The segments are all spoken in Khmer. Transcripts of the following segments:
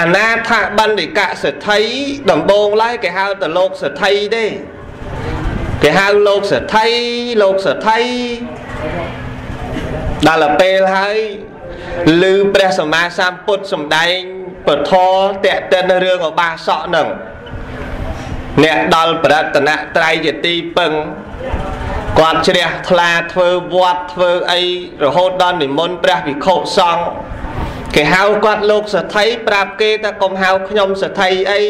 អនាថបណ្ឌិកសិទ្ធិដំបងឡើយគេហៅទៅលោកសិទ្ធិទេគេហៅលោកសិទ្ធិលោកសិទ្ធិដល់ពេលហើយឮព្រះសម្មាសម្ពុទ្ធសម្ដែងពធតេតិនរឿងអបាសកនឹងអ្នកដល់ប្រតនត្រ័យជាទីពឹងគាត់ជ្រះថ្លាធ្វើវត្តធ្វើអីរហូតដល់និមន្តព្រះវិខុសង្ឃ គេហៅគាត់លោកសទ្ធិប្រាប់គេថាកុំហៅខ្ញុំសទ្ធិអី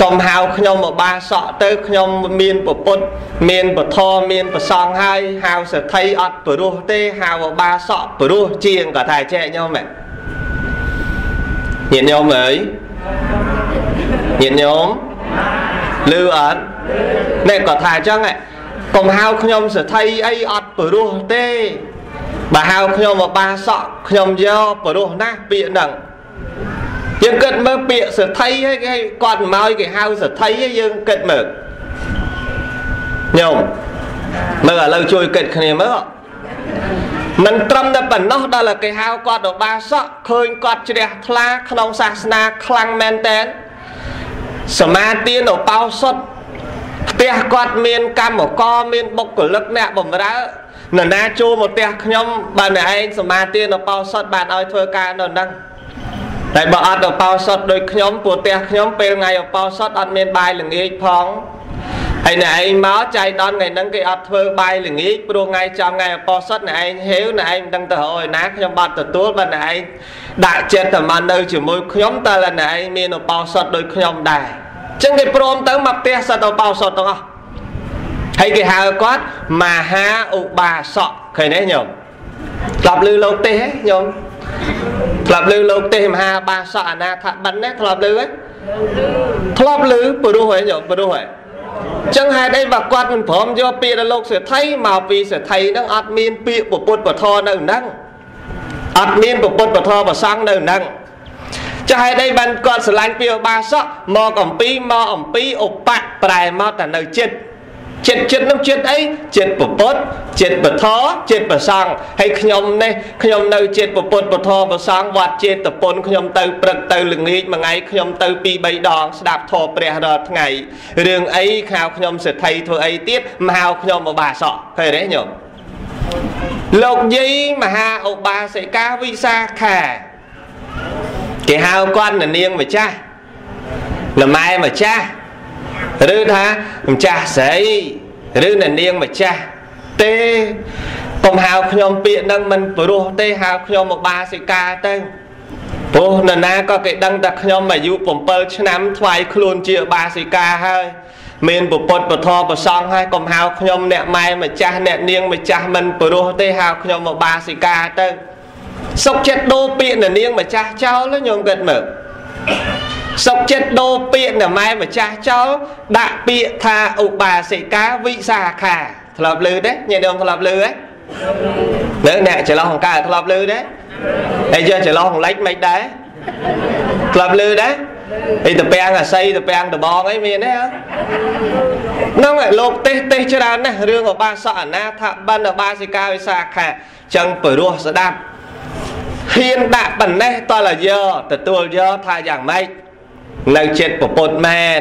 សុំហៅខ្ញុំមកបាសក់ទៅខ្ញុំមានពពុទ្ធមានពធមានប្រសងហើយហៅសទ្ធិអត់ព្រោះទេហៅមកបាសក់ព្រោះជាងគាត់ថាចែកខ្ញុំហ៎ញាតិញោមអើយញាតិញោមលឺអត់នេះគាត់ថាអញ្ចឹងកុំហៅខ្ញុំសទ្ធិអីអត់ព្រោះទេ បើហៅខ្ញុំមកបាសក់ខ្ញុំយកព្រោះណាស់ពាក្យហ្នឹងយើងគិតមើលពាក្យសទ្ធិឲ្យគេគាត់មកគេហៅសទ្ធិឲ្យយើងគិតមើលញោមមើលឥឡូវជួយគិតគ្នាមើលមិនត្រឹមតែប៉ុណ្ណោះដល់គេហៅគាត់ទៅបាសក់ឃើញគាត់ជ្រះថ្លាក្នុងសាសនាខ្លាំងមែនតែនសមាទានឧបោសថផ្ទះគាត់មានកម្មករមានបុគ្គលិកអ្នកបម្រើ នរណាចូលមកផ្ទះខ្ញុំបើអ្នកឯងសមាទានឧបោសថបានឲ្យធ្វើការនៅហ្នឹងតែបើអត់ឧបោសថដូចខ្ញុំពួកផ្ទះខ្ញុំពេលថ្ងៃឧបោសថអត់មានបាយល្ងាចផងហើយអ្នកឯងមកចៃដន្យថ្ងៃហ្នឹងគេអត់ធ្វើបាយល្ងាចព្រោះថ្ងៃចំថ្ងៃឧបោសថអ្នកឯងហេវអ្នកឯងមិនដឹងទៅរកឯណាខ្ញុំបាត់ទទួលបើអ្នកឯងដាក់ចិត្តតែមកនៅជាមួយខ្ញុំតើអ្នកឯងមានឧបោសថដូចខ្ញុំដែរអញ្ចឹងគេព្រមទៅមកផ្ទះសិតឧបោសថទាំងអស់ ហើយគេហៅគាត់មហាឧបាសកឃើញទេញោមធ្លាប់ឮលោកទេញោមធ្លាប់ឮលោកសមហាបាសកអនាថបិណ្ឌណាធ្លាប់ឮទេធ្លាប់ឮព្រោះហ៎ញោមព្រោះហ៎ចឹងហេតុអីបើគាត់មិនព្រមយកពាក្យដល់លោកសេដ្ឋីមកពីសេដ្ឋីហ្នឹងអត់មានពាក្យពុទ្ធពធនៅហ្នឹងអត់មានពុទ្ធពធប្រសង់នៅហ្នឹងចាហេតុអីបានគាត់ស្រឡាញ់ពាក្យបាសកមកអំពីមកអំពីឧបៈប្រែមកតែនៅចិត្ត ចិត្តចិត្តនឹងចិត្តអីចិត្តពពុទ្ធចិត្តពធចិត្តប្រសង់ហើយខ្ញុំនេះខ្ញុំនៅចិត្តពពុទ្ធពធប្រសង់វត្តចិត្តពុនខ្ញុំទៅព្រឹកទៅល្ងាចមួយថ្ងៃខ្ញុំទៅពី3ដងស្ដាប់ធម៌ព្រះរាល់ថ្ងៃរឿងអីខៅខ្ញុំសេដ្ឋីធ្វើអីទៀតមហៅខ្ញុំឧបាសកឃើញទេញោមលោកយាយមហាឧបាសិកាវិសាខាគេហៅគាត់នាងម្ចាស់លម៉ែម្ចាស់ ឬថាម្ចាស់ស្រីឬអ្នកនាងម្ចាស់ទេកុំហៅខ្ញុំពាក្យនឹងមិនព្រោះទេហៅខ្ញុំមកបាសិកាទៅព្រោះនរណាក៏គេដឹងថាខ្ញុំអាយុ7ឆ្នាំថ្វាយខ្លួនជាបាសិកាហើយមានពុទ្ធពធប្រសងហើយកុំហៅខ្ញុំអ្នកម៉ែម្ចាស់អ្នកនាងម្ចាស់មិនព្រោះទេហៅខ្ញុំមកបាសិកាទៅសុកចិត្តដូរពាក្យអ្នកនាងម្ចាស់ចោលញោមគិតមើល សុកចិត្តដូរពាក្យណម៉ែម្ចាស់ចោលដាក់ពាក្យថាឧបាសិកាវិសាខាធ្លាប់ឮទេញាតិញោមធ្លាប់ឮទេនៅអ្នកច្រឡោះអង្កើធ្លាប់ឮទេហើយយកច្រឡោះអង្លេចមិនដែរធ្លាប់ឮដែរអីតពាំងអាស័យតពាំងដបងអីមានទេហ្នឹងលោកទេសទេសច្រើនណាស់រឿងឧបាសកអនាថាបិណ្ឌឧបាសិកាវិសាខាចឹងពរោះស្ដាប់ហ៊ានដាក់ប៉ុណ្ណេះតលយកទទួលយកថាយ៉ាងម៉េច នៅចិត្តប្រពុតមែន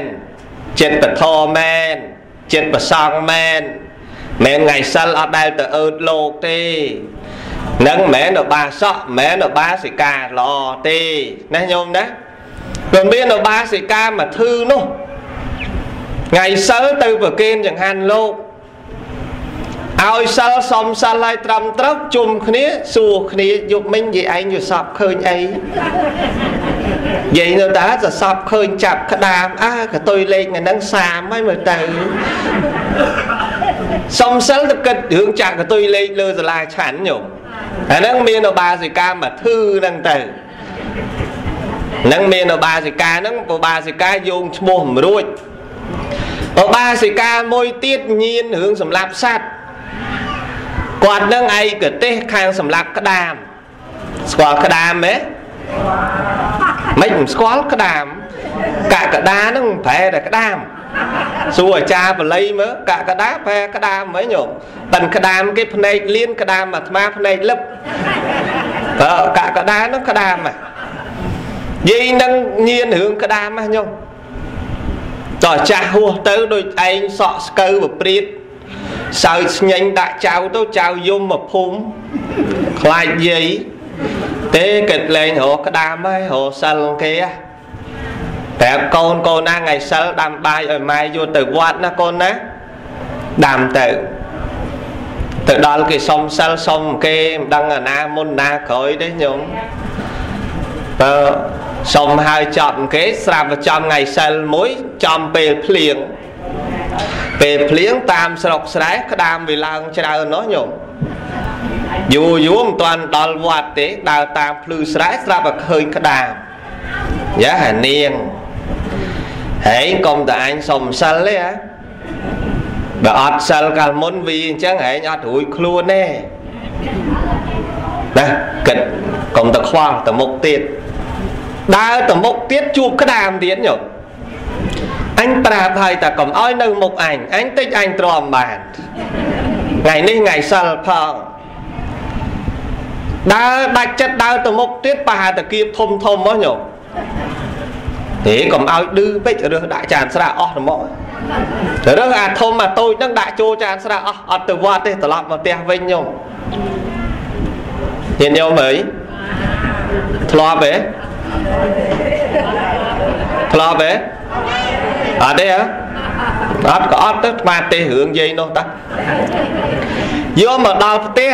ចិត្តពធមែនចិត្តប្រសងមែនមែនថ្ងៃសិលអត់ដែលទៅអឺតលោកទេនឹងមិនមែនឧបាសកមិនមែនឧបាសិកាល្អទេណាញោមណាព្រមមានឧបាសិកាមកធឺនោះថ្ងៃសិលទៅប្រគេនចង្ហាន់លោក ឲ្យសិលសំសិលឲ្យត្រឹមត្រូវជុំគ្នាសួរគ្នាយប់មិញនិយាយឯងយល់សពឃើញអីនិយាយនៅតាសសពឃើញចាប់ក្តាមអើកតុយលេខហ្នឹងសាមហើយមើលទៅសំសិលទៅគិតរឿងចាក់កតុយលេខលើសាលាឆាន់ញោមអាហ្នឹងមានឧបាសិកាមកធឺហ្នឹងទៅហ្នឹងមានឧបាសិកាហ្នឹងឧបាសិកាយោងឈ្មោះមិនរួចឧបាសិកាមួយទៀតញៀនរឿងសម្លាប់សត្វ គាត់នឹងឯកទេសខាងសម្លាប់ក្តាមស្គាល់ក្តាមទេមិនមិនស្គាល់ក្តាមកកដាហ្នឹងប្រែតែក្តាមសួរអាចារ្យបល័យមើលកកដាប្រែក្តាមហ្មងញោមប៉ិនក្តាមគេភ្នែកលៀនក្តាមអាត្មាភ្នែកលឹបតើកកដាហ្នឹងក្តាមយាយនឹងញៀនរឿងក្តាមណាញោមតោះចាស់ហួសទៅដូចឯងសក់ស្កើបព្រាត សើចស្ញែងដាក់ចៅទៅចៅយំមកភូមិខ្លាចយាយទេកិតលែងរកក្តាមហើយរកសិលគេប្រាប់កូនកូនណាថ្ងៃសិលដាំបាយឲ្យម៉ែយកទៅវត្តណាកូនណាដាំទៅទៅដល់គេសុំសិលសុំគេមិនដឹងអាណាមុនណាក្រោយទេញោមបើសុំហើយចប់គេស្រាប់ប្រចំថ្ងៃសិលមួយចំពេលភ្លៀង ពេលភ្លៀងតាមស្រុកស្រែក្តាមវាឡើងច្រើននោះញោមយូរយូរមិនទាន់ដល់វត្តទេដើរតាមភ្លឺស្រែស្រាប់តែឃើញក្តាមយ៉ាអានាងហើយកុំតែអញសុំសិលទេហ៎បើអត់សិលកាលមុនវាអញ្ចឹងហែងអត់រួចខ្លួនទេណាគិតកុំតែខ្វល់ទៅមុខទៀតដើរទៅមុខទៀតជួបក្តាមទៀតញោម អញប្រាប់ហើយតែកុំអោយនៅមុខអញអញតិចអញទ្រាំបានថ្ងៃនេះថ្ងៃសិលផងដើរដាច់ចិត្តដើរទៅមុខទៀតប្រហែលតាគៀបធំធំមកញោមទេកុំឲ្យឌឺពេករើសដាក់ចានស្រាអស់ទៅមករើសអាធំអាតូចហ្នឹងដាក់ចូលចានស្រាអស់អត់ទៅវត្តទេត្រឡប់មកផ្ទះវិញញោមញាតិញោមអើយធ្លាប់ទេធ្លាប់ទេ អត់ទេហ៎អត់ក៏អត់ទៅស្មាទេរឿងយាយនោះតាយកមកដល់ផ្ទះ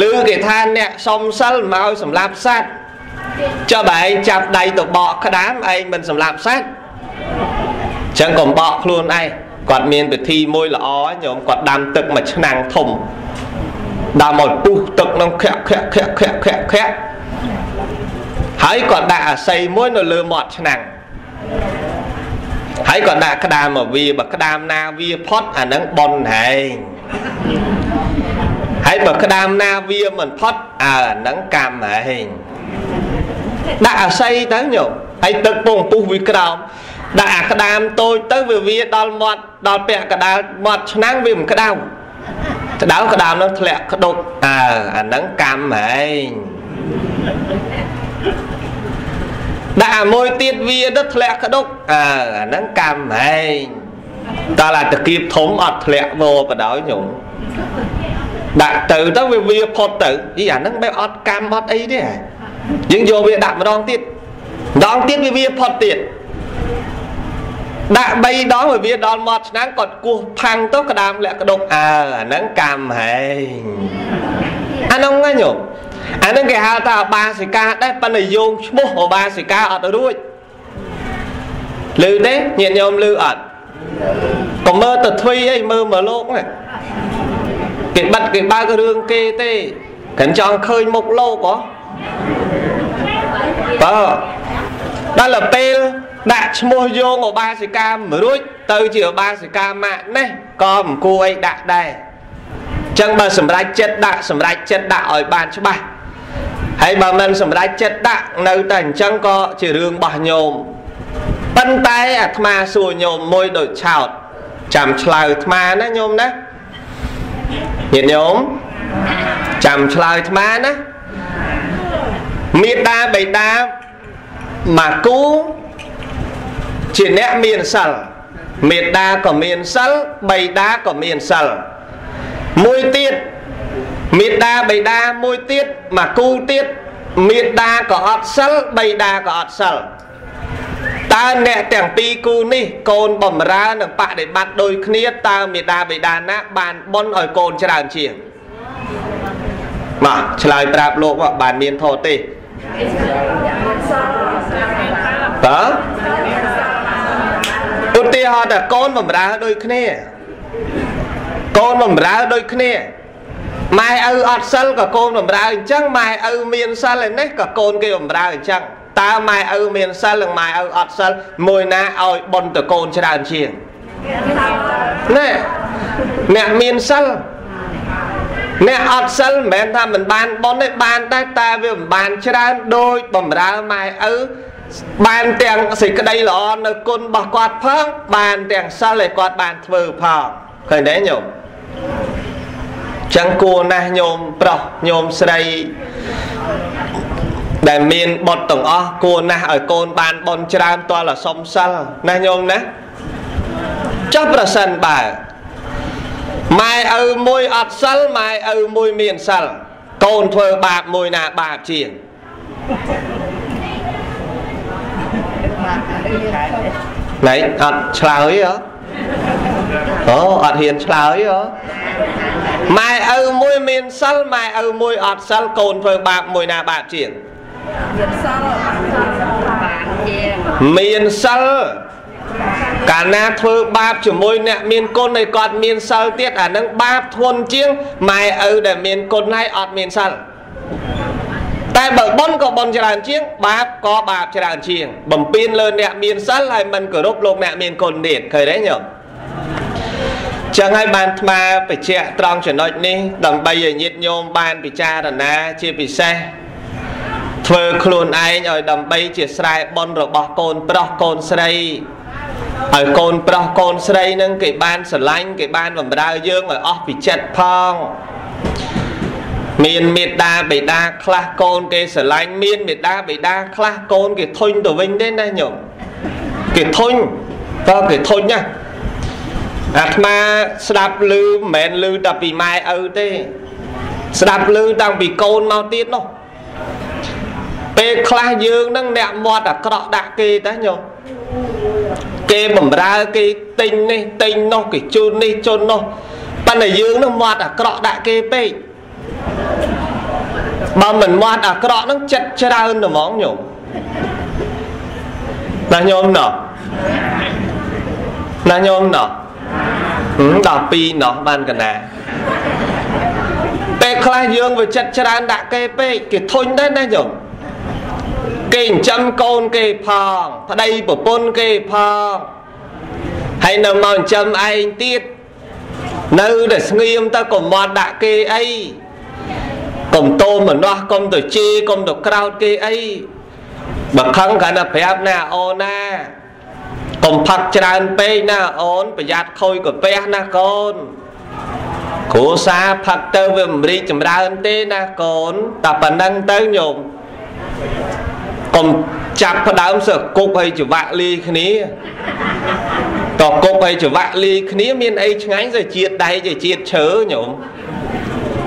ឮគេថាអ្នកសុំសិលមកសម្រាប់សត្វចុះបើឯងចាប់ដៃទៅបកក្តាមឯងមិនសម្រាប់សត្វចឹងកុំបកខ្លួនឯងគាត់មានពិធីមួយល្អញោមគាត់ដាំទឹកមួយឆ្នាំងធំដាំឲ្យពុះទឹកនឹងខែកខែកខែកខែកខែកខែកហើយគាត់ដាក់អាស័យមួយនៅលើមាត់ឆ្នាំង ហើយក៏ដាក់ក្តាមមកវាបើក្តាមណាវាផុតអានឹងប៉ុនហែងហើយបើក្តាមណាវាមិនផុតអើអានឹងកម្មហែងដាក់អាស័យទៅញោមហើយទឹកពងពុះវាក្រោមដាក់អាក្តាមតូចទៅវាវាដល់មាត់ដល់ពាក់កដាលមាត់ឆ្នាំងវាមិនក្តៅក្តៅក្តាមនឹងធ្លាក់ក្តុកអើអានឹងកម្មហែងដាក់ អាមួយទៀតវាទៅធ្លាក់ក្តុកអើអាហ្នឹងកម្មហែងតើអាតគៀបធំអត់ធ្លាក់វបដោយញោមដាក់ទៅទៅវាវាផុតទៅយីអាហ្នឹងបែបអត់កម្មអត់អីទេយើងយកវាដាក់ម្ដងទៀតម្ដងទៀតវាវាផុតទៀតដាក់3ដងវាដល់មាត់ឆ្នាំងគាត់គោះផាំងទៅក្តាមលាក់ក្តុកអើអាហ្នឹងកម្មហែងអាហ្នឹងណាញោម អានឹងគេហៅថាអបាសិកាដែរប៉ុន្តែយោងឈ្មោះអបាសិកាអត់រួចឮទេញាតិញោមឮអត់កុំមើលទៅទ្វីអីមើលមកលោកណាគេបាត់គេបើករឿងគេទេគ្រាន់ចង់ឃើញមុខលោកហ៎បើដល់ពេលដាក់ឈ្មោះយោងអបាសិកាមិនរួចទៅជាអបាសិកាម៉ាក់នេះក៏មិនគួរអីដាក់ដែរចឹងបើសម្រេចចិត្តដាក់សម្រេចចិត្តដាក់ឲ្យបានច្បាស់ ហើយបើមិនសម្រេចចិត្តដាក់នៅតែអញ្ចឹងក៏ជារឿងរបស់ញោមប៉ុន្តែអាត្មាសួរញោមមួយដូចឆោតចាំឆ្លើយអាត្មាណាញោមណាញាតិញោមចាំឆ្លើយអាត្មាណាមេដាបេដាមកគូជាអ្នកមានសិលមេដាក៏មានសិលបៃតាក៏មានសិលមួយទៀត មេដាបៃតាមួយទៀតមកគូទៀតមេដាក៏អត់សិលបៃតាក៏អត់សិលតើអ្នកទាំងពីរគូនេះកូនបំរើនិងបដិបត្តិដូចគ្នាតើមេដាបៃតាណាបានបន់ឲ្យកូនច្រើនជាងមកឆ្លើយប្រាប់លោកមកបានមានធោទេតើឧទាហរណ៍តែកូនបំរើដូចគ្នាកូនបំរើដូចគ្នា ម៉ែឪអត់សិលក៏កូនបំរើអញ្ចឹងម៉ែឪមានសិលឯនេះក៏កូនគេបំរើអញ្ចឹងតើម៉ែឪមានសិលនិងម៉ែឪអត់សិលមួយណាឲ្យបុណ្យទៅកូនច្រើនជាងណែអ្នកមានសិលអ្នកអត់សិលមិនមែនថាមិនបានបុណ្យទេបានតែតែវាមិនបានច្រើនដូចបំរើម៉ែឪបានទាំងសេចក្តីល្អនៅគុណរបស់គាត់ផងបានទាំងសិលឲ្យគាត់បានធ្វើផងឃើញទេញោម ចឹងគួរណាស់ញោមប្រុសញោមស្រីដែលមានបុត្រទាំងអស់គួរណាស់ឲ្យកូនបានបនច្រើនតលសុំសិលណាញោមណាចុះប្រសិនបើម៉ែឪមួយអត់សិលម៉ែឪមួយមានសិលកូនធ្វើបាបមួយណាបាបជាងណៃអត់ឆ្លើយហ៎អូអត់ហ៊ានឆ្លើយហ៎ ម៉ែឪមួយមានសិលម៉ែឪមួយអត់សិលកូនធ្វើបាបមួយណាបាបជាងមានសិលមានសិលកាលណាធ្វើបាបជាមួយអ្នកមានគុណហើយគាត់មានសិលទៀតអានឹងបាបធ្ងន់ជាងម៉ែឪដែលមានគុណហើយអត់មានសិលតែបើបុណ្យក៏បុណ្យច្រើនជាង បាបក៏បាបច្រើនជាង បំពេញលើអ្នកមានសិលហើយមិនគោរពលោកអ្នកមានគុណទៀតឃើញទេញោម ចឹងហើយបានថ្មបញ្ជាក់ត្រង់ចំណុចនេះ ដើម្បីឲ្យញាតិញោមបានពិចារណាជាពិសេសធ្វើខ្លួនឯងឲ្យដើម្បីជាស្រែបុណ្យរបស់កូនប្រុសកូនស្រីឲ្យកូនប្រុសកូនស្រីនឹងគេបានស្រឡាញ់គេបានបម្រើយើងឲ្យអស់ពីចិត្តផងមានមេត្តាបិតាខ្លះកូនគេស្រឡាញ់មានមេត្តាបិតាខ្លះកូនគេធុញទៅវិញទេណាញោមគេធុញតើគេធុញណា អាត្មាស្ដាប់ឮមិនមែនឮតែពីម៉ែឪទេ ស្ដាប់ឮតាំងពីកូនមកទៀតនោះពេលខ្លះយើងនឹងអ្នកមាត់អាក្រក់ដាក់គេតាញោមគេបំរើគេទិញនេះទិញនោះគេជូននេះជូននោះប៉ុន្តែយើងនឹងមាត់អាក្រក់ដាក់គេពេកបើមិនមាត់អាក្រក់នឹងចិត្តច្រើនហ្មងញោមណាញោមណោះណាញោមណោះ ដល់2ណោះបានកណាពេលខ្លះយើងវាចិត្តច្រើនដាក់គេពេកគេធុញដែរណាញោមគេចិញ្ចឹមកូនគេផងប្តីប្រពន្ធគេផងហើយនៅមកចិញ្ចឹមឯងទៀតនៅតែស្ងៀមទៅកុំមកដាក់គេអីកុំតោមនោះកុំទៅជេរកុំទៅក្រោតគេអីបើខឹងគ្រាន់តែប្រាប់ណាអូនណា កុំផឹកច្រើនពេកណាអូនប្រយ័ត្នខូចកាពះណាកូនគ្រួសារផឹកទៅវាមិនរីកចម្រើនទេណាកូនតែប៉ុណ្ណឹងទៅញោមកុំចាប់ផ្ដើមសើគុកហើយច្វាក់លីគ្នាតគុកហើយច្វាក់លីគ្នាមានអីឆ្ងាញ់ទៅជាតិដៃទៅជាតិឈើញោម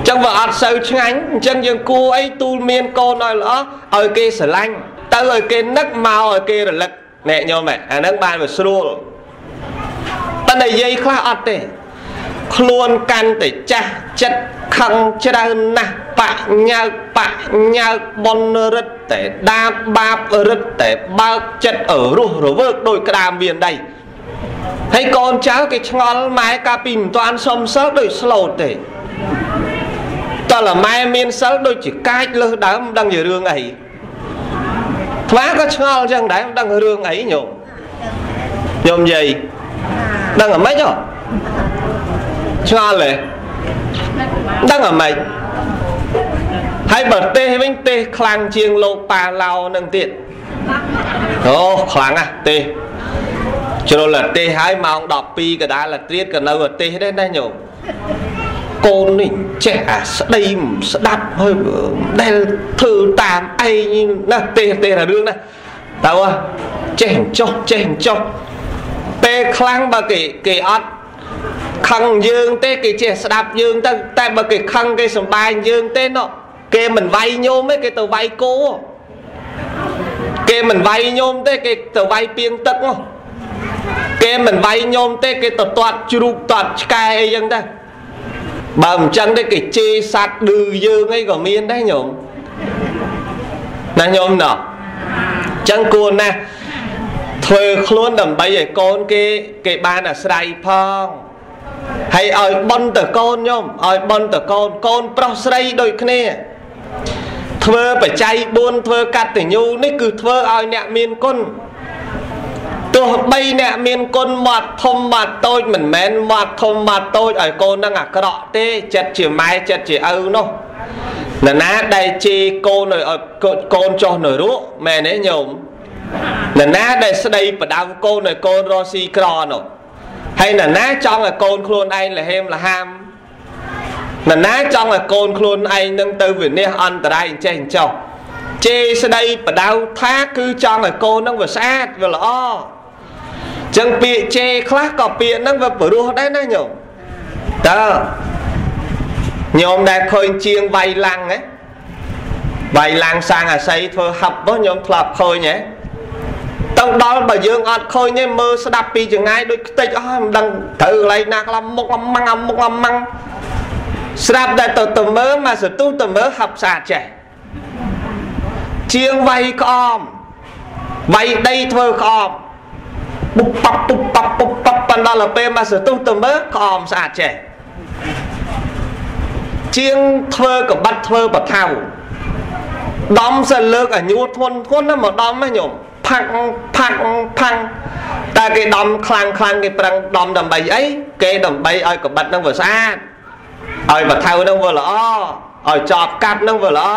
ចឹងវាអត់សូវឆ្ងាញ់អញ្ចឹងយើងគួរអីទូលមានកូនឲ្យល្អឲ្យគេស្រឡាញ់ទៅឲ្យគេនឹកមកឲ្យគេរលឹក អ្នកញោមអាហ្នឹងបានវាស្រួលតែនិយាយខ្លះអត់ទេខ្លួនកាន់តែចាស់ចិត្តខឹងច្រើនណាស់បញ្ញាបញ្ញាបនរិទ្ធតែដាបបាបរិទ្ធតែបើកចិត្តរស់រវើកដោយក្តាមមានដៃហើយកូនចៅគេឆ្ងល់ម៉ែកាលពីមិនទាន់សុំសិលដូចស្លូតទេតើម៉ែមានសិលដូចជាកាចលើសដើមមិនដឹងជារឿងអី ថ្មក៏ឆ្ងល់ចឹងដែរមិនដឹងរឿងអីញោមញោមយាយដឹងអ្មិចហ៎ឆ្ងល់ទេដឹងអ្មិចហើយបើទេសវិញទេសខ្លាំងជាងលោកប៉ាឡោនឹងទៀតអូខ្លាំងណាស់ទេសជ្រុលទេសហើយម៉ោង12កដាលត្រៀតក៏នៅទេសដែរណាញោម កូននេះចេះអាស្ដីស្ដាប់ហើយដែលធ្វើតាមឯងណាទេសទេសរឿងណាតើចេះចុះចេះចុះពេលខ្លាំងបើគេគេអត់ខឹងយើងទេគេចេះស្ដាប់យើងទៅតែបើគេខឹងគេសំបែងយើងទេណោះគេមិនវាយញោមទេគេទៅវាយគោគេមិនវាយញោមទេគេទៅវាយពីងទឹកនោះគេមិនវាយញោមទេគេទៅទាត់ជ្រូកទាត់ឆ្កែអីចឹងទៅ បើមិនចឹងទេគេជេរសัตว์ឌឺយើងអីក៏មានដែរញោមណាញោមណោះចឹងគួរណាស់ធ្វើខ្លួនដើម្បីឲ្យកូនគេគេបានអាស្រ័យផងហើយឲ្យបន់ទៅកូនញោមឲ្យបន់ទៅកូនកូនប្រុសស្រីដូចគ្នាធ្វើបច្ច័យ4ធ្វើកតញ្ញូនេះគឺធ្វើឲ្យអ្នកមានគុណ ទោះបីអ្នកមានគុណមាត់ធំមាត់តូចមិនមែនមាត់ធំមាត់តូចឲ្យកូននឹងអាក្រក់ទេចិត្តជាម៉ែចិត្តជាឪនោះនរណាដែលជេរកូនឲ្យកូនចុះនៅរក់មែនទេញោមនរណាដែលស្ដីបដៅកូនឲ្យកូនរស់ស៊ីក្រនោះហើយនរណាចង់ឲ្យកូនខ្លួនឯងលហេមលហាមនរណាចង់ឲ្យកូនខ្លួនឯងនឹងទៅវិនិច្ឆ័យអន្តរាយអញ្ចេះអញ្ចោះជេរស្ដីបដៅថាគឺចង់ឲ្យកូននឹងវាស្អាតវាល្អ ចឹងពាក្យជេរខ្លះក៏ពាក្យហ្នឹងវាព្រោះដែរណាញោមតើញោមដែលឃើញជាងវាយឡាំងហ៎វាយឡាំងសាំងអាស័យធ្វើហឹបមកញោមធ្លាប់ឃើញហ៎ទៅដល់បើយើងអត់ឃើញទេមើលស្ដាប់ពីចងាយដូចខ្ទេចអស់មិនដឹងត្រូវកន្លែងណាខ្លះមុខអាម៉ាំងអាមុខអាម៉ាំងស្រាប់តែទៅទៅមើលមកសទុះទៅមើលហឹបស្អាតចេះជាងវាយក្អមវាយដីធ្វើក្អមពុ បប៉ាប់ពុបប៉ាប់ពុបប៉ាប់បណ្ដាលពេលមកសទុះទៅមើលក្អមស្អាតចេះជាងធ្វើកបាត់ធ្វើបថៅដំសិនលើកអាញុធ្ងន់ធ្ងន់ណាមកដំណាញោមផាក់ផាក់ផាំងតែគេដំខ្លាំងខ្លាំងគេប្រឹងដំដើម្បីអីគេដើម្បីឲ្យកបាត់នឹងវាស្អាតឲ្យបថៅនឹងវាល្អឲ្យចប់កាត់នឹងវាល្អ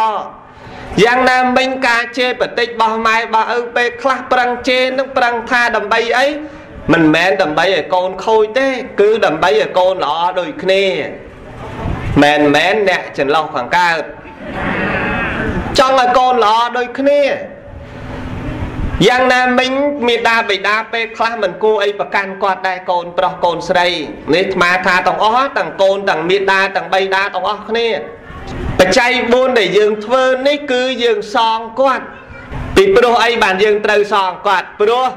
យ៉ាងណាមិញការជេរបតិចរបស់ម៉ែរបស់ឪពេលខ្លះប្រឹងជេរនឹងប្រឹងថាដើម្បីអីមិនមែនដើម្បីឲ្យកូនខូចទេ គឺដើម្បីឲ្យកូនល្អដូចគ្នាមែនមែនអ្នកចន្លោះខាងកើតចង់ឲ្យកូនល្អដូចគ្នាយ៉ាងណាមិញមេដាបិតាពេលខ្លះមិនគួរអីប្រកាន់គាត់ដែរកូនប្រុសកូនស្រីនេះអាត្មាថាទាំងអស់ទាំងកូនទាំងមេដាទាំងបិតាទាំងអស់គ្នា បច្ច័យ4ដែលយើងធ្វើនេះគឺយើងសងគាត់ពីព្រោះអីបានយើងត្រូវសងគាត់ព្រោះ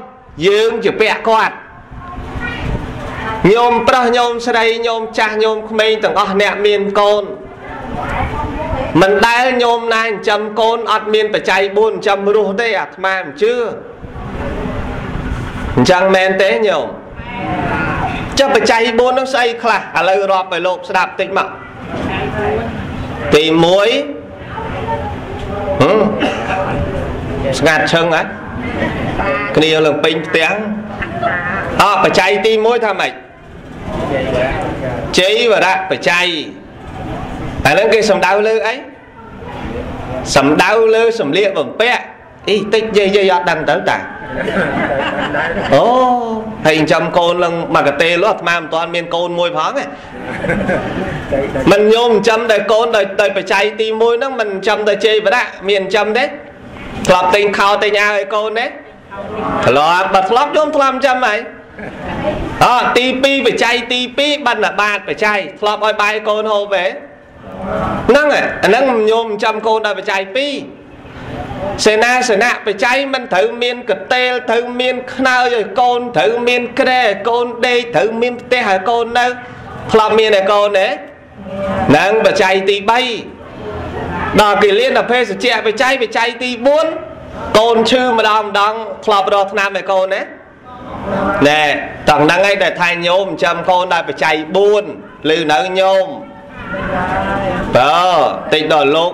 យើងជាពាក់គាត់ញោមប្រុសញោមស្រីញោមចាស់ញោមក្មេងទាំងអស់អ្នកមានកូនមិនដែលញោមណាចិញ្ចឹមកូនអត់មានបច្ច័យ4ចិញ្ចឹមរស់ទេអាត្មាមិនជឿអញ្ចឹងមែនទេញោមចុះបច្ច័យ4នោះស្អីខ្លះឥឡូវរាប់ឲ្យលោកស្ដាប់តិចមក ទី1ហឹមស្ងាត់ឈឹងហ៎គ្នាលើពេញផ្ទាំងអបច្ច័យទី1ថាម៉េចជ័យវរៈបច្ច័យអានឹងគេសំដៅលើអីសំដៅលើសំលៀកបំពាក់ អីតិចយាយយាយអត់ដឹងទៅតាអូហើយចិញ្ចឹមកូនឡើងមកកតេលអាត្មាមិនទាន់មានកូនមួយផងទេមិនញោមចិញ្ចឹមតែកូនដោយដោយបច្ច័យទី1ហ្នឹងមិនចិញ្ចឹមតែជ័យវរៈមានចិញ្ចឹមទេធ្លាប់ទិញខោទិញអាវឲ្យកូនទេធ្លាប់បើធ្លាប់ញោមធ្លាប់ចិញ្ចឹមហើយអទី2បច្ច័យទី2បណ្ឌបាតបច្ច័យធ្លាប់ឲ្យបាយកូនហូបទេហ្នឹងអាហ្នឹងញោមចាំកូនដល់បច្ច័យ2 សេនាសនៈបច្ច័យមិនត្រូវមានកតេលត្រូវមានខ្នើយឲ្យកូនត្រូវមានក្រែឲ្យកូនដេកត្រូវមានផ្ទះឲ្យកូននៅធ្លាប់មានឲ្យកូនទេហ្នឹងបច្ច័យទី3ដល់គេលៀនអភេសជ្ជៈបច្ច័យបច្ច័យទី4កូនឈឺម្ដងម្ដងធ្លាប់រកឆ្នាំឲ្យកូនទេណែតង់ហ្នឹងឯងដែលថៃញោមចិញ្ចឹមកូនដល់បច្ច័យ4ឬនៅញោមបើតិចដល់លោក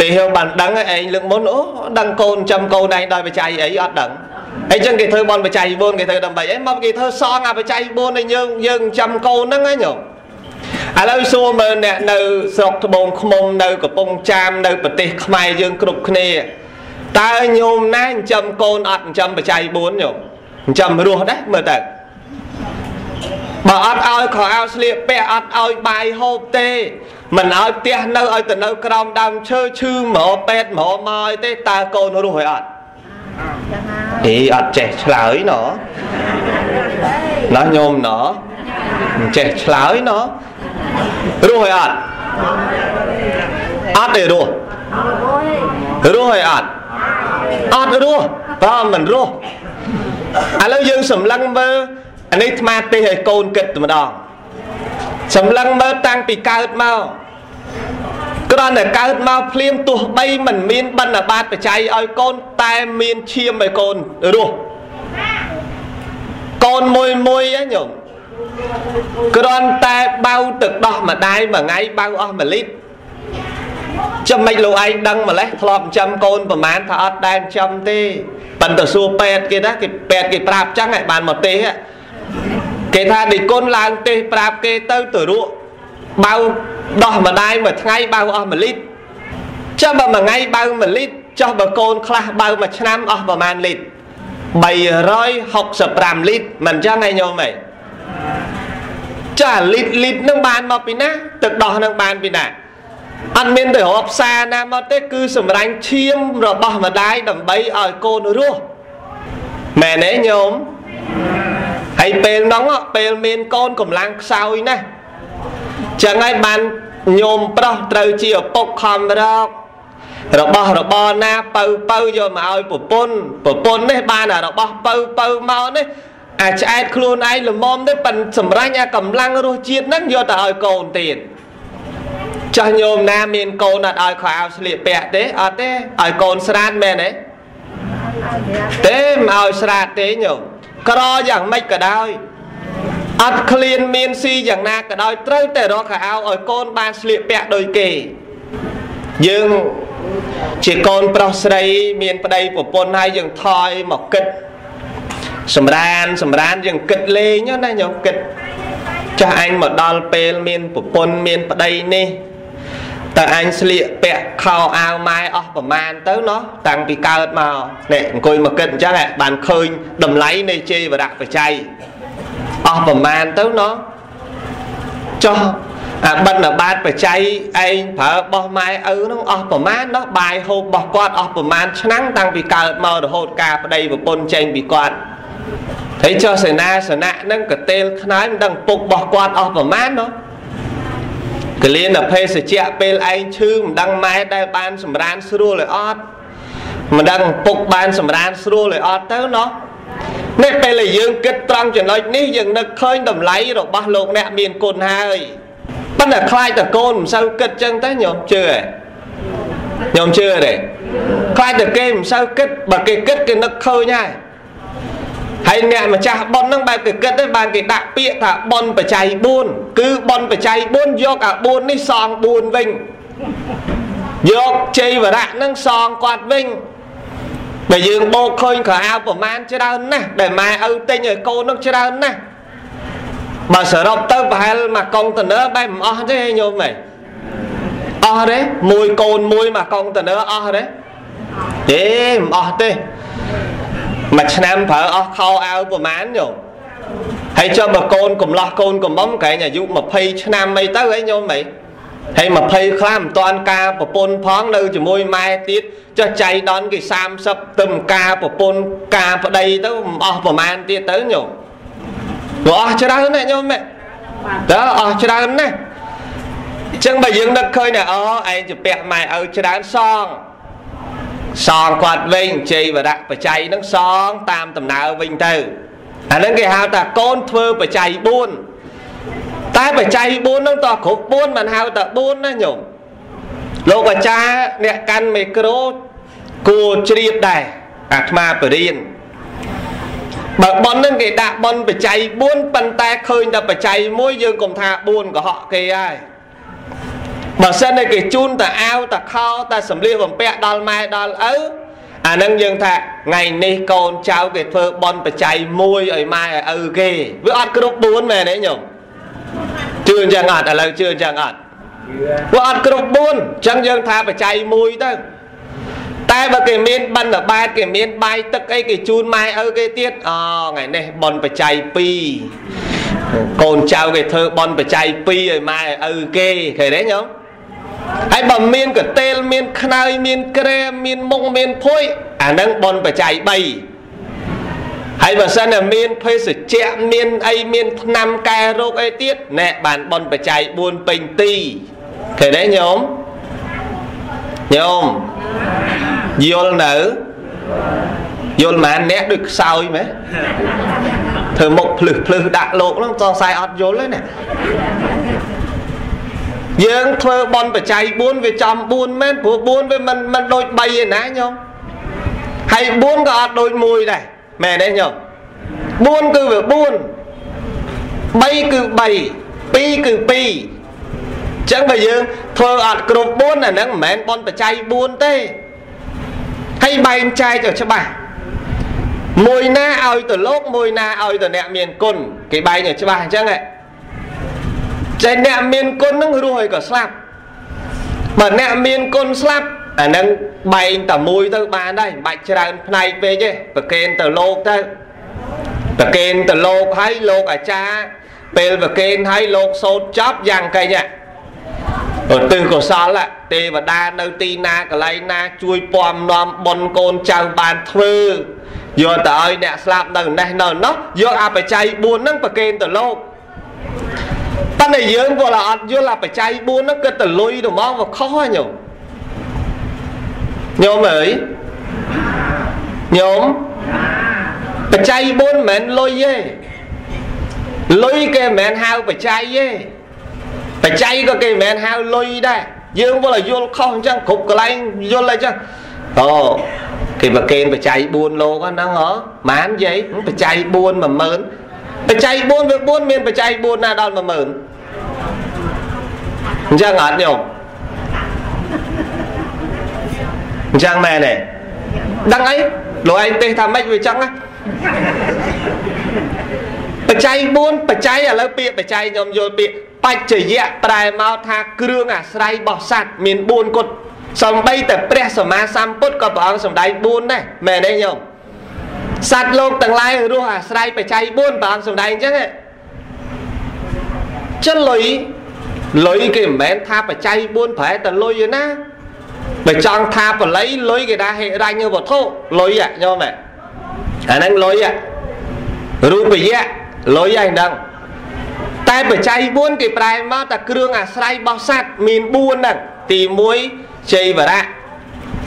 ទេហៅបានដឹងឯងលើកមុនអូដឹងកូនចាំកូនឯងដោយបច្ច័យអីអត់ដឹងអីចឹងគេធ្វើបនបច្ច័យ4គេធ្វើដើម្បីអីមកគេធ្វើសងអាបច្ច័យ4ឲ្យយើងយើងចាំកូនហ្នឹងហ្នឹងញោមឥឡូវសួរមើលអ្នកនៅស្រុកត្បូងឃ្មុំនៅកំពង់ចាមនៅប្រទេសខ្មែរយើងគ្រប់គ្នាតើញោមណាចិញ្ចឹមកូនអត់ចិញ្ចឹមបច្ច័យ4ញោមចិញ្ចឹមរស់ដែរមើលទៅ បើអត់ឲ្យខោអាវស្លៀកពាក់អត់ឲ្យបាយហូបទេ មិនឲ្យផ្ទះនៅឲ្យទៅនៅក្រោមដើមឈើឈឺហ្មោពេទ្យហ្មោមកទេតើកូនរស់ហើយអត់អីអត់ចេះឆ្លើយណោណោះញោមណោមិនចេះឆ្លើយណោរស់ហើយអត់អត់ទេរស់រស់ហើយអត់អត់រស់បើមិនរស់ឥឡូវយើងសម្លឹងមើល អានេះអាទេឲ្យកូនគិតតែម្ដងសម្លឹងមើលតាំងពីកើតមកគ្រាន់តែកើតមកភ្លាមទោះបីមិនមានបណ្ឌបាតបច្ច័យឲ្យកូនតែមានឈាមឲ្យកូនរស់កូនមួយមួយញោមគ្រាន់តែបៅទឹកដោះម្ដាយមួយថ្ងៃបៅអស់1លីត្រចាំមិនលោកឯងដឹងម្លេះធ្លាប់ចិញ្ចឹមកូនប្រហែលថាអត់ដែលចិញ្ចឹមទេប៉ុន្តែសួរពេទ្យគេណាគេពេទ្យគេប្រាប់ចឹងឲ្យបានមកទេ គេថានិគុណឡើងទេប្រាប់គេទៅទៅរក់បៅដោះម្ដាយមួយថ្ងៃបៅអស់1លីត្រចុះបើមួយថ្ងៃបៅ1លីត្រចុះបើកូនខ្លះបៅមួយឆ្នាំអស់ប្រហែលលីត្រ365លីត្រមិនចឹងឯងញោមឯងចាលីត្រលីត្រនឹងបានមកពីណាទឹកដោះនឹងបានពីណាអត់មានទៅរកផ្សារណាមកទេគឺសម្រាញ់ឈាមរបស់ម្ដាយដើម្បីឲ្យកូនរស់មែនទេញោម ហើយពេលហ្នឹងពេលមានកូនកម្លាំងខ្សោយណាស់ចឹងហើយបានញោមប្រុសត្រូវជាឪពុកខំរករបស់របរណាបើបើយកមកឲ្យប្រពន្ធប្រពន្ធនេះបានអារបស់បើបើមកនេះអាឆ្អែតខ្លួនឯងល្មមទេប៉ិនសម្រាញ់អាកម្លាំងរសជាតិហ្នឹងយកទៅឲ្យកូនទៀតចាស់ញោមណាមានកូនអត់ឲ្យខោអាវស្លៀកពាក់ទេអត់ទេឲ្យកូនស្រាតមែនទេទេមិនឲ្យស្រាតទេញោម ក្រយ៉ាងម៉េចក៏ដោយអត់ឃ្លានមានស៊ីយ៉ាងណាក៏ដោយត្រូវតែរកខោអាវឲ្យកូនបានស្លៀកពាក់ដូចគេយើងជាកូនប្រុសស្រីមានប្តីប្រពន្ធហើយយើងថយមកគិតសម្រានសម្រានយើងគិតលេងណាញោមគិតចាស់អញមកដល់ពេលមានប្រពន្ធមានប្តីនេះ តើអញស្លៀកពាក់ខោអាវម៉ែអស់ប្រមាណទៅណោះតាំងពីកើតមកនេះអង្គុយមកគិតអញ្ចឹងបានឃើញតម្លៃនៃជ័យវរៈបច្ច័យអស់ប្រមាណទៅណោះចុះអាបិណ្ឌបាតបច្ច័យឯងប្រើបោះម៉ែឪហ្នឹងអស់ប្រមាណណោះបាយហូបរបស់គាត់អស់ប្រមាណឆ្នាំតាំងពីកើតមករហូតការប្តីប្រពន្ធចេញពីគាត់ហើយចុះសេនាសនៈហ្នឹងកតេលខ្នើយមិនដឹងពុករបស់គាត់អស់ប្រមាណណោះ កលៀនអភេសជ្ជៈពេលឯងឈឺមិនដឹងម៉ែដែលបានសម្រានស្រួលឲ្យអត់មិនដឹងពុកបានសម្រានស្រួលឲ្យអត់ទៅណោះនេះពេលដែលយើងគិតត្រង់ចំណុចនេះយើងនឹកឃើញតម្លៃរបស់លោកអ្នកមានគុណហើយប៉ុន្តែខ្លាចតកូនមិនសូវគិតចឹងទៅញោមជឿទេញោមជឿទេខ្លាចតែគេមិនសូវគិតបើគេគិតគេនឹកឃើញហើយ ហើយអ្នកម្ចាស់ប៉ុនហ្នឹងបែបគេគិតទេបានគេដាក់ពាក្យថាប៉ុនបច្ច័យ4គឺប៉ុនបច្ច័យ4យកអា4នេះសង4វិញយកជ័យវរៈហ្នឹងសងគាត់វិញបើយើងបោកឃើញខោអាវប្រមាណច្រើនណាស់ដែលម៉ែឪទិញឲ្យកូននោះច្រើនណាស់បើសរុបទៅប្រហែលមកកុងតឺន័របែបមិនអស់ទេញោមហ៎អស់ទេមួយកូនមួយមកកុងតឺន័រអស់ទេទេមិនអស់ទេ មួយឆ្នាំប្រើអស់ខោអាវប្រហែលញោមហើយចុះបើកូនកំឡោះកូនកំមុំក្រែងអាយុ20ឆ្នាំអីទៅហីញោមហីហើយ20ខ្លះមិនតាន់ការប្រពន្ធផងនៅជាមួយម៉ែទៀតចុះចៃដនគេ30ទៅការប្រពន្ធការប្តីទៅមិនអស់ប្រហែលទៀតទៅញោមព្រោះអស់ច្រើនណាស់ញោមតើអស់ច្រើនណាស់អញ្ចឹងបើយើងនឹកឃើញថាអូឯងជាពាក់ម៉ែឪច្រើនសង សងគាត់វិញជ័យវរៈបច្ច័យនឹងសងតាមដំណើរវិញទៅអានឹងគេហៅថាកូនធ្វើបច្ច័យ4តែបច្ច័យ4នឹងតគ្រប់4មិនហៅតែ4ណាញោមលោកអាចារ្យអ្នកកាន់មីក្រូគួរជ្រាបដែរអាត្មាបរៀនបើប៉ុននឹងគេដាក់ប៉ុនបច្ច័យ4ប៉ុន្តែឃើញតែបច្ច័យ1យើងកុំថា4កុហកគេហើយ បើសិនតែគេជូនតែអាវតែខោតែសម្លៀកបំពាក់ដល់ម៉ែដល់ឪអានឹងយើងថាថ្ងៃនេះកូនចៅគេធ្វើប៉ុនបច្ច័យ1ឲ្យម៉ែឲ្យឪគេវាអត់គ្រប់4មែនទេញោមជឿអញ្ចឹងអត់ឥឡូវជឿអញ្ចឹងអត់វាអត់គ្រប់4អញ្ចឹងយើងថាបច្ច័យ1ទៅតែបើគេមានបណ្ឌបាតគេមានបាយទឹកអីគេជូនម៉ែឪគេទៀតអូថ្ងៃនេះបនបច្ច័យ2កូនចៅគេធ្វើបនបច្ច័យ2ឲ្យម៉ែឪគេឃើញទេញោម ហើយបើមានកតេលមានខ្នើយមានក្រែមមានមុខមានភួយអានឹងបនបច្ច័យ3ហើយបើសិនតែមានភេសជ្ជៈមានអីមានថ្នាំកែរោគអីទៀតណែបានបនបច្ច័យ4ពេញទីឃើញទេញោមញោមយល់នៅយល់ម៉ានអ្នកដូចខ្សោយមែនធ្វើមុខភ្លឹះភ្លឹះដាក់លោកហ្នឹងសង្ស័យអត់យល់ទេណា យើងធ្វើបនបច្ច័យ4វាចំ4មែនព្រោះ4វាមិនមិនដូច3ឯណាញោមហើយ4ក៏អត់ដូច1ដែរមែនទេញោម4គឺវា4 3គឺ3 2គឺ2ចឹងបើយើងធ្វើអត់គ្រប់4អាហ្នឹងមិនមែនបនបច្ច័យ4ទេហើយបែងចែកឲ្យច្បាស់មួយណាឲ្យទៅលោកមួយណាឲ្យទៅអ្នកមានគុណគេបែងឲ្យច្បាស់អញ្ចឹងហ៎ ចេះអ្នកមានគុណនឹងរស់ឲ្យក៏ស្លាប់បើអ្នកមានគុណស្លាប់អានឹងបែងតែមួយទៅបានដែរមិនបាច់ច្រើនផ្នែកពេកទេប្រកេនទៅលោកទៅប្រកេនទៅលោកហើយលោកអាចារ្យពេលប្រកេនហើយលោកសោតចប់យ៉ាងកេញឧទ្ទិសកុសលទេវតានៅទីណាកន្លែងណា ជួយពំនាំបុណ្យកូនចៅបានធ្វើយកទៅឲ្យអ្នកស្លាប់នៅនេះនៅនោះយកអបច្ច័យ4ហ្នឹងប្រគេនទៅលោក ប៉ុន្តែយើងគាត់អត់យល់អបច្ច័យ4ហ្នឹងគិតទៅលុយទៅមកវាខុសហ៎ញោមញោមអើយញោមបច្ច័យ4មិនមែនលុយទេលុយគេមិនមែនហៅបច្ច័យទេបច្ច័យក៏គេមិនមែនហៅលុយដែរយើងវល់ឲ្យយល់ខុសអញ្ចឹងគ្រប់កន្លែងយល់អីចឹងអូគេប្រកេនបច្ច័យ4លោកហ្នឹងហ៎ម៉ានយាយបច្ច័យ4 10000 បច្ច័យ4វា4មានបច្ច័យ4ណាដល់10000អញ្ចឹងអត់ញោមអញ្ចឹងមែនទេដឹងអីលោកឯងទេសថាម៉េចវាចឹងណាបច្ច័យ4បច្ច័យឥឡូវពាក្យបច្ច័យខ្ញុំយល់ពាក្យបច្ចយៈប្រែមកថាគ្រឿងអាស្រ័យរបស់សត្វមាន4គត់សំបីតែព្រះសម្មាសម្ពុទ្ធក៏ព្រះអង្គសម្ដែង4ដែរមែនទេញោម សត្វលោកទាំងឡាយរស់អាស្រ័យបច្ច័យ4ព្រះអង្គសម្ដែងអញ្ចឹងចិនលុយលុយគេមិនមែនថាបច្ច័យ4ប្រែតែលុយទេណាបើចង់ថាបល័យលុយគេថាហិរញ្ញវត្ថុលុយញោមអាហ្នឹងលុយរូបយៈលុយឯហ្នឹងតែបច្ច័យ4គេប្រែមកតែគ្រឿងអាស្រ័យរបស់សត្វមាន4ហ្នឹងទី1ជ័យវរៈ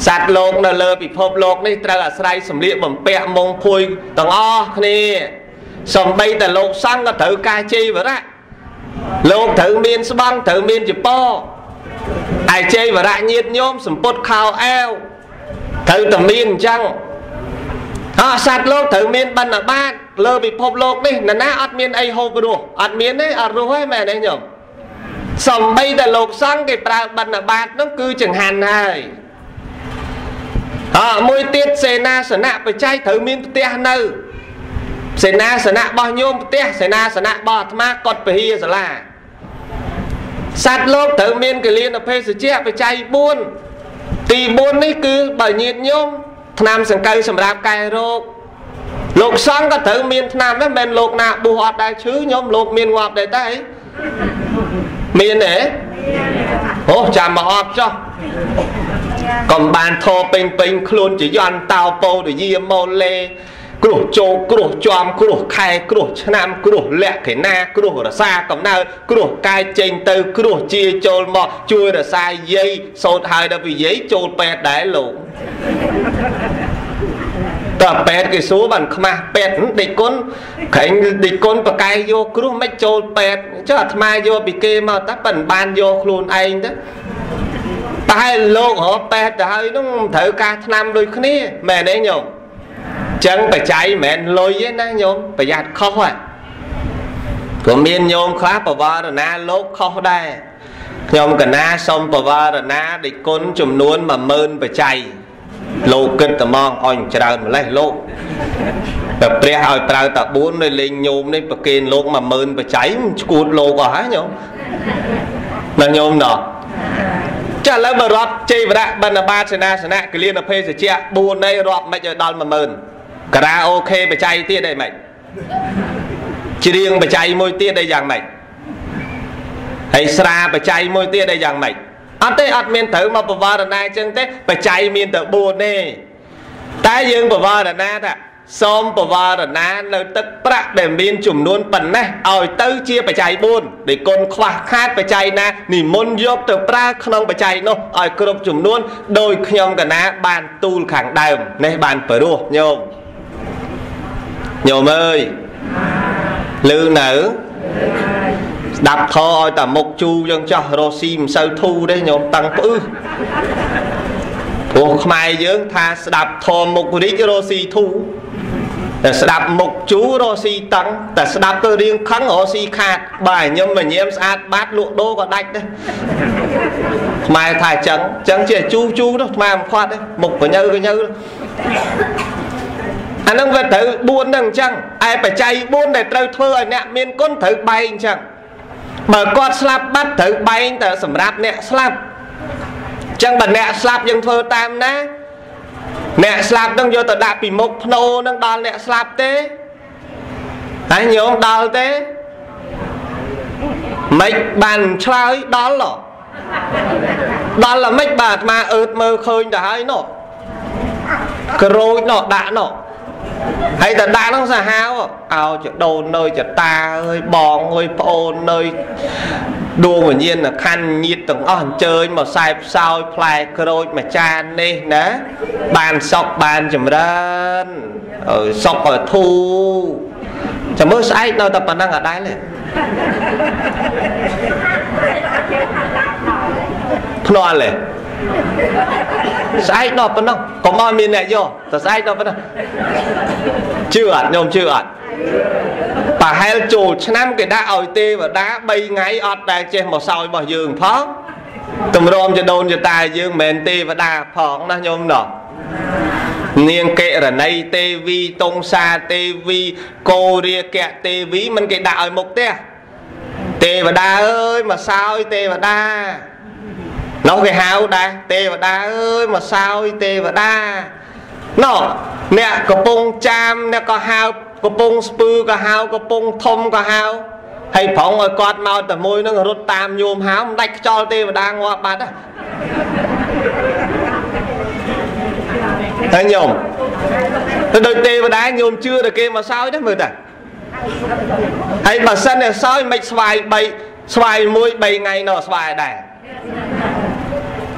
សត្វលោកនៅលើពិភពលោកនេះត្រូវអាស្រ័យសម្លៀកបំពាក់មុងភួយទាំងអស់គ្នាសំបីតែលោកសង្ឃក៏ត្រូវការជ័យវរៈលោកត្រូវមានស្បង់ត្រូវមានចពោឯជ័យវរៈញាតញោមសម្ពុតខោអាវត្រូវតែមានអញ្ចឹងអស់សត្វលោកត្រូវមានបណ្ឌបាតលើពិភពលោកនេះនរណាអត់មានអីហូបរស់អត់មានទេអត់រស់ទេមែនទេញោមសំបីតែលោកសង្ឃគេប្រើបណ្ឌបាតនោះគឺចង្ហាន់ហើយ អមួយទៀតសេនាសនៈបច្ច័យត្រូវមានផ្ទះនៅសេនាសនៈរបស់ញោមផ្ទះសេនាសនៈរបស់អាត្មាកត់ពហិយសាលាសត្វលោកត្រូវមានកលៀនភេសជ្ជៈបច្ច័យ4ទី4នេះគឺបើញាតញោមថ្នាំសង្កូវសម្រាប់កែរោគលោកសង្ឃក៏ត្រូវមានថ្នាំដែរមិនមែនលោកណាបួសអត់ដែរឈឺញោមលោកមានងាប់ដែរតែមានទេអូចាំមកអត់ចុះ កុំបានធោពេញពេញខ្លួនជាយន្តតោពោទយាម៉ូលេគ្រោះជោគគ្រោះជាំគ្រោះខែគ្រោះឆ្នាំគ្រោះលក្ខិណាគ្រោះរសាកំណើតគ្រោះកាយចេញទៅគ្រោះជាចូលមកជួយរសាយាយសោតហើយដល់ពីយាយចូលពេទ្យដែរលោកតើពេទ្យគេសួរបានខ្មាស់ពេទ្យដេកគុណក្រែងដេកគុណប្រកែកយកគ្រោះមិនចូលពេទ្យចុះអាត្មាយកពីគេមកតើប៉ិនបានយកខ្លួនឯងទៅ តែលោករកពេទ្យទៅហើយនោះត្រូវការថ្នាំដូចគ្នាមែនទេញោមចឹងបច្ច័យមិនមែនលុយទេណាញោមប្រយ័ត្នខុសហ្នឹងក៏មានញោមខ្លះបវរណាលោកខុសដែរខ្ញុំកណាសូមបវរណាដេគុណចំនួន10000បច្ច័យលោកគិតតែមកអញច្រើនម្លេះលោកតែព្រះឲ្យប្រើតា4នៅលេងញោមនេះប្រគេនលោក10000បច្ច័យឈួតលោកអស់ហើយញោមណាញោមណោះ ចាឥឡូវបើរាប់ជ័យវរៈបណ្ឌបាតសេនាសនៈកលៀនភេសជ្ជៈ4នៃរាប់មិនឲ្យដល់10000ការ៉ាអូខេបច្ច័យទៀតអីមិនច្រៀងបច្ច័យមួយទៀតអីយ៉ាងម៉េចហើយស្រាបច្ច័យមួយទៀតអីយ៉ាងម៉េចអត់ទេអត់មានត្រូវមកបវរណាអញ្ចឹងទេបច្ច័យមានតែ4ទេតែយើងបវរណាថា សូមបវរណានៅទឹកប្រាក់ដែលមានចំនួនប៉ុណ្ណេះឲ្យទៅជាបច្ច័យ4ដែលគុណខ្វះខាតបច្ច័យណានិមន្តយកទៅប្រើក្នុងបច្ច័យនោះឲ្យគ្រប់ចំនួនដោយខ្ញុំកណាបានទូលខាងដើមនេះបានព្រោះញោមញោមអើយលឺនៅស្ដាប់ធរឲ្យតែមុខជូរយើងចោះរស់ស៊ីមិនសូវធូរទេញោមតាំងផ្អឺព្រោះខ្មែរយើងថាស្ដាប់ធរមុខរីករស់ស៊ីធូរ តែស្ដាប់មុខជូររស់ស៊ីតឹងតែស្ដាប់ទៅរៀងខឹងរស់ស៊ីខាតបាទញឹមញញៀមស្អាតបាត់លក់ដូរក៏ដាច់ដែរខ្មែរថាអញ្ចឹងអញ្ចឹងជាជូរជូរនោះខ្មែរមិនខាត់ទេមុខកញើកញើអានឹងវាត្រូវ4ហ្នឹងអញ្ចឹងឯបច្ច័យ4ដែលត្រូវធ្វើឲ្យអ្នកមានគុណត្រូវបែងអញ្ចឹងបើគាត់ស្លាប់បាត់ត្រូវបែងតែសម្រាប់អ្នកស្លាប់អញ្ចឹងបើអ្នកស្លាប់យើងធ្វើតាមណា អ្នកស្លាប់នឹងយកទៅដាក់ពីមុខភ្នោនឹងដល់អ្នកស្លាប់ទេហើយញោមដល់ទេមិនបានឆ្លើយដល់ដល់ល្មិចបាទអាត្មាអឺតមើលឃើញទៅហើយនោះក្រូចនោះដាក់នោះហើយតដាក់នោះសាហាវឲ្យចដូននៅចតាអើយបងអើយប្អូននៅ ដួងវិញ្ញាណខណ្ឌញាតទាំងអស់អញ្ជើញមកខ្សែផ្សោយផ្លែក្រូចមួយចាននេះណាបានសុកបានចម្រើនអើយសុកឲ្យធូចាំមើលស្អែកនៅតែប៉ុណ្ណឹងអត់ដែរទេភ្នាល់ទេស្អែកដល់ប៉ុណ្ណោះកុំឲ្យមានអ្នកយកតែស្អែកដល់ប៉ុណ្ណោះជឿអត់ញោមជឿអត់ ប្រហែលចូលឆ្នាំគេដាក់ឲ្យទេវតា3ថ្ងៃអត់ដែលចេះមកសោយរបស់យើងផងតម្រាំចដូនចតាយើងមិនមែនទេវតាផងណាញោមណោះនាងកិរណីទេវីតុងសាទេវីកោរាកៈទេវីមិនគេដាក់ឲ្យមុខទេទេវតាអើយមកសោយទេវតានោះគេហៅដែរទេវតាអើយមកសោយទេវតាណោអ្នកកំពុងចាមអ្នកក៏ហៅ កំពុងស្ពឺក៏ហៅកំពុងធំក៏ហៅហើយប្រងឲ្យគាត់មកតែមួយនឹងរត់តាមញោមហៅមិនដាច់ខ្យល់ទេវតាងាប់បាត់ហើយញោមទៅដូចទេវតាញោមជឿតែគេមកសោយទេមើលតាហើយបើសិនតែសោយមិនស្វាយ3ស្វាយមួយ3ថ្ងៃនោះស្វាយដែរ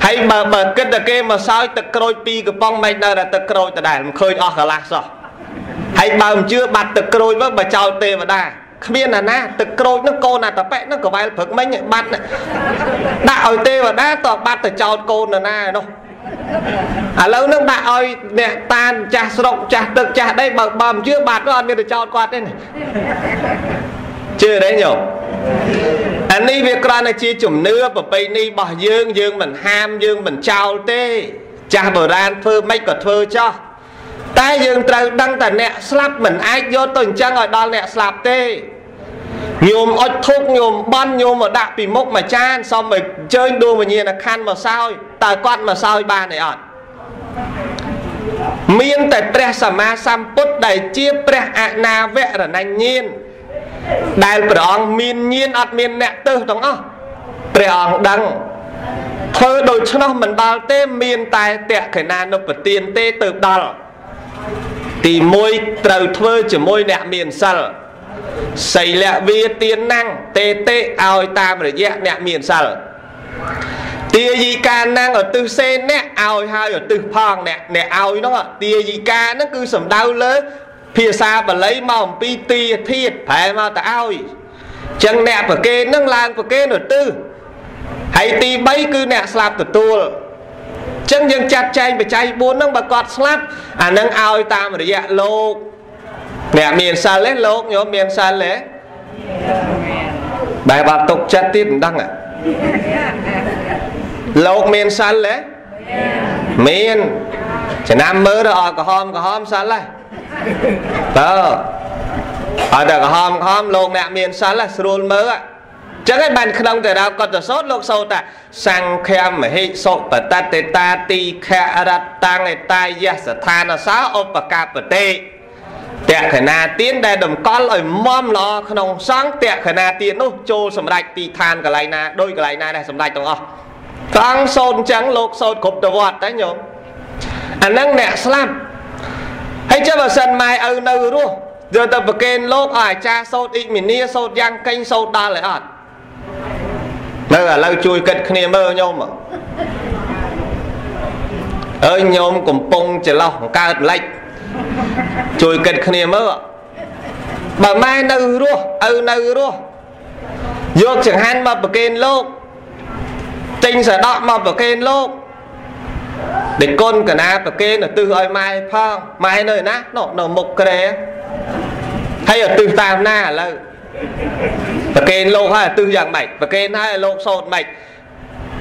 ហើយបើបើគិតតែគេមកសោយទឹកក្រូចពីរកំប៉ុងមិននៅតែទឹកក្រូចដដែលមិនឃើញអស់កន្លះសោះ ហើយបើមិនជឿបាត់ទឹកក្រូចមកបើចោលទេវតាគ្មានណាណាទឹកក្រូចហ្នឹងកូនអាតប៉ែហ្នឹងកវែលព្រឹកមិញបាត់ដាក់ឲ្យទេវតាតបាត់ទៅចោលកូនណាណានោះឥឡូវហ្នឹងដាក់ឲ្យអ្នកតានចាស់ស្រុកចាស់ទឹកចាស់ដីបើបើមិនជឿបាត់ទៅអត់មានទៅចោលគាត់ទេជឿទេញោមអានេះវាគ្រាន់តែជាជំនឿប្រពៃណីរបស់យើងយើងមិនហាមយើងមិនចោលទេ ចាស់បុរាណធ្វើម៉េចក៏ធ្វើចោះ តែយើងត្រូវដឹងតែអ្នកស្លាប់មិនអាចយកទៅអញ្ចឹងឲ្យដល់អ្នកស្លាប់ទេញោមអុចធុកញោមបានញោមមកដាក់ពីមុខមួយចានសុំឲ្យអញ្ជើញដួងវិញ្ញាណខណ្ឌមកសោយតើគាត់មកសោយបានទេអត់មានតែព្រះសម្មាសម្ពុទ្ធដែលជាព្រះអនាវរណញ្ញញាណដែលព្រះអង្គមានញាណអត់មានអ្នកទើសទាំងអស់ព្រះអង្គដឹងធ្វើដូច្នោះមិនដល់ទេមានតែតក្កិណានុពទានទេទៅដល់ ទី1ត្រូវធ្វើជាមួយអ្នកមានសិលសីលវាទានណាំងទេទេឲ្យតាមរយៈអ្នកមានសិលទាយីកាណាំងឧទ្ទិសសេអ្នកឲ្យហើយឧទ្ទិសផងអ្នកអ្នកឲ្យនោះទាយីកាហ្នឹងគឺសំដៅលើភាសាបាលីមកអំពីទាធាតប្រែមកទៅឲ្យចឹងអ្នកប្រកេននឹងឡើងប្រកេនឧទ្ទិសហើយទី3គឺអ្នកស្លាប់ទទួល ចឹងយើងចាត់ចែងបច្ច័យ4ហ្នឹងបើគាត់ស្លាប់អានឹងឲ្យតាមរយៈលោកអ្នកមានសិលទេលោកញោមមានសិលទេបែបបាត់ទុកចិត្តទៀតមិនដឹងលោកមានសិលទេមានចំណាំមើលទៅអត់ក្រហមក្រហមសិលទេតើអត់តែក្រហមក្រហមលោកអ្នកមានសិលស្រួលមើល ចឹងឯងបានក្នុងតារាកតសោតលោកសោតថាសង្ឃមហិសុបតតេតាទីខរតតាំងឯតាយសស្ថានសោឧបកបតេតក្ខណាទានដែលតម្កល់ឲ្យមមល្អក្នុងសង្ឃតក្ខណាទាននោះចូលសម្រេចទីឋានកន្លែងណាដោយកន្លែងណាដែរសម្រេចទាំងអស់ត្រង់សោតអញ្ចឹងលោកសោតគ្រប់ទៅវត្តតែញោមអាហ្នឹងអ្នកស្លាប់ហើយចុះបើសិនម៉ែឪនៅរស់យកទៅប្រកេនលោកឲ្យអាចារ្យសោតអ៊ីមីនីសោតយ៉ាងកេងសោតដល់ហើយអត់ នៅឥឡូវជួយគិតគ្នាមើលញោមអើយញោមកំពុងចន្លោះកើតម្លេចជួយគិតគ្នាមើលបើម៉ែនៅរស់ឪនៅរស់យកចង្ហាន់មកប្រគេនលោកទិញសដក់មកប្រគេនលោកដេកុនកណាប្រគេនឧទ្ទិសឲ្យម៉ែផងម៉ែនៅណានោះនៅមុខក្រែហើយឧទ្ទិសតាមណាឥឡូវ ប្រគេនលោកហើយឧទ្ទិសយ៉ាងម៉េចប្រគេនហើយលោកសោតម៉េច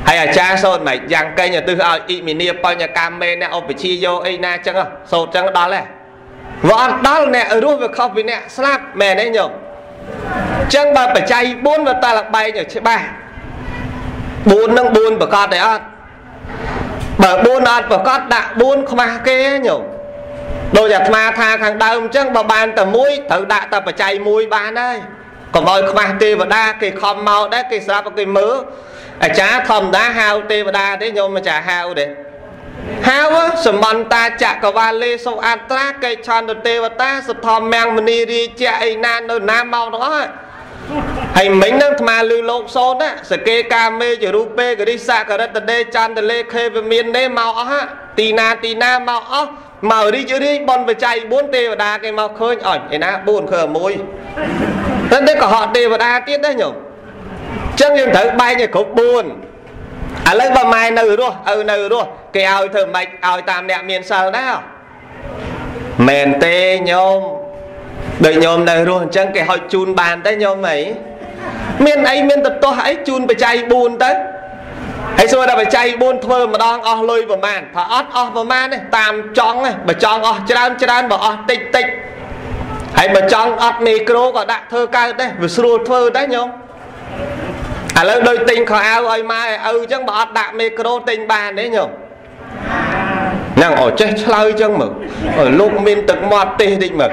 ហើយអាចារ្យសោតម៉េចយ៉ាងកេញឧទ្ទិសឲ្យអ៊ីមីនីបញ្ញកម្មមេអ្នកឧបជាយោអីណាចឹងសោតចឹងដល់ទេវាអត់ដល់អ្នករស់វាខុសពីអ្នកស្លាប់មែនទេញោមចឹងបើបច្ច័យ4វាតែលបែងឲ្យច្បាស់4នឹង4ប្រកាសទេអត់បើ4អត់ប្រកាសដាក់4ខ្មាស់គេញោមដូចអាត្មាថាខាងដើមអញ្ចឹងបើបានតែមួយត្រូវដាក់តែបច្ច័យមួយបានហើយ កុំឲ្យខ្មាស់ទេវតាគេខំមកដែរគេស្រាប់គេមើលអាចារ្យធម្មតាហៅទេវតាទេញោមមិនចាហៅទេហៅសម្បន្តចក្រវាលេសុអត្រាកេឆន្ទទេវតាសទ្ធមមនីរាជៈអីណានៅណាមកទាំងអស់ហើយមិញហ្នឹងអាត្មាលឺលោកសូនណាសកេកាមេជរូពេករិសករិតដេចន្ទលេខេវមាននេះមកអស់ទីណាទីណាមកអស់មករីករាយបនបច្ច័យ4ទេវតាគេមកឃើញអត់ឯណា4ឃើញមួយ តែតែកុហកទេវតាទៀតដែរញោមចឹងយើងត្រូវបែកឲ្យគ្រប់4ឥឡូវបើម៉ែនៅរស់ឪនៅរស់គេឲ្យធ្វើម៉េចឲ្យតាមអ្នកមានសិលដែរមែនទេញោមដូចញោមនៅរស់អញ្ចឹងគេហុចជូនបានទេញោមអីមានអីមានតតោះអីជូនបច្ច័យ4ទៅហើយសួរថាបច្ច័យ4ធ្វើម្ដងអស់លុយប្រមាណថាអត់អស់ប្រមាណទេតាមចង់បើចង់អស់ច្រើនច្រើនបើអស់តិចតិច ហើយបើចង់អត់មីក្រូក៏ដាក់ធ្វើកើតដែរវាស្រួលធ្វើដែរញោមឥឡូវដូចទិញខោអាវឲ្យម៉ែឲ្យឪអញ្ចឹងបើអត់ដាក់មីក្រូទិញបានទេញោមហ្នឹងអូចេះឆ្លើយអញ្ចឹងមើលលោកមានទឹកមាត់ទេសតិចមើល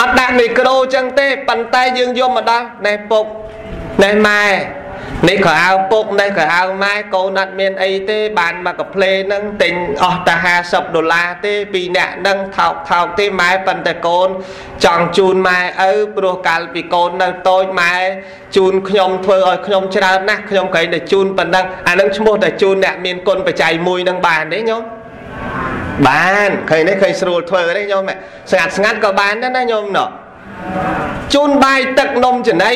អត់ដាក់មីក្រូអញ្ចឹងទេប៉ុន្តែយើងយកមកដល់ណែពុកណែម៉ែ នេះក៏អើពុកនេះក៏អើម៉ែកូនអត់មានអីទេបានមកកាផ្លេហ្នឹងទិញអស់តែ50ដុល្លារទេពីអ្នកហ្នឹងថោកថោកទេម៉ែប៉ុន្តែកូន ចង់ជូនម៉ែឪព្រោះកាលពីកូននៅតូចម៉ែជូនខ្ញុំធ្វើឲ្យខ្ញុំច្រើនណាស់ខ្ញុំក្រែងតែជូនប៉ុណ្ណឹងអានឹងឈ្មោះតែជូនអ្នកមានគុណបច្ច័យមួយនឹងបានទេញោមបានឃើញនេះឃើញស្រួលធ្វើទេញោមស្ងាត់ស្ងាត់ក៏បានដែរណាញោមណោះជូនបាយទឹកនំចំណី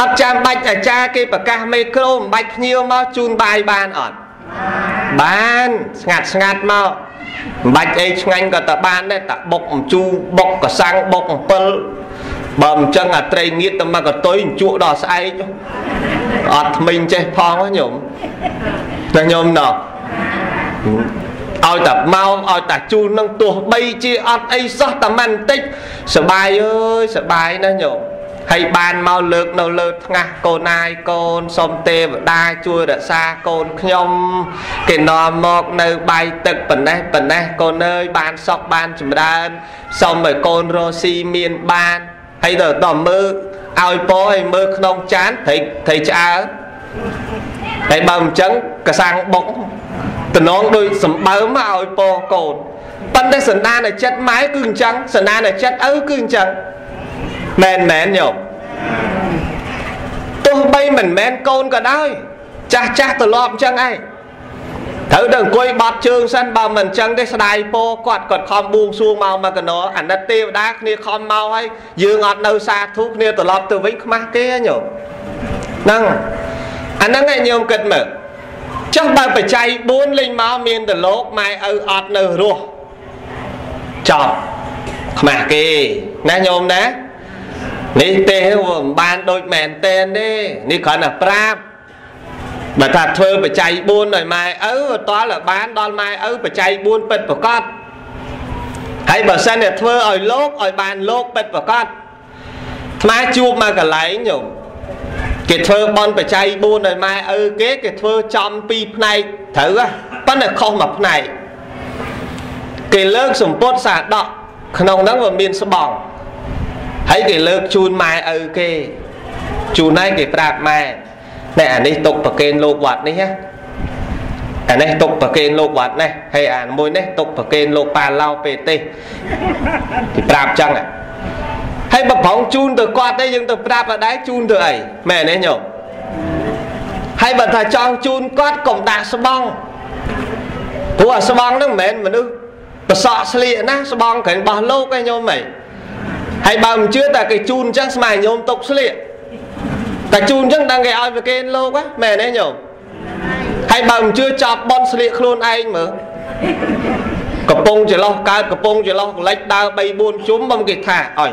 អត់ចាំបាច់អាចារ្យគេប្រកាសមេក្រូមិនបាច់ភ្ញៀវមកជូនបាយបានអត់បានស្ងាត់ស្ងាត់មកមិនបាច់អីឆ្ងាញ់ក៏តបានដែរតបុកអំជូរបុកកសាំងបុកអំពិលបើមិនចឹងអាត្រីងៀតទៅមកកតុយជក់ដល់ស្អែកអត់ថ្មិញចេះផងញោមតែញោមណោះឲ្យតែមកឲ្យតែជូននឹងទោះបីជាអត់អីសោះតែមិនបន្តិចសបាយអើយសបាយណាស់ញោម ហើយបានមកលើកនៅលើថ្ងាស់កូនណាយកូនសុំទេវតាជួយរក្សាកូនខ្ញុំគេនាំមកនៅបាយទឹកប៉ុណ្ណេះប៉ុណ្ណេះកូនអើយបានសុខបានចម្រើនសុំឲ្យកូនរស់ស៊ីមានបានហើយទៅដល់មើលឲ្យពោឲ្យមើលក្នុងចានត្រីត្រីឆ្អើហើយបើមិនចឹងកសាំងបុកតំណងដូចសម្បើមកឲ្យពោកូនប៉ុន្តែសន្តានចិត្តម៉ែគឺអញ្ចឹងសន្តានចិត្តឪគឺអញ្ចឹង មែនមែនញោមទោះបីមិនមែនកូនក៏ដោយចាស់ចាស់ត្រឡប់អញ្ចឹងឯងត្រូវទៅអង្គុយបាត់ជើងសិនបើមិនអញ្ចឹងទេស្ដាយពោគាត់គាត់ខំបួងសួងមកមកកណោអាណិតទេវតាគ្នាខំមកហើយយើងអត់នៅសាធុគ្នាត្រឡប់ទៅវិញខ្មាស់គេញោមហ្នឹងអាហ្នឹងឯងញោមគិតមើលចុះបើបច្ច័យ4លេងមកមានតលោកម៉ែឪអត់នៅរស់ចប់ខ្មាស់គេណាញោមណា នេះទេមិនបានដូចមែនតែនទេនេះគ្រាន់តែប្រាប់បើថាធ្វើបច្ច័យ4ឲ្យម៉ែឪតលបានដល់ម៉ែឪបច្ច័យ4ពិតប្រកបហើយបើសិនតែធ្វើឲ្យលោកឲ្យបានលោកពិតប្រកបថ្មជួបមកកន្លែងញោមគេធ្វើបនបច្ច័យ4ឲ្យម៉ែឪគេគេធ្វើចំពីរផ្នែកត្រូវប៉ុន្តែខុសមួយផ្នែកគេលើកសម្ពុតសាដកក្នុងហ្នឹងវាមានស្បង់ ហើយគេលើកជូនម៉ែឪគេជូនហើយគេប្រាប់ម៉ែណែអានេះទុកប្រគេនលោកវត្តនេះណាអានេះទុកប្រគេនលោកវត្តនេះហើយអាមួយនេះទុកប្រគេនលោកប៉ាឡោពេទេសគេប្រាប់ចឹងហើយបើប្រងជូនទៅគាត់ទេយើងទៅប្រាប់អត់ដែរជូនទៅអីមែនទេញោមហើយបើថាចង់ជូនគាត់កុំដាក់ស្បង់ព្រោះអាស្បង់ហ្នឹងមិនមែនមនុស្សប្រសក់ស្លៀកណាស្បង់ក្រែងរបស់លោកឯងញោមហី ហើយបើមិនជឿតែគេជូនអញ្ចឹងស្មើញោមຕົកស្លៀកតែជូនអញ្ចឹងដឹងគេឲ្យប្រគេនលោកហ៎មែនទេញោមហើយបើមិនជឿចប់បនស្លៀកខ្លួនឯងមើលកំពុងចន្លោះកើតកំពុងចន្លោះកលិចដើរ3 4ជុំបំគេថាអញ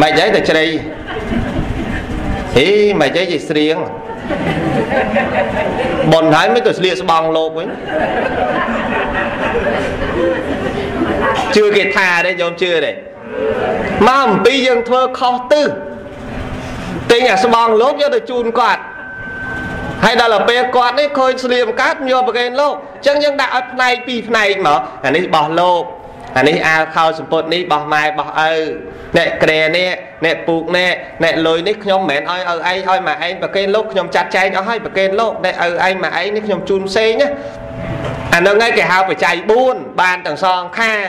មិនអីតែជ្រៃហេមិនអីជាស្រៀងបនហើយមិនទៅស្លៀកស្បង់លោកវិញជឿគេថាទេញោមជឿទេ មកអំពីយើងធ្វើខុសទិសទិញអាស្បងលោកយកទៅជូនគាត់ហើយដល់ទៅពេលគាត់នេះឃើញស្លៀកកាត់យកប្រកេនលោកអញ្ចឹងយើងដាក់ឲ្យផ្នែកពីរផ្នែកមកអានេះរបស់លោកអានេះអាវខោសម្ពុតនេះបោះម៉ែបោះឪអ្នកក្រែនេះអ្នកពូកនេះអ្នកលុយនេះខ្ញុំមិនមែនឲ្យឪឯងឲ្យម៉ែឯងប្រកេនលោកខ្ញុំចាត់ចែងអស់ហើយប្រកេនលោកអ្នកឪឯងម៉ែឯងនេះខ្ញុំជូនផ្សេងណាអានឹងឯងគេហៅបច្ច័យ4បានទាំងសងខាង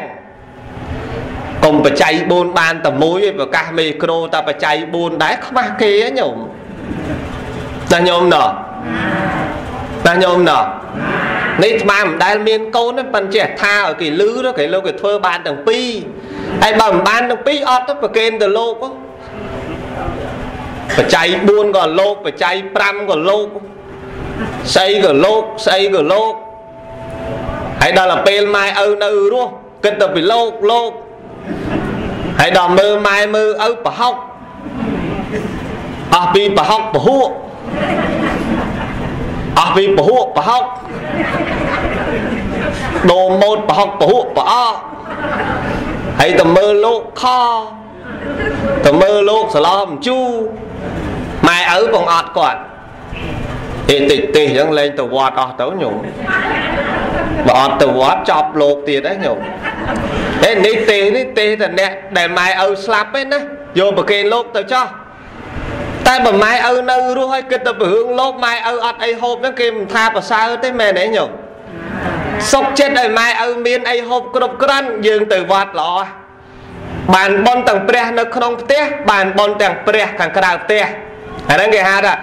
កុំបច្ច័យ4បានតែមួយឯប្រកាសមេក្រូតែបច្ច័យ4ដែរខ្មាស់គេញោមតែញោមណោះតែញោមណោះនេះស្មាមិនដែលមានកូនទេប៉ិនចេះថាឲ្យគេលឺទៅគេលោកគេធ្វើបានទាំងពីរហើយបើមិនបានទាំងពីរអត់ទៅប្រកេនទៅលោកបច្ច័យ4ក៏លោកបច្ច័យ5ក៏លោកស្អីក៏លោកស្អីក៏លោកហើយដល់ទៅពេលម៉ែឪនៅរស់គិតទៅពីលោកលោក ហើយដល់មើលម៉ែមើលឪប្រហុកអស់ពីប្រហុកពហុអស់ពីពហុប្រហុកដូរម៉ូតប្រហុកពហុប្រអកហើយទៅមើលលោកខទៅមើលលោកសឡំជូម៉ែឪបងអត់គាត់អេតិចទេអញ្ចឹងលេងទៅវត្តអស់ទៅញោមបើអត់ទៅវត្តចប់លោកទៀតហ្នឹងញោម ហេនេះទេនេះទេតែអ្នកដែលម៉ែឪស្លាប់ឯណាយកប្រគេនលោកទៅចោះតែបើម៉ែឪនៅរស់ហើយគិតទៅពីរឿងលោកម៉ែឪអត់អីហូបហ្នឹងគេមិនថាប្រសើរទេមែនទេញោមសុខចិត្តឲ្យម៉ែឪមានអីហូបគ្រប់គ្រាន់យើងទៅវត្តល្អបានបនទាំងព្រះនៅក្នុងផ្ទះបានបនទាំងព្រះខាងក្រៅផ្ទះអាហ្នឹងគេហៅថា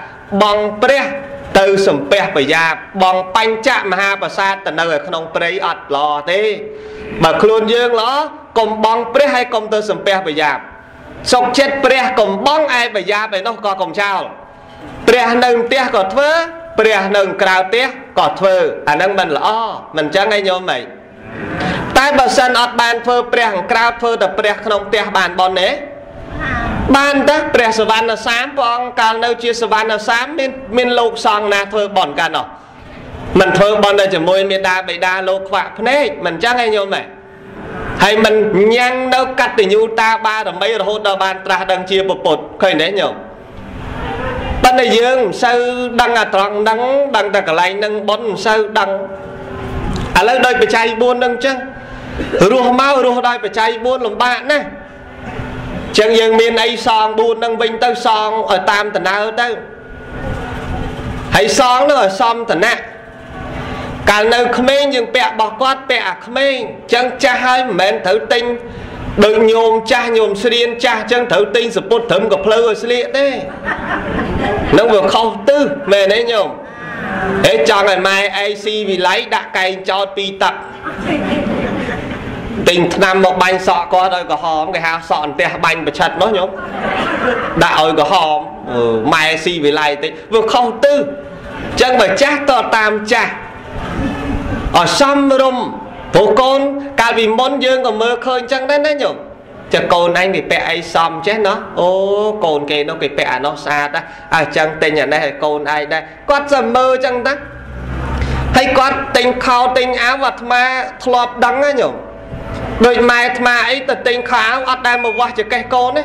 បងព្រះ ទៅសំពះប្រយ៉ាបងបញ្ចមហាប្រាសាទទៅនៅក្នុងព្រៃអត់ល្អទេបើខ្លួនយើងល្អកុំបងព្រះហើយកុំទៅសំពះប្រយ៉ាសុកចិត្តព្រះកុំបងឯប្រយ៉ាឯនោះក៏កុំចោលព្រះនៅផ្ទះក៏ធ្វើព្រះនៅក្រៅផ្ទះក៏ធ្វើអានឹងមិនល្អមិនចឹងឯងញោមម៉េចតែបើសិនអត់បានធ្វើព្រះក្រៅធ្វើតែព្រះក្នុងផ្ទះបានបនទេ បានតាព្រះសវណ្ណសាមព្រះអង្គកាលនៅជាសវណ្ណសាមមានមានលោកសង្ឃណាធ្វើបនកាលនោះមិនធ្វើបនតែជាមួយមេដាបេដាលោកខ្វាក់ភ្នែកមិនចឹងឯងញោមទេហើយមិនញ៉ាំងនៅកតញ្ញូតាបារមីរហូតដល់បានត្រាស់ដឹងជាពុទ្ធឃើញទេញោមប៉ុន្តែយើងមិនសូវដឹងអាត្រង់ហ្នឹងដឹងតែកន្លែងហ្នឹងប៉ុនមិនសូវដឹងឥឡូវដោយបច្ច័យ4ហ្នឹងចឹងរស់មករស់ដោយបច្ច័យ4លំបាកណាស់ ចឹងយើងមានអីសង4ហ្នឹងវិញទៅសងឲ្យតាមតំណើទៅហើយសងនោះឲ្យសមតំណកាលនៅក្មេងយើងពាក់របស់គាត់ពាក់អាក្មេងចឹងចាស់ហើយមិនមែនត្រូវទិញដូចញោមចាស់ញោមស្រៀនចាស់ចឹងត្រូវទិញសពុតត្រឹមកភ្លៅឲ្យស្លៀកទេនឹងវាខុសទិសមែនទេញោមហេចង់ឲ្យម៉ែឯងស៊ីវិល័យដាក់កែងចោតពីទឹក ទិញថ្នាំមកបាញ់សក់គាត់ឲ្យក្រហមគេហៅសក់អន្ទះបាញ់ប្រឆិតនោះញោមដាក់ឲ្យក្រហមម៉ែស៊ីវិល័យតិចវាខុសទិសចឹងបើចាស់តតាមចាស់អសំរុំព្រោះកូនកាលពីមុនយើងក៏មើលឃើញចឹងដែរណាញោមចាកូនឯងវាពាក់អីសំចេះណោះអូកូនគេនោះគេពាក់អានោះស្អាតណាអញ្ចឹងទិញអានេះឲ្យកូនឯងដែរគាត់សើមើលចឹងតាហើយគាត់ទិញខោទិញអាវអាត្មាធ្លាប់ដឹងណាញោម ដូចម៉ែអាត្មាអីទៅទិញខោអាវអត់ដែលមកវាស់ចកេះកូនទេ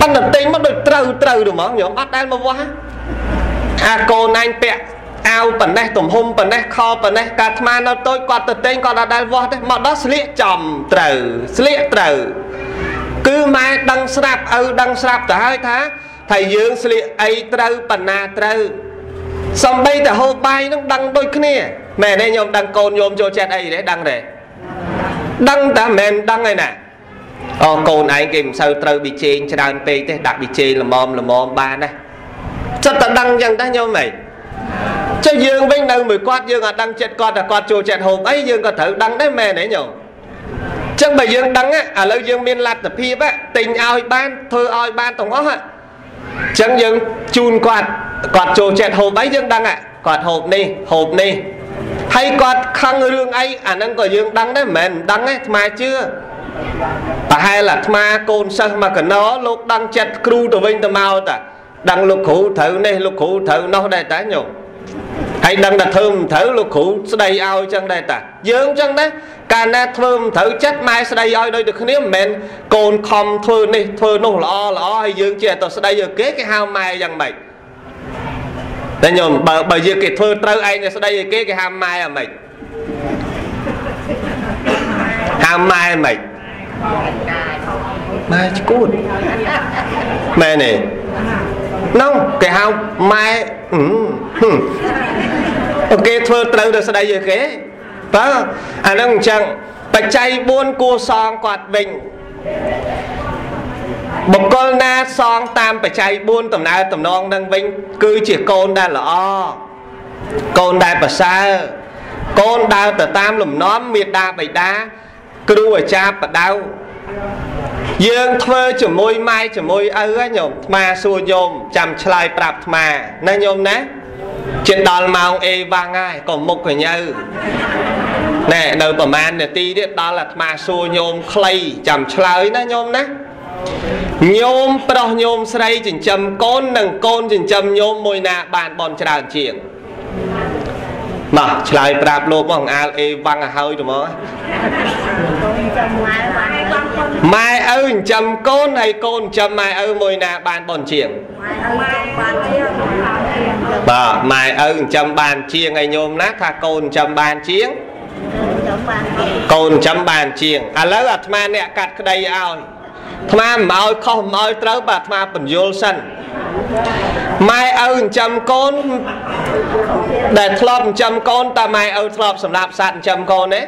ប៉ុន្តែទិញមកដូចត្រូវត្រូវទៅហ្មងញោមអត់ដែលមកវាស់អាកូនឯងពាក់អាវប៉ណ្ណេះទំហំប៉ណ្ណេះខប៉ណ្ណេះកាអាត្មានៅតូចគាត់ទៅទិញគាត់អត់ដែលវាស់ទេមកដល់ស្លៀកចំត្រូវស្លៀកត្រូវគឺម៉ែដឹងស្រាប់ឪដឹងស្រាប់ទៅហើយថាថាយើងស្លៀកអីត្រូវបណ្ណាត្រូវសំបីតែហូបបាយនឹងដឹងដូចគ្នាមែនទេញោមដឹងកូនញោមចូលចិត្តអីទេដឹងទេ ដឹងតែមិនមែនដឹងឯណាអូកូនឯងគេមិនសូវត្រូវប៊ីចេងច្រើនពេកទេដាក់ប៊ីចេងល្មមល្មមបានណាចិត្តតែដឹងចឹងដែរញោមហីចុះយើងវិញនៅមួយគាត់យើងអត់ដឹងចិត្តគាត់តែគាត់ចូលចិត្តហូបអីយើងក៏ត្រូវដឹងដែរមែនទេញោមចឹងបើយើងដឹងឥឡូវយើងមានលទ្ធភាពទិញឲ្យបានធ្វើឲ្យបានទាំងអស់ចឹងយើងជូនគាត់គាត់ចូលចិត្តហូបអីយើងដឹងគាត់ហូបនេះហូបនេះ ហើយគាត់ខឹងរឿងអីអាហ្នឹងក៏យើងដឹងដែរមិនមែនមិនដឹងទេអាត្មាជឿប្រហែលអាត្មាកូនសិស្សមកកណោលោកដឹងចិត្តគ្រូទៅវិញទៅមកតាដឹងលោកគ្រូត្រូវនេះលោកគ្រូត្រូវនោះដែរតាញោមហើយដឹងតែធ្វើមិនត្រូវលោកគ្រូស្ដីឲ្យចឹងដែរតាយើងចឹងដែរកាលណាធ្វើមិនត្រូវចិត្តម៉ែស្ដីឲ្យដូចតែគ្នាមិនមែនកូនខំធ្វើនេះធ្វើនោះល្អល្អហើយយើងជាតែស្ដីឲ្យគេគេហៅម៉ែយ៉ាងម៉េច តែញោមបើបើយើងគេធ្វើត្រូវឯងស្ដីឲ្យគេគេហៅម៉ែអាម៉េចហៅហៅម៉ែមិនម៉ែឈួតម៉ែនេះនោះគេហៅម៉ែគេធ្វើត្រូវទៅស្ដីយើគេបើអានឹងអញ្ចឹងបច្ច័យ4គួសងគាត់វិញ បុគ្គលណាសងតាមបច្ច័យ4ដំណើរតំណងនឹងវិញ គឺជាកូនដែលល្អកូនដែលប្រសើរកូនដើរទៅតាមលំនាំមេដាបៃតាគ្រូអាចារ្យបដៅយើងធ្វើជាមួយម៉ែជាមួយឪញោមអាត្មាសួរញោមចាំឆ្លើយប្រាប់អាត្មាណាញោមណាជិតដល់ម៉ោងអេវ៉ាំងហើយកុំមុខកញើណែនៅប្រហែលនាទីទៀតដល់អាត្មាសួរញោមខ្លីចាំឆ្លើយណាញោមណា ញោមប្រុសញោមស្រីចិញ្ចឹមកូននិងកូនចិញ្ចឹមញោមមួយណាបានបនច្រើនជាងបាទឆ្លើយប្រាប់លោកមកអាលអេវ៉ាំងឲ្យហើយទៅមកម៉ែឪចិញ្ចឹមកូនហើយកូនចិញ្ចឹមម៉ែឪមួយណាបានបនជាងបាទម៉ែឪចិញ្ចឹមបានជាងឲ្យញោមណាថាកូនចិញ្ចឹមបានជាងកូនចិញ្ចឹមបានជាងឥឡូវអាត្មាអ្នកកាត់ក្តីឲ្យ ថ្មមិនឲ្យខុសមិនឲ្យត្រូវបាទថ្មបញ្យល់សិនម៉ែឪចិញ្ចឹមកូនដែលធ្លាប់ចិញ្ចឹមកូនតើម៉ែឪធ្លាប់សម្រាប់សត្វចិញ្ចឹមកូនទេ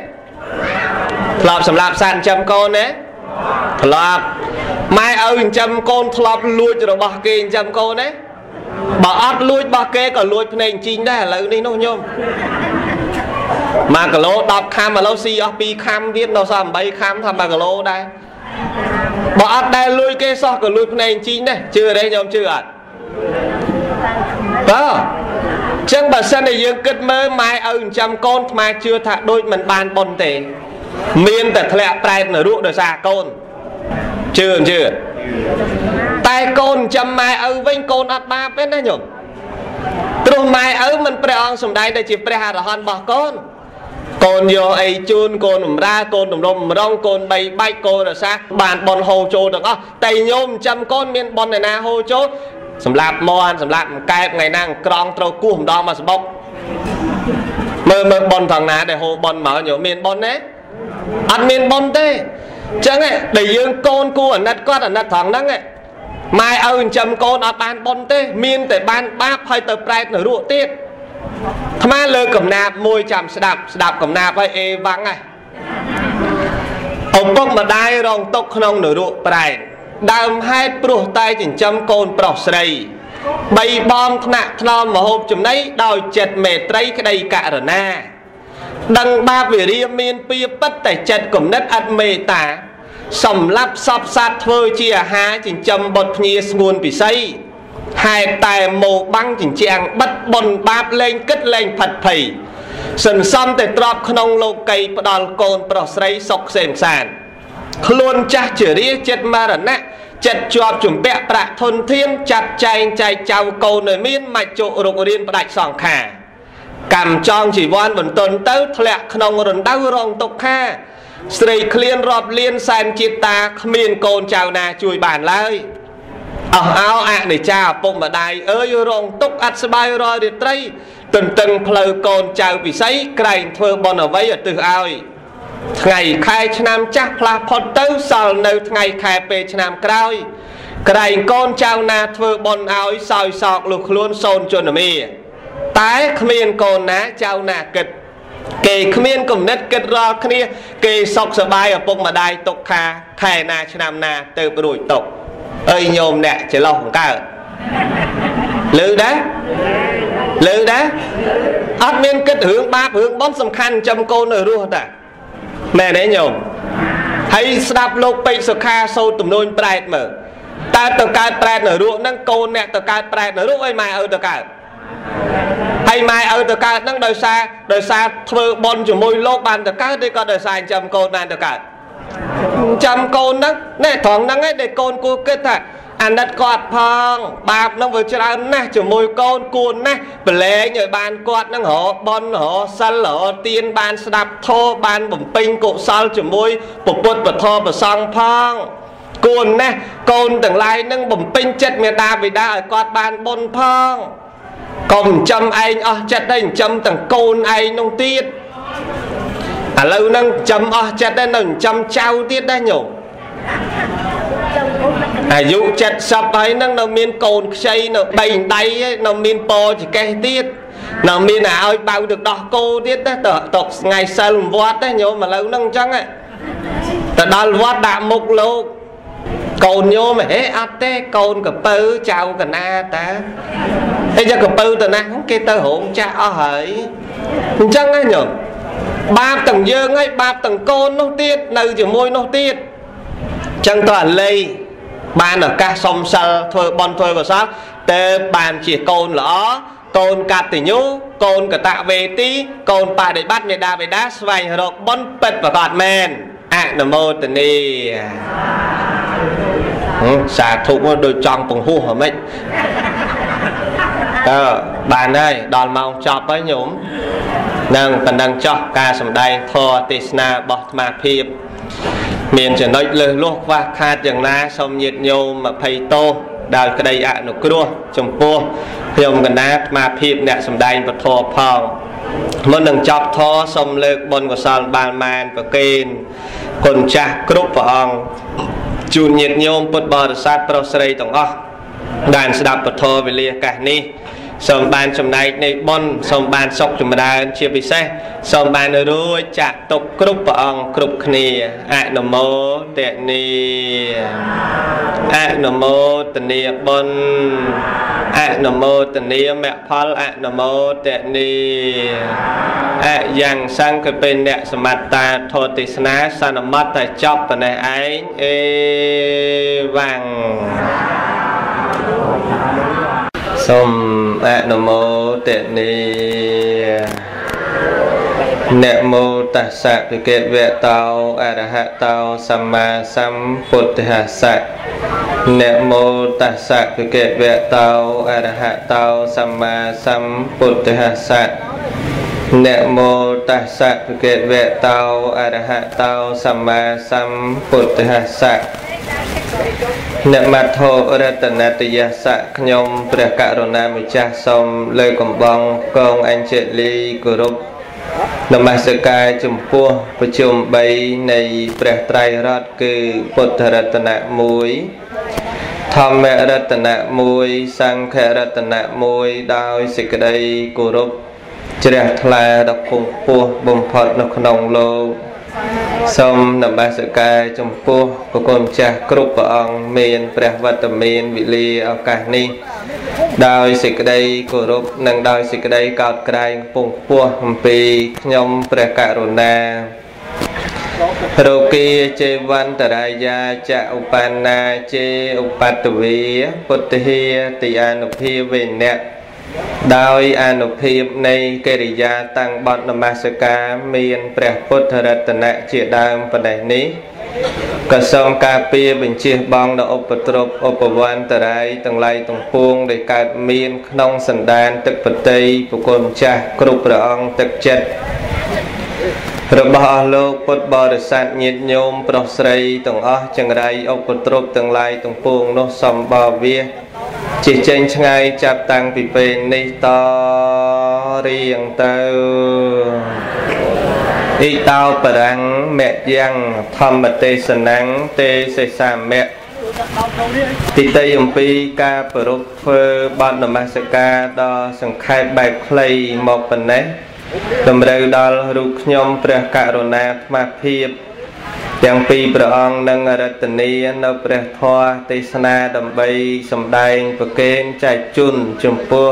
ធ្លាប់សម្រាប់សត្វចិញ្ចឹមកូនទេធ្លាប់ម៉ែឪចិញ្ចឹមកូនធ្លាប់លួចរបស់គេចិញ្ចឹមកូនទេបើអត់លួចរបស់គេក៏លួចភ្នែកជីងដែរឥឡូវនេះនោះញោម1គីឡូ10ខាំឥឡូវស៊ីអស់2ខាំទៀតនៅសល់8ខាំថា1គីឡូដែរ បើអត់ដែលលួចគេសោះក៏លួចភ្នែកជីងដែរជឿទេញោមជឿអត់បើចឹងបើសិនតែយើងគិតមើលម៉ែឪចិញ្ចឹមកូនថ្មជឿថាដូចមិនបានប៉ុនទេ មានតែធ្លាក់ប្រែតនរកដោយសារកូនជឿជឿតែកូនចិញ្ចឹមម៉ែឪវិញកូនអត់បាបទេណាញោមព្រោះម៉ែឪមិនព្រះអង្គសំដែងដែលជាព្រះអរហន្តរបស់កូន កូនយកអីជូនកូនបំរើកូនទំនុំម្ដងកូនបីបាច់កូនរសាបានបនហូរចូលទាំងអស់តែញោមចាំកូនមានបនឯណាហូរចូលសម្រាប់មន់សម្រាប់កែបថ្ងៃណាក្រងត្រូវគោះម្ដងមកសបុកមើលមើលបនថងណាដែលហូរបនមកញោមមានបនទេអត់មានបនទេអញ្ចឹងដែលយើងកូនគួរអាណិតគាត់អាណិតថងហ្នឹងម៉ែឪចិញ្ចឹមកូនអត់បានបនទេ មានតែបានបាបហើយទៅប្រែតនៅរក់ទៀត ថ្មលើកំណាបមួយចាំស្ដាប់ស្ដាប់កំណាបហើយអេវ៉ាំងហ្នឹងឪពុកម្ដាយរងទុកក្នុងនរកប្រែតដើមហេតុព្រោះតែចិញ្ចឹមកូនប្រុសស្រីបីបំថ្នាក់ថ្នមមហូបចំណីដោយចិត្តមេត្រីក្តីករណាដឹងបាបវិរិយមានពីពិតតែចិត្តគំនិតអត់មេត្តាសម្រាប់សពសត្វធ្វើជាអាហារចិញ្ចឹមបុតភ្ញាស្ងួនពិសី ហេតុតែមកបាំងចិញ្ចាំងបិទបនបាបលែងគិតលែងផិតភ័យសន្សំតែទ្របក្នុងលោកីផ្ដាល់កូនប្រុសស្រីសុខសេមសានខ្លួនចាស់ជារាចិត្តមរណៈចិត្តជាប់ជំពាក់ប្រាក់ធនធានចាត់ចែងចែកចៅកូននៅមានមច្ចុរុករៀនផ្ដាច់សង្ខាកម្មចងជីវ័នបន្ទន់ទៅធ្លាក់ក្នុងរណ្ដៅរងទុក្ខាស្រីឃ្លានរាប់លានសែនជាតិតាគ្មានកូនចៅណាជួយបានឡើយ អស់អោអនិច្ចាឪពុកម្ដាយអើយរងទុកអត់ស្បាយរាល់រាត្រីទន្ទឹងផ្លូវកូនចៅពិសីក្រែងធ្វើបន់អ្វីឲ្យទឹះឲ្យថ្ងៃខែឆ្នាំចាស់ផ្លាស់ផុតទៅសល់នៅថ្ងៃខែពេលឆ្នាំក្រោយ ក្រែងកូនចៅណាធ្វើបន់ឲ្យសោយសោកលុះខ្លួនសូនជនមីតែគ្មានកូនណាចៅណាគិតគេគ្មានគំនិតគិតរាល់គ្នា គេសុខសบายឪពុកម្ដាយទុកខាខែណាឆ្នាំណាទៅរួចទុក អើយញោមអ្នកច្រឡោះបង្កើតលឺដែរលឺដែរអត់មានគិតរឿងបាបរឿងបន់សំខាន់ចំកូននៅរស់តាមែនទេញោមហើយស្ដាប់លោកពេជ្រសុខាសោតទំនួញប្រែតមើលតើទៅកើតប្រែតនៅរស់ហ្នឹងកូនអ្នកទៅកើតប្រែតនៅរស់អីម៉ែឪទៅកើតហើយម៉ែឪទៅកើតហ្នឹងដោយសារដោយសារធ្វើបន់ជាមួយលោកបានទៅកើតឬក៏ដោយសារចិញ្ចឹមកូនបានទៅកើត ចាំកូនហ្នឹងណែត្រង់ហ្នឹងឯងដែលកូនគួរគិតថាអាណិតគាត់ផង បាបហ្នឹងវាច្រើនណាស់ជាមួយកូនគួរណាស់ប្រឡែងឲ្យបានគាត់ហ្នឹងរកបនរកសិលរកទៀនបានស្ដាប់ធម៌បានបំពេញកុសលជាមួយពុទ្ធពធប្រសង្ឃផងគួរណាស់កូនទាំងឡាយហ្នឹងបំពេញចិត្តមេដាបិតាឲ្យគាត់បានបុណ្យផងកុំចិញ្ចឹមឯងអស់ចិត្តទេចិញ្ចឹមទាំងកូនឯងនោះទៀត ឥឥឡូវហ្នឹងចំអស់ចិត្តដែរនៅចំចៅទៀតដែរញោមអាយុ70ហើយហ្នឹងនៅមានកូនខ្ចីនៅដីដៃនៅមានពចកេះទៀតនៅមានឲ្យបៅទឹកដោះគោទៀតទៅតថ្ងៃសិលវត្តទេញោមឥឡូវហ្នឹងអញ្ចឹងទៅដល់វត្តដាក់មុខលោកកូនញោមហេអត់ទេកូនកពៅចៅកណាតាអីចឹងកពៅទៅណាគេទៅរោងចាស់អស់ហើយអញ្ចឹងណាញោម បាបទាំងយើងហើយបាបទាំងកូននោះទៀតនៅជាមួយនោះទៀតអញ្ចឹងទៅអាល័យបានឱកាសសុំសិលធ្វើបន់ធ្វើកុសលទៅបានជាកូនល្អកូនកតញ្ញូកូនកតវេទី កូនបដិបត្តិមេដាបេដាស្វែងរកបុណ្យពិតប្រកបមែនអនុមោទនីសាធុមកដូចចង់ពង្ហោះហ្មងតើបានហើយដល់ម៉ោងចប់ហើយញោម នឹងបណ្ដឹងចោះការសម្ដែងធម៌ទេសនារបស់អាត្មាភាពមានចំណុចលើសលោះខ្វះខាតយ៉ាងណាសូមញាតញោម20តោសដោយក្តីអនុគ្រោះចំពោះខ្ញុំកណ្ដាអាត្មាភាពអ្នកសម្ដែងពធផងមុននឹងចប់ធរសូមលើកបុណ្យកុសលបានមែនប្រគេនគុណចាស់គ្រប់ព្រះអង្គជូនញាតិញោមពុទ្ធបរិស័ទប្រុសស្រីទាំងអស់ដែលស្ដាប់ពធវេលាកាសនេះ សូមបានចំណែកនៃបុណ្យសូមបានសុខចម្រើនជាពិសេសសូមបានរួចចាក់ទុកគ្រប់ព្រះអង្គគ្រប់គ្នាអនុមោទនីអនុមោទនីបុណ្យអនុមោទនីមគ្គផលអនុមោទនីអយ៉ាងសង្ឃពេអ្នកសមត្តាធរទេសនាសន្មតតែចប់ប៉ុណ្ណេះឯងអេវ៉ាំង សូមអនុមោទនីនមោតស្សៈភិក្ខវៈតោអរហតោសម្មាសម្ពុទ្ធស្សៈនមោតស្សៈភិក្ខវៈតោអរហតោសម្មាសម្ពុទ្ធស្សៈ នមោតស្សៈភិក្ខវៈតោអរហតោសម្មាសម្ពុទ្ធស្សៈនមត្ថោរតនតយសៈខ្ញុំព្រះករុណាម្ចាស់សូមលើកកំបងកងអញ្ជលីគោរពនមស្ការចំពោះប្រជុំ3នៃព្រះត្រៃរតន៍គឺពុទ្ធរតនៈ1ធម្មរតនៈ1សង្ឃរតនៈ1ដោយសេចក្តីគោរព ជ្រះថ្លាដ៏គង់ពោះបំផុតនៅក្នុងលោកសូមនមស្ការចំពោះប្រគុណម្ចាស់គ្រប់ព្រះអង្គមានព្រះវត្តមានវិលាឱកាសនេះ ដោយសេចក្តីគោរពនិងដោយសេចក្តីកោតក្រែងពងពោះអំពីខ្ញុំព្រះករុណារោគាចេវន្តរាយាចឧបណ្ណាចេឧបតវីពុទ្ធិតិអនុភាវេណៈ ដោយអនុភាពនៃកិរិយាតាំងបត់នមស្ការមានព្រះពុទ្ធរតនៈជាដើមប៉ុណ្ណេះនេះក៏សូមការពារបញ្ជាបងនៅឧបទ្រពឧបវន្តរាយទាំងឡាយទាំងពួងដែលកើតមានក្នុងសន្តានទឹកបតីពុគលម្ចាស់គ្រប់ព្រះអង្គទឹកចិត្តរបស់អស់លោកពុទ្ធបរិស័ទញាតិញោមប្រុសស្រីទាំងអស់ចង្រៃឧបទ្រពទាំងឡាយទាំងពួងនោះសំបោវា ជាចេញឆ្ងាយចាប់តាំងពីពេលនេះតរៀងទៅអ៊ីតោបរាំងមយ៉ាងធម្មទេសនាងទេសេសាមៈទីតីអំពីការប្រពធ្វើបទនមស្ការដ៏សង្ខេបបែបខ្លីមកប៉ុណ្ណេះតម្រូវដល់រូបខ្ញុំព្រះករុណាអាត្មាភាព ទាំងពីរព្រះអង្គនឹងរតនីនៅព្រះធម៌ទេសនាដើម្បីសម្ដែងប្រកេនចែកជូនចំពោះ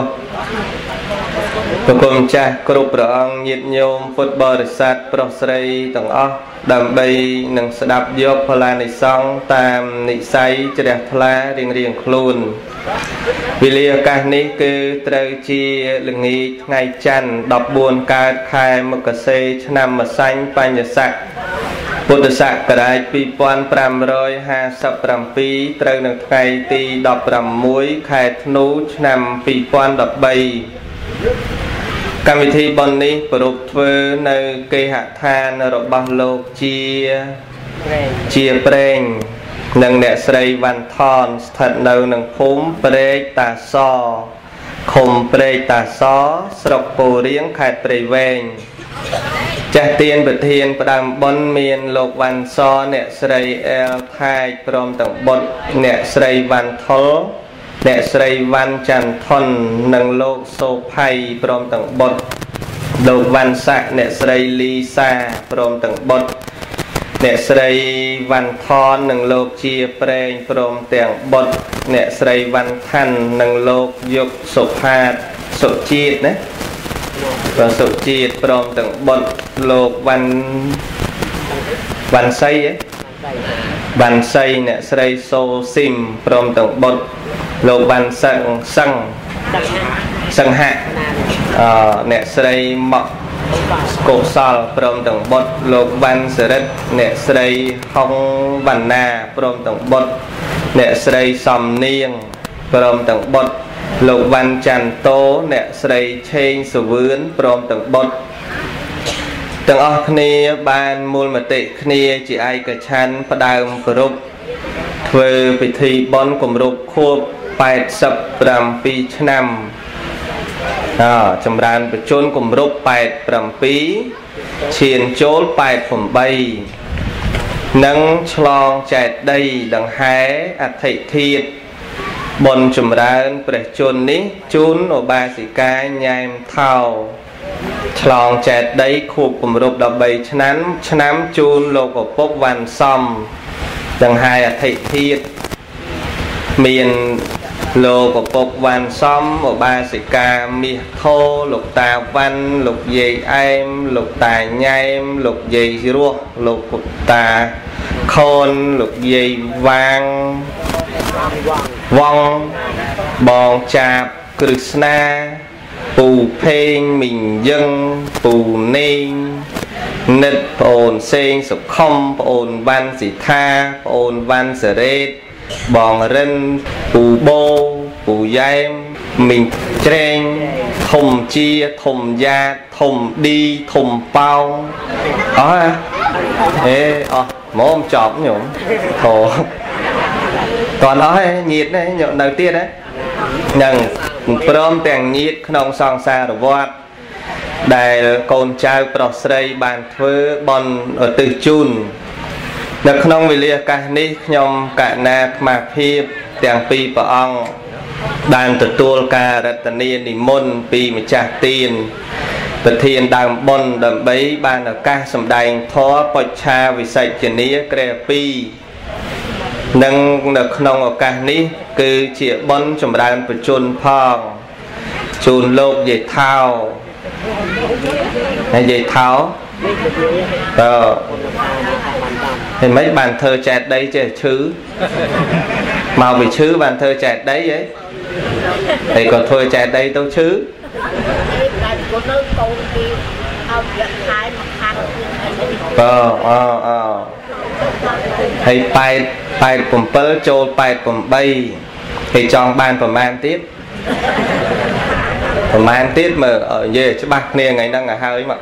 ប្រគំចាស់គ្រប់ព្រះអង្គញាតិញោមពុទ្ធបរិស័ទប្រុសស្រីទាំងអស់ដើម្បីនឹងស្ដាប់យកផលានិសង្ឃតាមនិស័យជ្រះថ្លារៀងរៀងខ្លួនវេលាឱកាសនេះគឺត្រូវជាល្ងាចថ្ងៃច័ន្ទ14កើតខែមករាឆ្នាំម្សាញ់បញ្ញស័ក ពុទ្ធសករាជ2557ត្រូវនៅថ្ងៃទី16ខែធ្នូឆ្នាំ2013កម្មវិធីបុណ្យនេះប្រពធ្វើនៅគេហដ្ឋានរបស់លោកជាជាប្រេងនិងអ្នកស្រីវ៉ាន់ថនស្ថិតនៅក្នុងភូមិព្រែកតាសឃុំព្រែកតាសស្រុកពោរៀងខេត្តព្រៃវែង ចាស់ទៀនប្រធានផ្ដើមបុណ្យមានលោកវ៉ាន់សអ្នកស្រីអែលថែកព្រមទាំងបុត្រអ្នកស្រីវ៉ាន់ថុលអ្នកស្រីវ៉ាន់ច័ន្ទថុននិងលោកសូផៃព្រមទាំងបុត្រលោកវ៉ាន់សាក់អ្នកស្រីលីសាព្រមទាំងបុត្រអ្នកស្រីវ៉ាន់ថននិងលោកជាប្រេងព្រមទាំងបុត្រអ្នកស្រីវ៉ាន់ខាន់និងលោកយុកសុផាតសុជាតិណា ប្រសុជាតិព្រមទាំងបុត្រលោកវ៉ាន់វ៉ាន់ស័យវ៉ាន់ស័យអ្នកស្រីសូស៊ីមព្រមទាំងបុត្រលោកវ៉ាន់សឹងសឹងសង្ហៈអអ្នកស្រីមកកុសលព្រមទាំងបុត្រលោកវ៉ាន់សរិទ្ធអ្នកស្រីហុងវណ្ណាព្រមទាំងបុត្រអ្នកស្រីសំនៀងព្រមទាំងបុត្រ លោកវ៉ាន់ច័ន្ទតោអ្នកស្រីឆេងសវឿនព្រមទាំងបុត្រទាំងអស់គ្នាបានមូលមតិគ្នាជាឯកច្ឆ័ន្ទផ្ដើមគោរពធ្វើពិធីបន់គម្រប់ខួប87ឆ្នាំអចម្រើនបជនគម្រប់87ឈានចូល88និងឆ្លងចែកដីដង្ហែអធិធាត បុណ្យចម្រើនព្រះជន្មនេះជូនឧបាសិកាញ៉ែមថោឆ្លងចែកដីខួបគម្រប់13ឆ្នាំឆ្នាំជូនលោកឪពុកវ៉ាន់សំដង្ហែអធិធាតមានលោកឪពុកវ៉ាន់សំឧបាសិកាមាសធោលោកតាវ៉ាន់លោកយាយអែមលោកតាញ៉ែមលោកយាយរស់លោកពុតាខូនលោកយាយវាង វងបងចាបគ្រឹស្នាពូភេងមីងយឹងពូនេងនិតប្អូនសេងសុខុមប្អូនវ៉ាន់សិដ្ឋាប្អូនវ៉ាន់សរ៉េតបងរិនពូបោពូយ៉ែមមីងច្រែងធំជាធំយ៉ាធំឌីធំប៉ោងអស់ហេអស់មកចប់ញោមធោ តន់អស់ហេញាតនេះនៅទៀតហ៎នឹងព្រមទាំងញាតក្នុងសង្សារវត្តដែលកូនចៅប្រុសស្រីបានធ្វើបន់ឧទ្ទិសជូននៅក្នុងវេលាឱកាសនេះខ្ញុំកណាខ្មាភាពទាំងពីរព្រះអង្គបានទទួលការរតនានិមន្តពីម្ចាស់ទានប្រធានដើមបុណ្យដើម្បីបានឱកាសសម្ដែងធម៌បុច្ឆាវិសិជ្ជនីក្រែ2 និងនៅក្នុងឱកាសនេះ គឺជាបុណ្យចម្រើនបជនផងជូនលោកយាយថោហើយយាយថោតើហើយមិនបានធ្វើចែកដីចេះឈឺមកវាឈឺបានធ្វើចែកដីហ៎ហើយក៏ធ្វើចែកដីទៅឈឺតែគាត់នៅកូនពីអត់យកខែមកខាងបើអអ ហើយ8 87ចូល88ហើយចង់បានប្រមាណទៀតប្រមាណទៀតមើលនិយាយច្បាស់គ្នាថ្ងៃហ្នឹងឲ្យហើយមក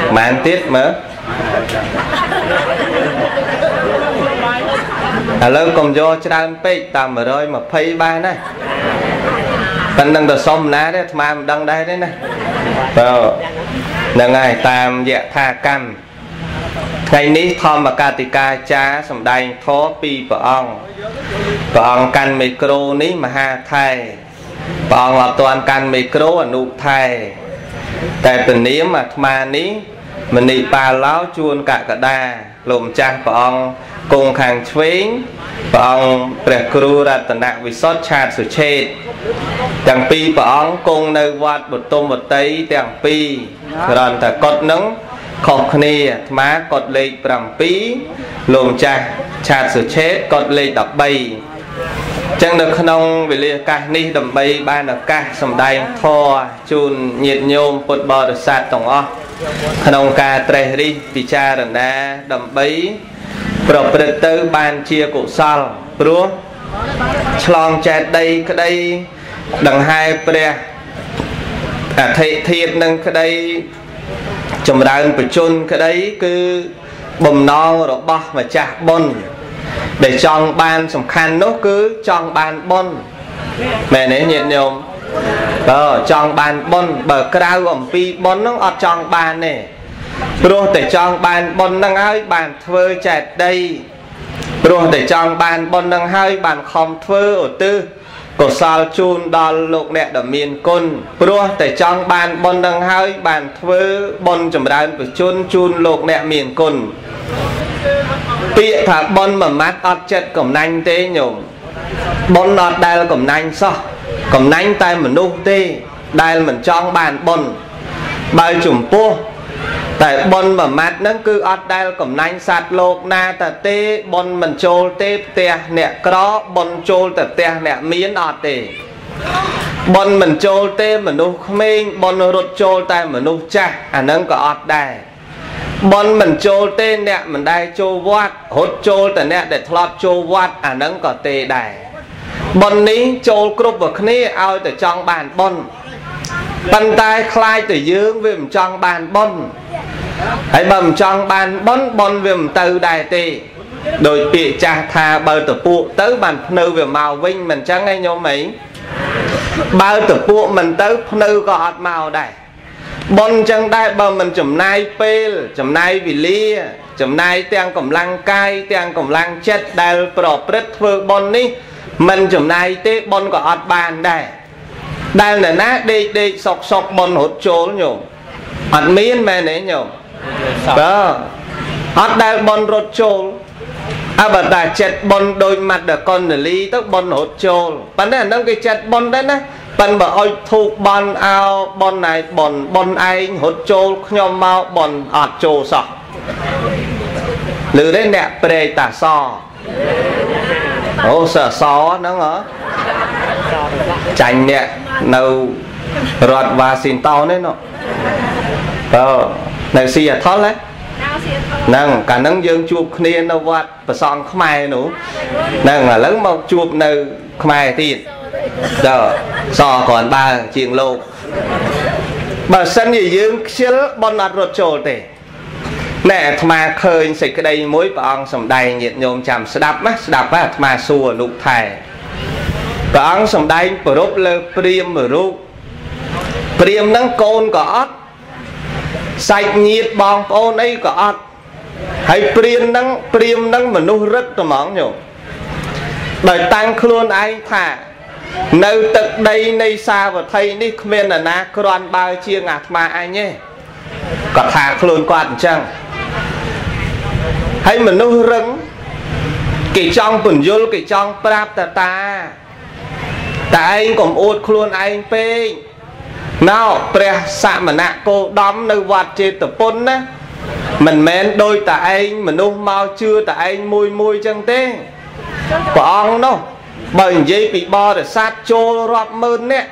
ប្រមាណទៀតមើលឥឡូវកុំយកច្រើនពេកតាម120បានណាប៉ណ្ណឹងទៅសុំណាទេអាត្មាមិនដឹងដែរទេណាបើហ្នឹងហើយតាមយថាកម្ម ថ្ងៃនេះធម្មកតិកាចាសម្ដែងធម៌ពីព្រះអង្គព្រះអង្គកាន់មីក្រូនេះមហាថែព្រះអង្គអត់ទាន់កាន់មីក្រូអនុថែតែពនាមអាត្មានេះមនីបាឡោជួនកកដាលោកម្ចាស់ព្រះអង្គគង់ខាងឆ្វេងព្រះអង្គព្រះគ្រូរតនវិសុទ្ធឆាតសុឆេតទាំងពីរព្រះអង្គគង់នៅវត្តបទុមវតីទាំងពីរគ្រាន់តែកត់នឹង ខុសគ្នាអាត្មាកត់លេខ7លោកម្ចាស់ឆាតសុឆេតកត់លេខ13ចឹងនៅក្នុងវេលាឱកាសនេះដើម្បីបានឱកាសសម្ដែងធម៌ជូនញាតិញោមពុទ្ធបរិស័ទទាំងអស់ក្នុងការត្រេះរិះពិចារណាដើម្បីប្រព្រឹត្តទៅបានជាកុសលព្រោះឆ្លងចែកដីក្តីដង្ហែព្រះអធិធាតនឹងក្តី ចម្រើនបជនក្តីគឺបំណងរបស់ម្ចាស់បុណ្យដែលចង់បានសំខាន់នោះគឺចង់បានបុណ្យមែនទេញាតិញោមបើចង់បានបុណ្យបើក្រៅអំពីបុណ្យហ្នឹងអត់ចង់បានទេព្រោះតែចង់បានបុណ្យហ្នឹងហើយបានធ្វើចេតីព្រោះតែចង់បានបុណ្យហ្នឹងហើយបានខំធ្វើឧទ្ទិស កុសលជូនដល់លោកអ្នកដែលមានគុណព្រោះតែចង់បានបុណ្យនឹងហើយបានធ្វើបុណ្យចម្រើនប្រជជនជូនលោកអ្នកមានគុណពាក្យថាបុណ្យមួយម៉ាត់អត់ចិត្តកំណាញ់ទេញោមបុណ្យអត់ដែលកំណាញ់សោះកំណាញ់តែមនុស្សទេដែលមិនចង់បានបុណ្យបើចំពោះ តែប៉ុនមួយម៉ាត់ហ្នឹងគឺអត់ដែលកំណាញ់សត្វលោកណាតទេប៉ុនមិនចូលទេផ្ទះអ្នកក្រប៉ុនចូលតែផ្ទះអ្នកមានអត់ទេប៉ុនមិនចូលទេមនុស្សក្មេងប៉ុនរត់ចូលតែមនុស្សចាស់អាហ្នឹងក៏អត់ដែរបនមិនចូលទេអ្នកមិនដែលចូលវត្តរត់ចូលតែអ្នកដែលធ្លាប់ចូលវត្តអាហ្នឹងក៏ទេដែរបននេះចូលគ្រប់ប្រគ្នាឲ្យតែចង់បានបន ប៉ុន្តែខ្លាចតែយើងវាមិនចង់បានបុណ្យហើយបើមិនចង់បានបុណ្យបុណ្យវាមិនទៅដែរទេដោយពាក្យចាស់ថាបើតពួកទៅបានភ្នៅវាមកវិញមិនចឹងឯងញោមអីបើតពួកមិនទៅភ្នៅក៏អត់មកដែរបុណ្យចឹងដែរបើមិនចំណាយពេលចំណាយវេលា ចំណាយទាំងកម្លាំងកាយទាំងកម្លាំងចិត្តដែលប្រព្រឹត្តធ្វើបុណ្យនេះមិនចំណាយទេបុណ្យក៏អត់បានដែរ ដែលអ្នកណាដេកដេកសុកសុកបនរត់ចូលញោមអត់មានមែនទេញោមបើអត់ដែលបនរត់ចូលអបតាចិត្តបនដោយម៉ាត់ដកុនលីទៅបនរត់ចូលប៉ុន្តែអានឹងគេចិត្តបនដែរណាប៉ិនបើអុយធូបបនអោបនឯងបនបនឯងរត់ចូលខ្ញុំមកបនអត់ចូលសោះឬទេអ្នកព្រែកតាសអូសសហ្នឹងហ៎ចាញ់អ្នក នៅរដ្ឋវ៉ាស៊ីនតោនឯណោះបើនៅស៊ីអាថុលហ្នឹងកាលហ្នឹងយើងជួបគ្នានៅវត្តប្រសងខ្មែរនោះហ្នឹងឥឡូវមកជួបនៅខ្មែរទៀតដល់សគ្រាន់បើជាងលោកបើសិនជាយើងខ្ជិលបនអត់រត់ចូលទេណែអាត្មាឃើញសេចក្តីមួយព្រះអង្គសំដែងញាតិញោមចាំស្ដាប់ណាស្ដាប់ណាអាត្មាសួរអនុថែ ព្រះអង្គសំដែងប្រពលើព្រាមរូបព្រាមហ្នឹងកូនក៏អត់សាច់ញាតិបងប្អូនអីក៏អត់ហើយព្រាមហ្នឹងព្រាមហ្នឹងមនុស្សរឹកត្មងញោមដោយតាំងខ្លួនឯងថា នៅទឹកដីនៃសាវត្ថីនេះគ្មាននរណាក្រាន់បើជាងអាត្មាអញទេគាត់ថាខ្លួនគាត់អញ្ចឹងហើយមនុស្សរឹងគេចង់ពន្យល់គេចង់ប្រាប់តតា តែឯងកុំអួតខ្លួនឯងពេកណោព្រះសមណៈគោដំនៅវត្តចេតពុនណាមិនមែនដោយតែឯងមនុស្សមកជឿតែឯងមួយមួយចឹងទេព្រះអង្គនោះបើនិយាយពីបរិស័ទចូលរាប់ម៉ឺននាក់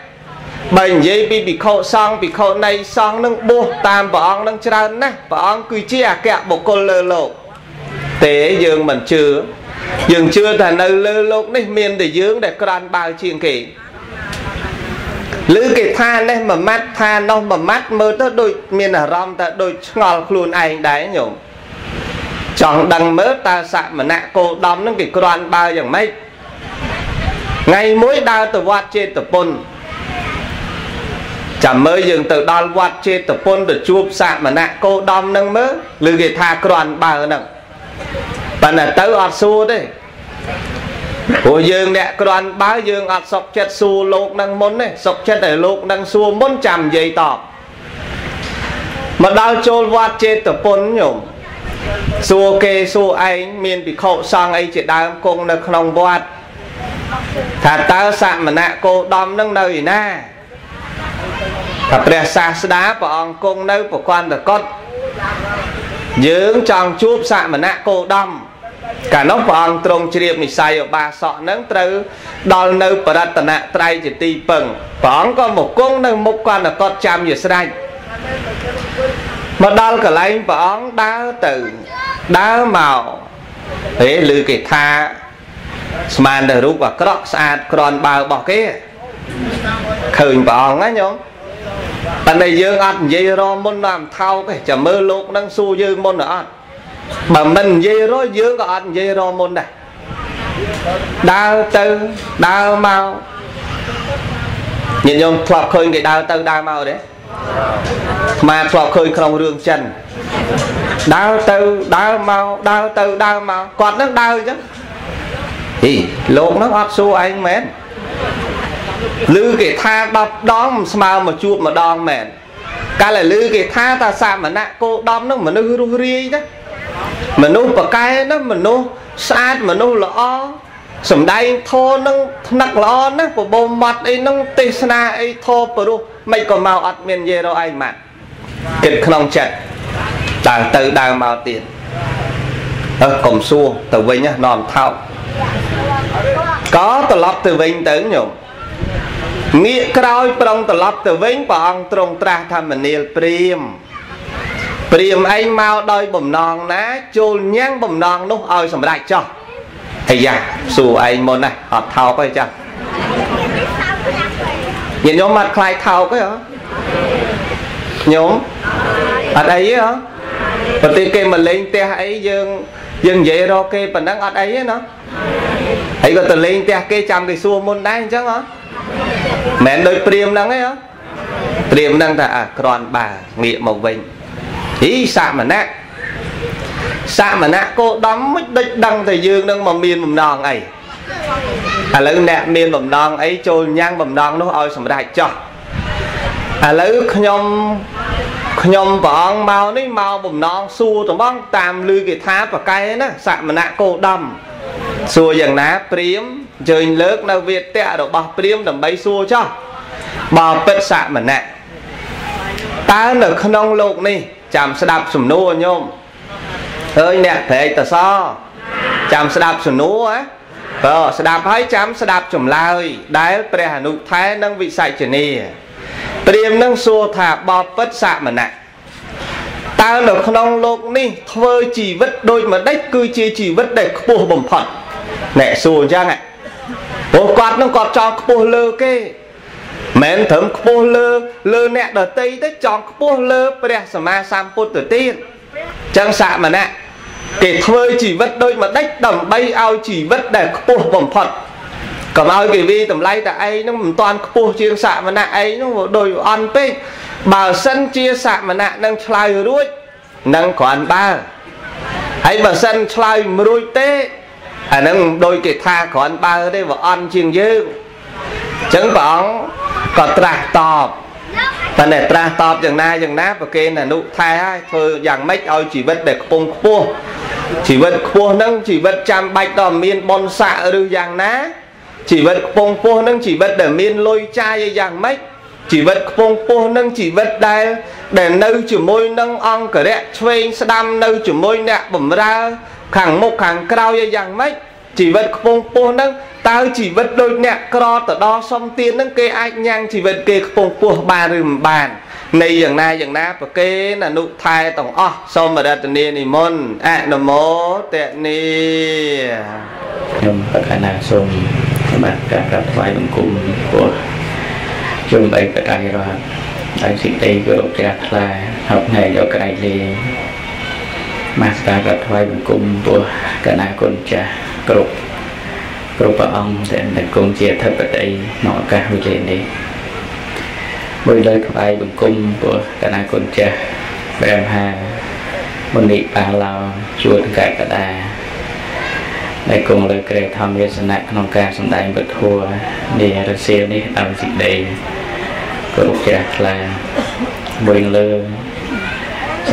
បើនិយាយពីភិក្ខុសង្ឃភិក្ខុនៃសង្ឃនឹងបួសតាមព្រះអង្គនឹងច្រើនណាស់ព្រះអង្គគឺជាអគ្គបុគ្គលលើលោកទេយើងមិនជឿ យើងជឿថានៅលើលោកនេះមានតែយើងដែលក្រាន់បើជាងគេឬគេថានេះមួយម៉ាត់ថានោះមួយម៉ាត់មើលទៅដូចមានអារម្មណ៍ថាដូចឆ្ងល់ខ្លួនឯងដែរញោមចង់ដឹងមើលតើសមណៈគោដំនឹងគេក្រាន់បើយ៉ាងម៉េចថ្ងៃមួយដើរទៅវត្តចេតពុនចាំមើលយើងទៅដល់វត្តចេតពុនទៅជួបសមណៈគោដំនឹងមើលឬគេថាក្រាន់បើហ្នឹង ប៉ុន្តែទៅអត់សួរទេព្រោះយើងអ្នកក្រាន់បើយើងអត់សុកចិត្តសួរលោកនឹងមុនទេសុកចិត្តឲ្យលោកនឹងសួរមុនចាំនិយាយតបមកដល់ចូលវត្តចេតពុនញោមសួរគេសួរឯងមានភិក្ខុសង្ឃអីជាដើមគង់នៅក្នុងវត្តថាតើសមណៈគោដំនឹងនៅឯណាថាព្រះសាស្តាព្រះអង្គគង់នៅប្រគន្ធកុដយើងចង់ជួបសមណៈគោដំ កាលនោះព្រះអង្គទ្រង់ជ្រាបនិស័យឧបាសកនឹងត្រូវដល់នៅបរតនត្រ័យជាទីពឹងព្រះអង្គក៏មកគង់នៅមុខកណ្ដកតចាំជាស្រេចមកដល់កន្លែងព្រះអង្គដើរទៅដើរមកហេឮគេថាស្មានតែរូបអាក្រក់ស្អាតក្រនបើរបស់គេឃើញព្រះអង្គណាញោមតែតែយើងអត់និយាយរមុនដល់ថោកទេចាំមើលលោកនឹងសួរយើងមុនអត់ បើមិននិយាយរយើងក៏អត់និយាយរមុនដែរដើរទៅដើរមកញាតិញោមធ្លាប់ឃើញគេដើរទៅដើរមកទេខ្មែរធ្លាប់ឃើញក្នុងរឿងចិនដើរទៅដើរមកដើរទៅដើរមកគាត់នឹងដើរអញ្ចឹងហីលោកហ្នឹងអត់សួរឯងមែនឮគេថា10ដងស្មើមកជួបម្ដងមែនកាលតែឮគេថាតាសាមណៈគោដំហ្នឹងមនុស្សរស់រាយណា មនុស្សប្រកែណាមនុស្សស្អាតមនុស្សល្អសំដែងធរនឹងថ្នាក់ល្អណាស់បបោមាត់អីនឹងទេសនាអីធរព្រោះមិនក៏មកអត់មាននិយាយរកឯងម៉ាត់គិតក្នុងចិត្តដើរទៅដើរមកទៀតអើកុំសួរទៅវិញណានាំថោកក៏ត្រឡប់ទៅវិញទៅញោមងាកក្រោយប្រុងត្រឡប់ទៅវិញព្រះអង្គទ្រង់ត្រាស់ថាមនាលព្រាម ព្រាមឯងមកដោយបំណងណាចូលញ៉ាំងបំណងនោះឲ្យសម្រេចចោះអាយ៉ាសួរឯងមុនណាអត់ថោកទេចាស់ញាតិញោមអត់ខ្លាយថោកទេហ៎ញោមអត់អីទេហ៎ប្រទេសគេមកលេងផ្ទះអីយើងយើងនិយាយរកគេប៉ុណ្ណឹងអត់អីទេណាហើយក៏ទៅលេងផ្ទះគេចាំគេសួរមុនដែរអញ្ចឹងហ៎មិនដូចព្រាមហ្នឹងទេហ៎ព្រាមហ្នឹងថាអាក្រាន់បាងាកមកវិញ ហីសមណៈសមណៈគោដំមិនដេចដឹងតែយើងនឹងមកមានបំណងអីឥឡូវអ្នកមានបំណងអីចូលញ៉ាំងបំណងនោះឲ្យសម្រេចចោះឥឡូវខ្ញុំខ្ញុំព្រះអង្គមកនេះមកបំណងសួរតំងតាមលឺគេថាប្រកែណាសមណៈគោដំសួរយ៉ាងណាព្រាមអញ្ជើញលើកនៅវាទៈរបស់ព្រាមដើម្បីសួរចោះបើពិតសមណៈតើនៅក្នុងលោកនេះ ចាំស្ដាប់សំណួរញោមអើយអ្នកប្រែកតសចាំស្ដាប់សំណួរហ៎បើស្ដាប់ហើយចាំស្ដាប់ចម្លើយ ដែលព្រះអនុថែនិងវិស័យជនីព្រាមនឹងសួរថាបបិទ្ធសមណៈតើនៅក្នុងលោកនេះធ្វើជីវិតដូចម្ដេចគឺជាជីវិតដែលខ្ពស់បំផុតអ្នកសួរអញ្ចឹងព្រោះគាត់នឹងគាត់ចង់ខ្ពស់លើគេ មិនត្រឹមខ្ពស់លើលើអ្នកដតីទេចង់ខ្ពស់លើព្រះសម្មាសម្ពុទ្ធទៅទៀតចឹងសមណៈគេធ្វើជីវិតដូចម្ដេចដើម្បីឲ្យជីវិតដែលខ្ពស់បំផុតកុំឲ្យគេវាតម្លៃតែឯងហ្នឹងមិនតាន់ខ្ពស់ជាងសមណៈឯងហ្នឹងដូចអន់ពេកបើសិនជាសមណៈនឹងឆ្លើយរួចនឹងគ្រាន់បើហើយបើសិនឆ្លើយមិនរួចទេអាហ្នឹងដូចគេថាគ្រាន់បើទេវាអន់ជាងយើង អញ្ចឹងព្រះអង្គក៏ត្រាស់តបតែអ្នកត្រាស់តបយ៉ាងណាយ៉ាងណាប្រគេនអនុថែឲ្យធ្វើយ៉ាងម៉េចឲ្យជីវិតដែលខ្ពង់ខ្ពស់ជីវិតខ្ពស់ហ្នឹងជីវិតចាំបាច់ដល់មានបនស័កឬយ៉ាងណាជីវិតខ្ពង់ខ្ពស់ហ្នឹងជីវិតដែលមានលុយចាយយ៉ាងម៉េចជីវិតខ្ពង់ខ្ពស់នឹងជីវិតដែលដែលនៅជាមួយនឹងអង្គរៈឆ្វេងស្ដាំនៅជាមួយអ្នកបំរើខាងមុខខាងក្រោយយ៉ាងម៉េចជីវិតខ្ពង់ខ្ពស់នឹង តើជីវិតដូចអ្នកក្រទៅដល់សុំទាននឹងគេអាចញ៉ាំងជីវិតគេខ្ពង់ខ្ពស់បានឬមិនបាននៃយ៉ាងណាយ៉ាងណាប្រគេនអនុថែទាំងអស់សូមរតនានិមន្តអនុមោទនីខ្ញុំប្រកាសណាសូមសម្រាប់ការក្រាបថ្វាយបង្គំព្រះជុំបីបដៃរត់ហើយសេចក្តីគោរពជ្រះថ្លាហប់ណែយកក្រៃលេមកស្ការក្រាបថ្វាយបង្គំព្រះកណាគុណចាស់គ្រប់ គ្រប់ព្រះអង្គដែលតែគង់ជាអធិបតីក្នុងឱកាសវេលានេះមួយលើថ្វាយបង្គំព្រះកណាគុណចាស់ព្រះមហាមុនីបាឡោជួនកកដាដែលគង់លើក្រែធម្មវាសនៈក្នុងការសម្ដែងពធัวនេះរសៀលនេះដោយសេចក្តីគោរពជ្រះថ្លាមួយលើ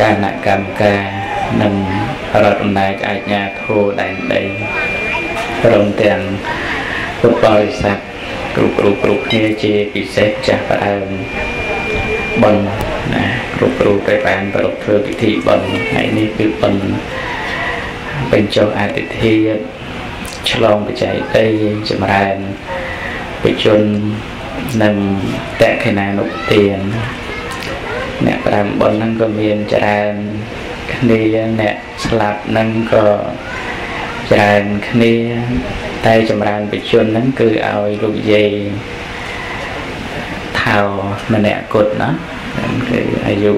ចានកម្មការនិងរដ្ឋអំណាចអាជ្ញាធរដែនដី ព្រមទាំងពុទ្ធបរិស័ទគ្រប់គ្រប់គ្រប់គ្នាជាពិសេសចាស់ផ្ដើមបនណាគ្រប់គ្រប់តែបានប្រពធ្វើពិធីបនថ្ងៃនេះគឺបនបញ្ចុះអតិធិឆ្លងបច្ច័យដីចម្រើនបជននិងតក្ខិណានុទានអ្នកប្រាំបនហ្នឹងក៏មានច្រើនគ្នាអ្នកស្លាប់ហ្នឹងក៏ ច្រើនគ្នា តែចម្រើនបជនហ្នឹងគឺឲ្យលោកយាយថៅម្នាក់គុតណាគឺអាយុ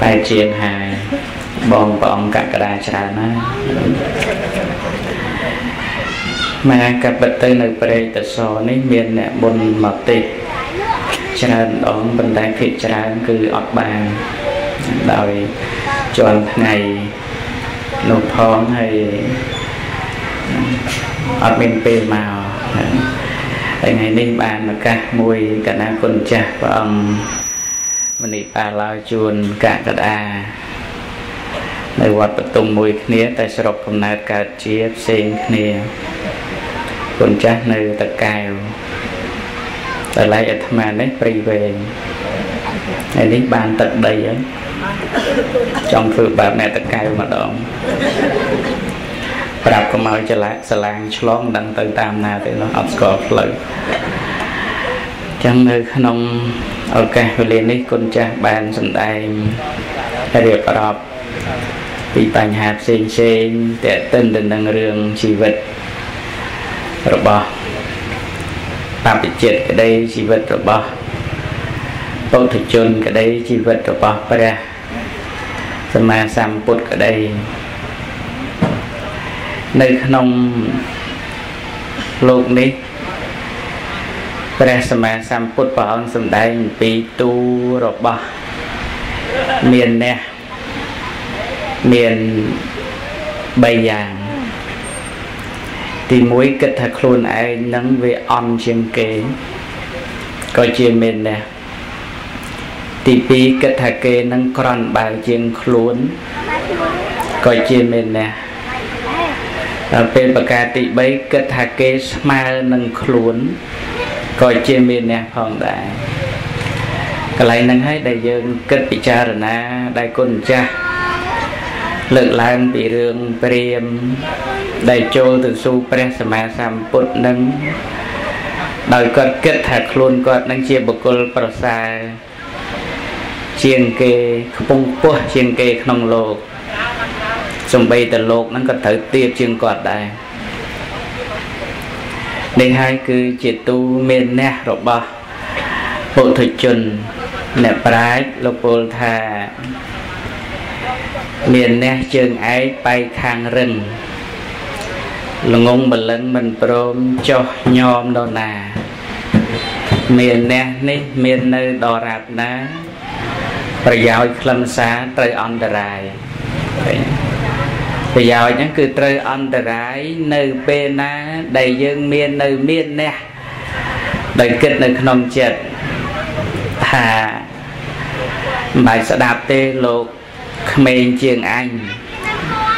បែរជាងហើយបងព្រះអង្គកក្កដាច្រើនណាខ្មែរកាប់បិទទៅនៅព្រែកតសនេះមានអ្នកបុណ្យមកទេច្រើនដងប៉ុន្តែភាគច្រើនគឺអត់បានដោយជាន់ថ្ងៃ នោះផងហើយអត់មានពេលមកហើយថ្ងៃនេះបានឱកាសមួយកណាគុណចាស់ព្រះអង្គមនីបាឡើយជួនកកដានៅវត្តបតុមមួយគ្នាតែស្រុកកំណើតកើតជាផ្សេងគ្នាគុណចាស់នៅតកែវតែឡៃអាត្មានេះព្រៃវែងហើយនេះបានទឹកដីហើយ ចង់ធ្វើបែបអ្នកតកែវម្ដងប្រាប់កុំឲ្យចលាក់សាឡាងឆ្លងដឹងទៅតាមណាទេនោះអត់ស្គាល់ផ្លូវចឹងនៅក្នុងឱកាសវេលានេះគុណចាស់បានសម្ដែងរៀបរាប់ពីបញ្ហាផ្សេងផ្សេងតេតិនទៅនឹងរឿងជីវិតរបស់បព្វជិតក្តីជីវិតរបស់ ពុទ្ធជនក្តីជីវិតរបស់ព្រះសម្មាសម្ពុទ្ធក្តីនៅក្នុងលោកនេះព្រះសម្មាសម្ពុទ្ធព្រះអង្គសម្ដែងអំពីទូរបស់មានអ្នកមាន3យ៉ាងទី1គិតថាខ្លួនឯងនឹងវាអន់ជាងគេក៏ជាមានដែរ ទី2គិតថាគេនឹងក្រន់បើជាងខ្លួនក៏ជាមានដែរដល់ពេលប្រការទី3គិតថាគេស្មើនឹងខ្លួនក៏ជាមានអ្នកផងដែរកន្លែងហ្នឹងហើយដែលយើងគិតពិចារណាដែលគុណចាស់លើកឡើងពីរឿងព្រាមដែលចូលទៅស៊ូព្រះសម្មាសម្ពុទ្ធនឹងដោយគាត់គិតថាខ្លួនគាត់នឹងជាបុគ្គលប្រសើរ ជាងគេខ្ពង់ពោះជាងគេក្នុងលោកសំបីតលោកហ្នឹងក៏ត្រូវទៀបជាងគាត់ដែរនេះហើយគឺជាទូមានអ្នករបស់ពុទ្ធជនអ្នកប្រាជ្ញលោកពលថាមានអ្នកជើងឯកបែកខាងរឹងល្ងងបលឹងមិនព្រមចុះញោមនរណា មានអ្នកនេះមាននៅដរាបណា ប្រយោជន៍ខ្លឹមសារត្រូវអន្តរាយប្រយោជន៍ហ្នឹងគឺត្រូវអន្តរាយនៅពេលណាដែលយើងមាននៅមានអ្នកដែលគិតនៅក្នុងចិត្តថាមិនបាច់ស្ដាប់ទេលោកក្មេងជាងអញ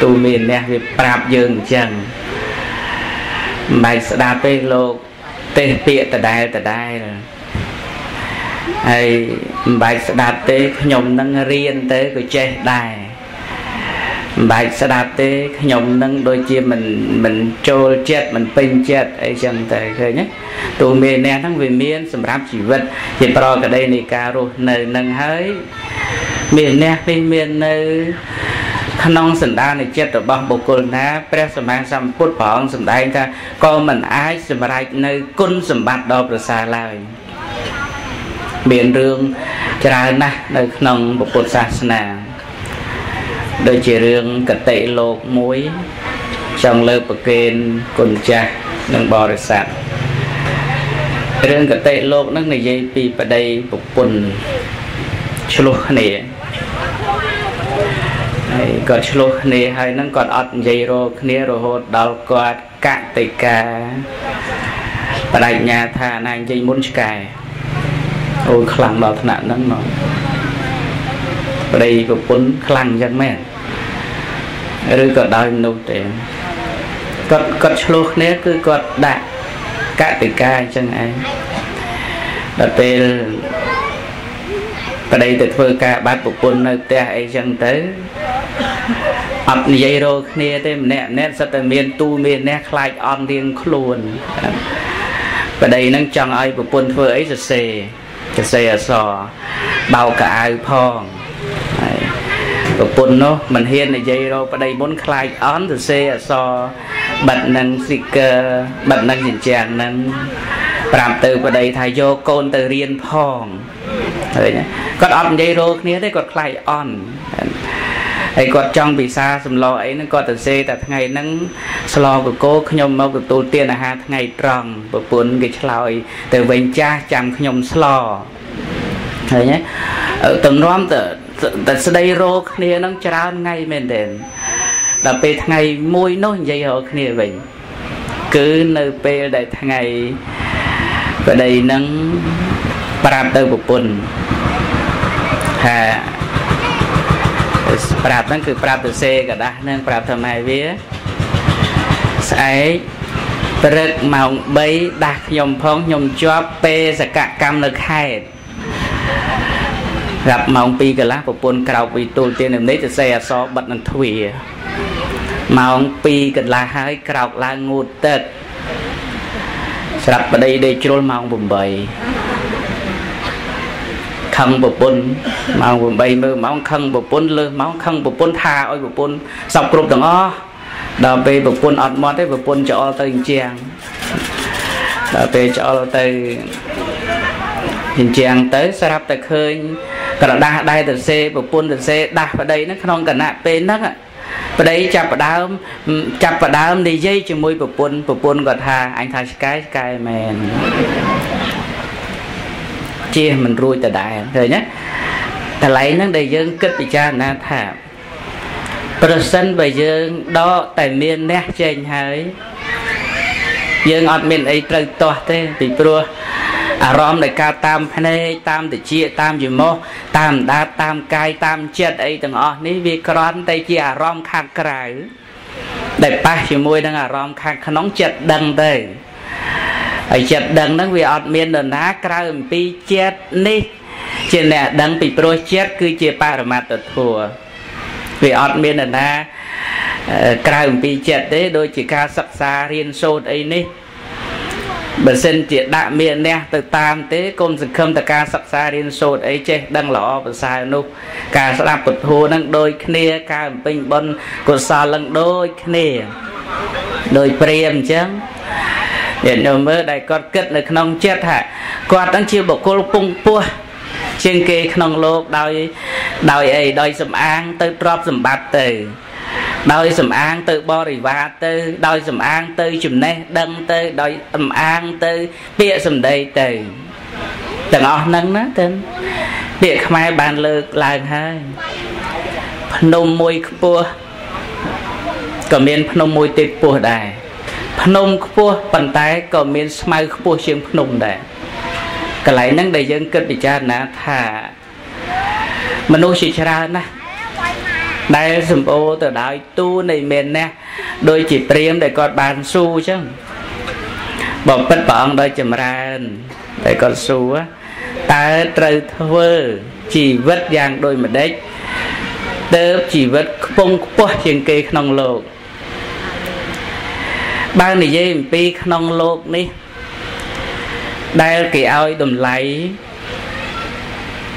ទូមានអ្នកវាប្រាប់យើងអញ្ចឹងមិនបាច់ស្ដាប់ទេលោកទេសពាក្យដដែលដដែល ហើយមិនបាច់ស្ដាប់ទេខ្ញុំនឹងរៀនទៅក៏ចេះដែរមិនបាច់ស្ដាប់ទេខ្ញុំនឹងដូចជាមិនមិនចូលចិត្តមិនពេញចិត្តអីចឹងទៅឃើញទេទូមានអ្នកហ្នឹងវាមានសម្រាប់ជីវិតជាប្រកដីនៃការរស់នៅនឹងហើយមានអ្នកនេះមាននៅក្នុងសន្តានចិត្តរបស់បុគ្គលណាព្រះសម្មាសម្ពុទ្ធព្រះអង្គសម្ដែងថាក៏មិនអាចសម្រេចនៅគុណសម្បត្តិដ៏ប្រសើរឡើយ មានរឿងច្រើនណាស់នៅក្នុងពុទ្ធសាសនា ដូចជារឿងកតិលោកមួយចង់លើកប្រកេនគុណចាស់និងបរិស័ទរឿងកតិលោកនឹងនិយាយពីប្តីប្រពន្ធឆ្លោះគ្នាហើយគាត់ឆ្លោះគ្នាហើយនឹងគាត់អត់និយាយរកគ្នារហូតដល់គាត់កតិកាបដិញ្ញាថាណានិយាយមុនឆ្កែ អូយខ្លាំងដល់ថ្នាក់ហ្នឹងមកប្តីប្រពន្ធខ្លាំងអញ្ចឹងមែនឬក៏ដោយមនុស្សទេគាត់គាត់ឆ្លោះគ្នាគឺគាត់ដាក់កតិកាអញ្ចឹងឯងដល់ពេលប្តីទៅធ្វើការបាត់ប្រពន្ធនៅផ្ទះអីចឹងទៅអត់និយាយរកគ្នាទេម្នាក់ម្នាក់សិតតែមានទូមានអ្នកខ្លាចអន់រៀងខ្លួនប្តីនឹងចង់ឲ្យប្រពន្ធធ្វើអីសរសេរ សរសេរអសរបោកកៅអៅផងហើយប្រពន្ធនោះមិនហ៊ាននិយាយរកប្តីមុនខ្លាចអន់សរសេរអសរបិទនឹង sticker បិទនឹងចិញ្ចាំងនឹងប្រាប់ទៅប្តីថាយកកូនទៅរៀនផងឃើញគាត់អត់និយាយរកគ្នាទេគាត់ខ្លាចអន់ ហហើយគាត់ចង់ពិសាសម្លអីហ្នឹងគាត់ទៅសេតែថ្ងៃហ្នឹងស្លកកោខ្ញុំមកទទួលទានអាហារថ្ងៃត្រង់ប្រពន្ធគេឆ្លើយទៅវិញចាស់ចាំខ្ញុំស្លឃើញទេតម្រាំទៅតែស្ដីរោគ្នានឹងច្រើនថ្ងៃមែនទេដល់ពេលថ្ងៃមួយនោះនិយាយរកគ្នាវិញគឺនៅពេលដែលថ្ងៃប្តីនឹងប្រាប់ទៅប្រពន្ធថា ប្រាប់ហ្នឹងគឺប្រាប់ទៅសេกระដាស់ហ្នឹងប្រាប់ថាម៉ែវាស្អែកព្រឹកម៉ោង3ដាស់ខ្ញុំផងខ្ញុំជាប់ពេលសកកម្មនៅខេត្តរាប់ម៉ោង2កន្លះប្រពន្ធក្រោកពីទូលទាននេះទៅសេអសបិទនឹងទ្វាម៉ោង2កន្លះហើយក្រោកឡើងងូតទឹកស្រាប់ប្តីដេកជ្រុលម៉ោង8 ខឹងប្រពន្ធម៉ោង8មើលម៉ោងខឹងប្រពន្ធលើសម៉ោងខឹងប្រពន្ធថាឲ្យប្រពន្ធសពគ្រប់ទាំងអស់ដល់ពេលប្រពន្ធអត់មាត់ទេប្រពន្ធច្អល់ទៅអញ្ចឹងដល់ពេលច្អល់ទៅអញ្ចឹងទៅស្រាប់តែឃើញក្រដាស់ដែរទៅសេប្រពន្ធទៅសេដាស់ប្តីហ្នឹងក្នុងគណៈពេលហ្នឹងប្តីចាប់ផ្ដើមចាប់ផ្ដើមនិយាយជាមួយប្រពន្ធប្រពន្ធគាត់ថាអញថាឆ្កែឆ្កែមែន ជៀសមិនរួចដដែលឃើញណាកន្លែងហ្នឹងដែលយើងគិតពិចារណាថាប្រសិនបើយើងដកតែមានអ្នកចេញហើយយើងអត់មានអីត្រូវទាស់ទេពីព្រោះអារម្មណ៍នៃការតាមភ្នែកតាមតិចតាមយមោះតាមដាតតាមកាយតាមចិត្តអីទាំងអស់នេះវាគ្រាន់តែជាអារម្មណ៍ខាងក្រៅដែលប៉ះជាមួយនឹងអារម្មណ៍ខាងក្នុងចិត្តដឹងទៅ ហើយចិត្តដឹងហ្នឹងវាអត់មាននរណាក្រៅអំពីចិត្តនេះជាអ្នកដឹងពីព្រោះចិត្តគឺជាបរមត្តធម៌វាអត់មាននរណាក្រៅអំពីចិត្តទេដូចជាការសិក្សារៀនសូត្រអីនេះបើសិនជាដាក់មានអ្នកទៅតាមទេគុំសង្ឃឹមតការសិក្សារៀនសូត្រអីចេះដឹងល្អប្រសើរនោះ ការស្ដាប់ពុទ្ធោនឹងដូចគ្នាការបំពេញបុណ្យកុសលនឹងដូចគ្នាដោយព្រាមអញ្ចឹង ញាតិញោមមើលដែលគាត់គិតនៅក្នុងចិត្តថាគាត់នឹងជាបុគ្គលពងពោះជាងគេក្នុងលោកដោយដោយអីដោយសំអាងទៅទ្រព្យសម្បត្តិទៅដោយសំអាងទៅបរិវារទៅ ដោយសំអាងទៅចំណេះដឹងទៅដោយសំអាងទៅពាក្យសម្ដីទៅទាំងអស់ហ្នឹងណាទៅពាក្យខ្មែរបានលើកឡើងហើយភ្នំមួយខ្ពស់ក៏មានភ្នំមួយទៀតខ្ពស់ដែរ ភ្នំខ្ពស់ប៉ុន្តែក៏មានស្មៅខ្ពស់ជាងភ្នំដែរកន្លែងហ្នឹងដែលយើងគិតពិចារណាថាមនុស្សជាច្រើនណាស់ដែលសម្បូរទៅដោយទូនៃមេនះដូចជាព្រាមដែលគាត់បានស៊ូអញ្ចឹងបំពិតព្រះអង្គដោយចម្រើនតែគាត់ស៊ូតើត្រូវធ្វើជីវិតយ៉ាងដូចម្ដេចទៅជីវិតខ្ពង់ខ្ពស់ជាងគេក្នុងលោក បើនិយាយអំពីក្នុងលោកនេះ ដែលគេឲ្យតម្លៃ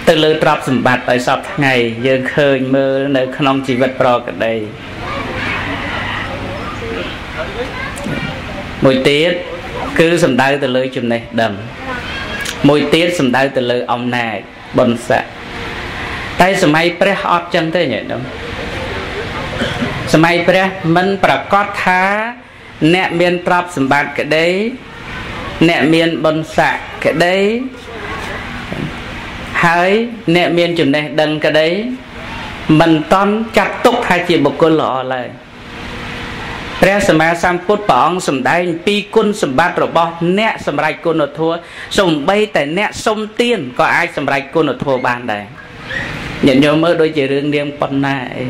ទៅលើទ្រព្យសម្បត្តិឲ្យសពថ្ងៃយើងឃើញមើលនៅ ក្នុងជីវិតប្រកដីមួយទៀតគឺសំដៅទៅលើចំណេះដឹង មួយទៀតសំដៅទៅលើអំណាចបុណ្យស័ក្តិតែសម័យព្រះអត់ចឹងទេញាតិញោមសម័យព្រះមិនប្រកាសថា អ្នកមានទ្រព្យសម្បត្តិក្តីអ្នកមានបុណ្យស័ក្តិក្តីហើយអ្នកមានចំណេះដឹងក្តីមិនតន់ចាត់ទុកថាជាបុគ្គលល្អឡើយព្រះសម្មាសម្ពុទ្ធព្រះអង្គសម្ដែងពីគុណសម្បត្តិរបស់អ្នកសម្រេចគុណធម៌សំបីតែអ្នកសុំទានក៏អាចសម្រេចគុណធម៌បានដែរញាតិញោមមើលដូចជារឿងនាងប៉ុណ្ណាអី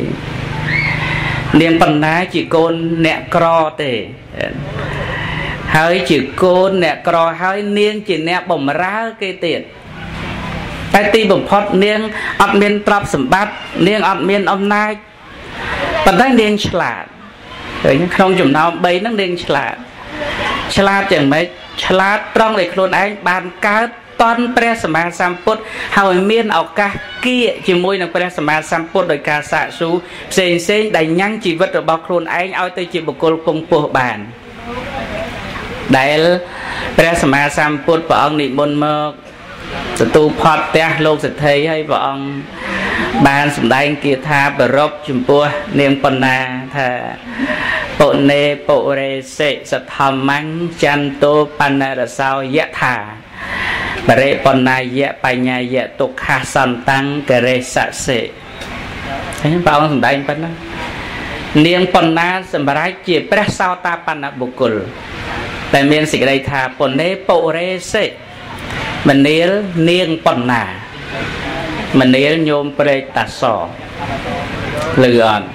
នាងប៉ុណ្ណាជាកូនអ្នកក្រទេ ហើយជាកូនអ្នកក្រហើយនាងជាអ្នកបំរើគេទៀតតែទីបំផុតនាងអត់មានទ្រព្យសម្បត្តិនាងអត់មានអំណាចប៉ុន្តែនាងឆ្លាតឃើញក្នុងចំណោម3ហ្នឹងនាងឆ្លាត ឆ្លាតយ៉ាងម៉េចឆ្លាតត្រង់ដែលខ្លួនឯងបានកើត តន់ព្រះសម្មាសម្ពុទ្ធហើយមានឱកាសគៀកជាមួយនឹងព្រះសម្មាសម្ពុទ្ធដោយការសាកសួរផ្សេងផ្សេងដែលញ៉ាំងជីវិតរបស់ខ្លួនឯងឲ្យទៅជាបុគ្គលគង់ពោះបានដែលព្រះសម្មាសម្ពុទ្ធព្រះអង្គនិមន្តមកទទួលផត់ផ្ទះលោកសិទ្ធិហើយព្រះអង្គបានសម្ដែងគាថាប្ររពចំពោះនាងបណ្ណាថាពុនេពុរេសិសធម្មញ្ចន្ទោបណ្ណរសោយថា បរិបណ្ណាយៈបញ្ញាយៈទុក្ខសន្តੰករិសសិហើយព្រះអង្គសម្ដែងប៉ុណ្ណានាងបណ្ណាសម្រាប់ជាព្រះសោតាបណ្ណបុគ្គលតែមានសេចក្តីថាពុនេពុរេសិមនាលនាងបណ្ណាមនាលញោមព្រែកតាសលឺអត់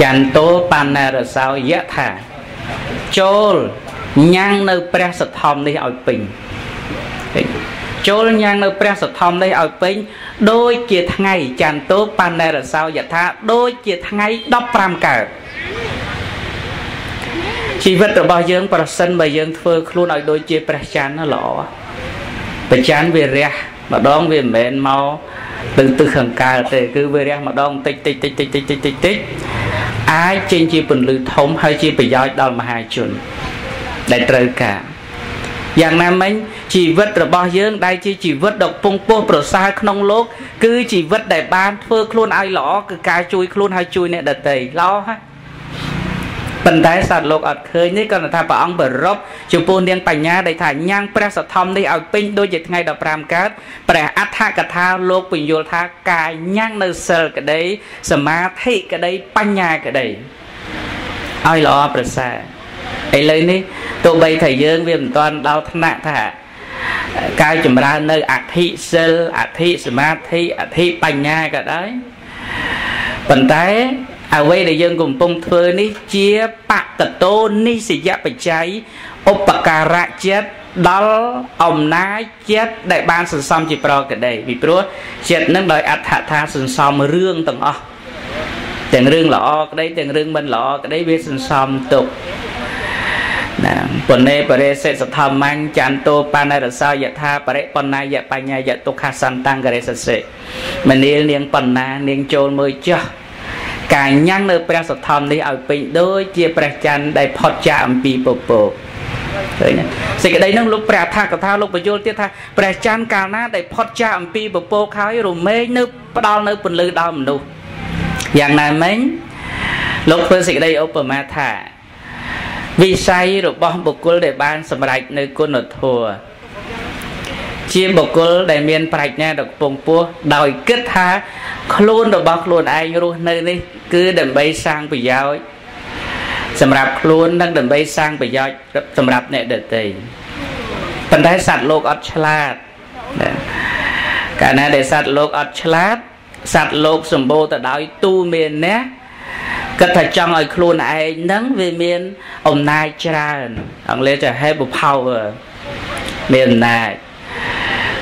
ចន្ទោបណ្ណរសោយថាចូល ញ៉ាំងនៅព្រះសទ្ធំនេះឲ្យពេញចូលញ៉ាំងនៅព្រះសទ្ធំនេះឲ្យពេញដូចជាថ្ងៃច័ន្ទតូបាណេរសោយថាដូចជាថ្ងៃ15កើតជីវិតរបស់យើង ប្រសិនបើយើងធ្វើខ្លួនឲ្យដូចជាព្រះច័ន្ទល្អព្រះច័ន្ទវារះម្ដងវាមិនមែនមកទៅទិសខាងកើតទេគឺវារះម្ដងតិចតិចតិចតិចតិចតិចតិចអាចចេញជាពន្លឺធំហើយជាប្រយោជន៍ដល់មហាជន ដែលត្រូវការយ៉ាងណាមិញជីវិតរបស់យើងដែលជាជីវិតដ៏ពងពោះប្រសើរក្នុងលោក គឺជីវិតដែលបានធ្វើខ្លួនឲ្យល្អគឺការជួយខ្លួនហើយជួយអ្នកដទៃល្អហើយប៉ុន្តែសត្វលោកអត់ឃើញនេះគាត់ថាព្រះអង្គបរពចំពោះនាងបញ្ញាដែលថាញ៉ាំងព្រះសទ្ធំនេះឲ្យពេញដូចជាថ្ងៃ15កើតព្រះអដ្ឋកថាលោកពញ្យល់ថាការញ៉ាំងនៅសិលក្តីសមាធិក្តីបញ្ញាក្តីឲ្យល្អប្រសើរ ឥឡូវនេះទោះបីថាយើងវាមិនទាន់ដល់ថ្នាក់ថាការចម្រើននៅអធិសិលអធិសមាធិអធិបញ្ញាក៏ដោយប៉ុន្តែអ្វីដែលយើងកំពុងធ្វើនេះជាបកតោនិសយបច្ច័យឧបការៈចិត្តដល់អំណាចចិត្តដែលបានសន្សំជាប្រកដីពីព្រោះចិត្តនឹងដោយអត្ថថាសន្សំរឿងទាំងអស់ទាំងរឿងល្អក្តីទាំងរឿងមិនល្អក្តីវាសន្សំទុក ណាបនេបរិសេសធម្មញ្ញចន្ទោបណ្ណរសោយថាបរិបណ្ណាយបញ្ញាយទុក្ខសន្តង្ករិសសិមនាលនាងបណ្ណានាងចូលមើលចោះការញ៉ាំងនៅព្រះសទ្ធំនេះឲ្យពេញដូចជាព្រះច័ន្ទដែលផុតចាកអំពីពពកឃើញសេចក្តីនឹងលោកព្រះថាកថាលោកបញ្យល់ទៀតថាព្រះច័ន្ទកាលណាដែលផុតចាកអំពីពពកហើយរមែងនៅផ្ដល់នៅពន្លឺដល់មនុស្សយ៉ាងណាមិញលោកធ្វើសេចក្តីឧបមាថា វិស័យរបស់បុគ្គលដែលបានសម្រេចនៅគុណធម៌ជាបុគ្គលដែលមានប្រាជ្ញាដ៏ខ្ពង់ខ្ពស់ដោយគិតថាខ្លួនរបស់ខ្លួនឯងរស់នៅនេះ គឺដើម្បីសាងប្រយោជន៍សម្រាប់ខ្លួននិងដើម្បីសាងប្រយោជន៍សម្រាប់អ្នកដទៃប៉ុន្តែសត្វលោកអត់ឆ្លាតកាលណាដែលសត្វលោកអត់ឆ្លាតសត្វលោកសម្បូរទៅដោយទូមានណា គិតថាចង់ឲ្យខ្លួនឯងហ្នឹងវាមានអំណាចច្រើនអង់គ្លេសថា have power មានអំណាច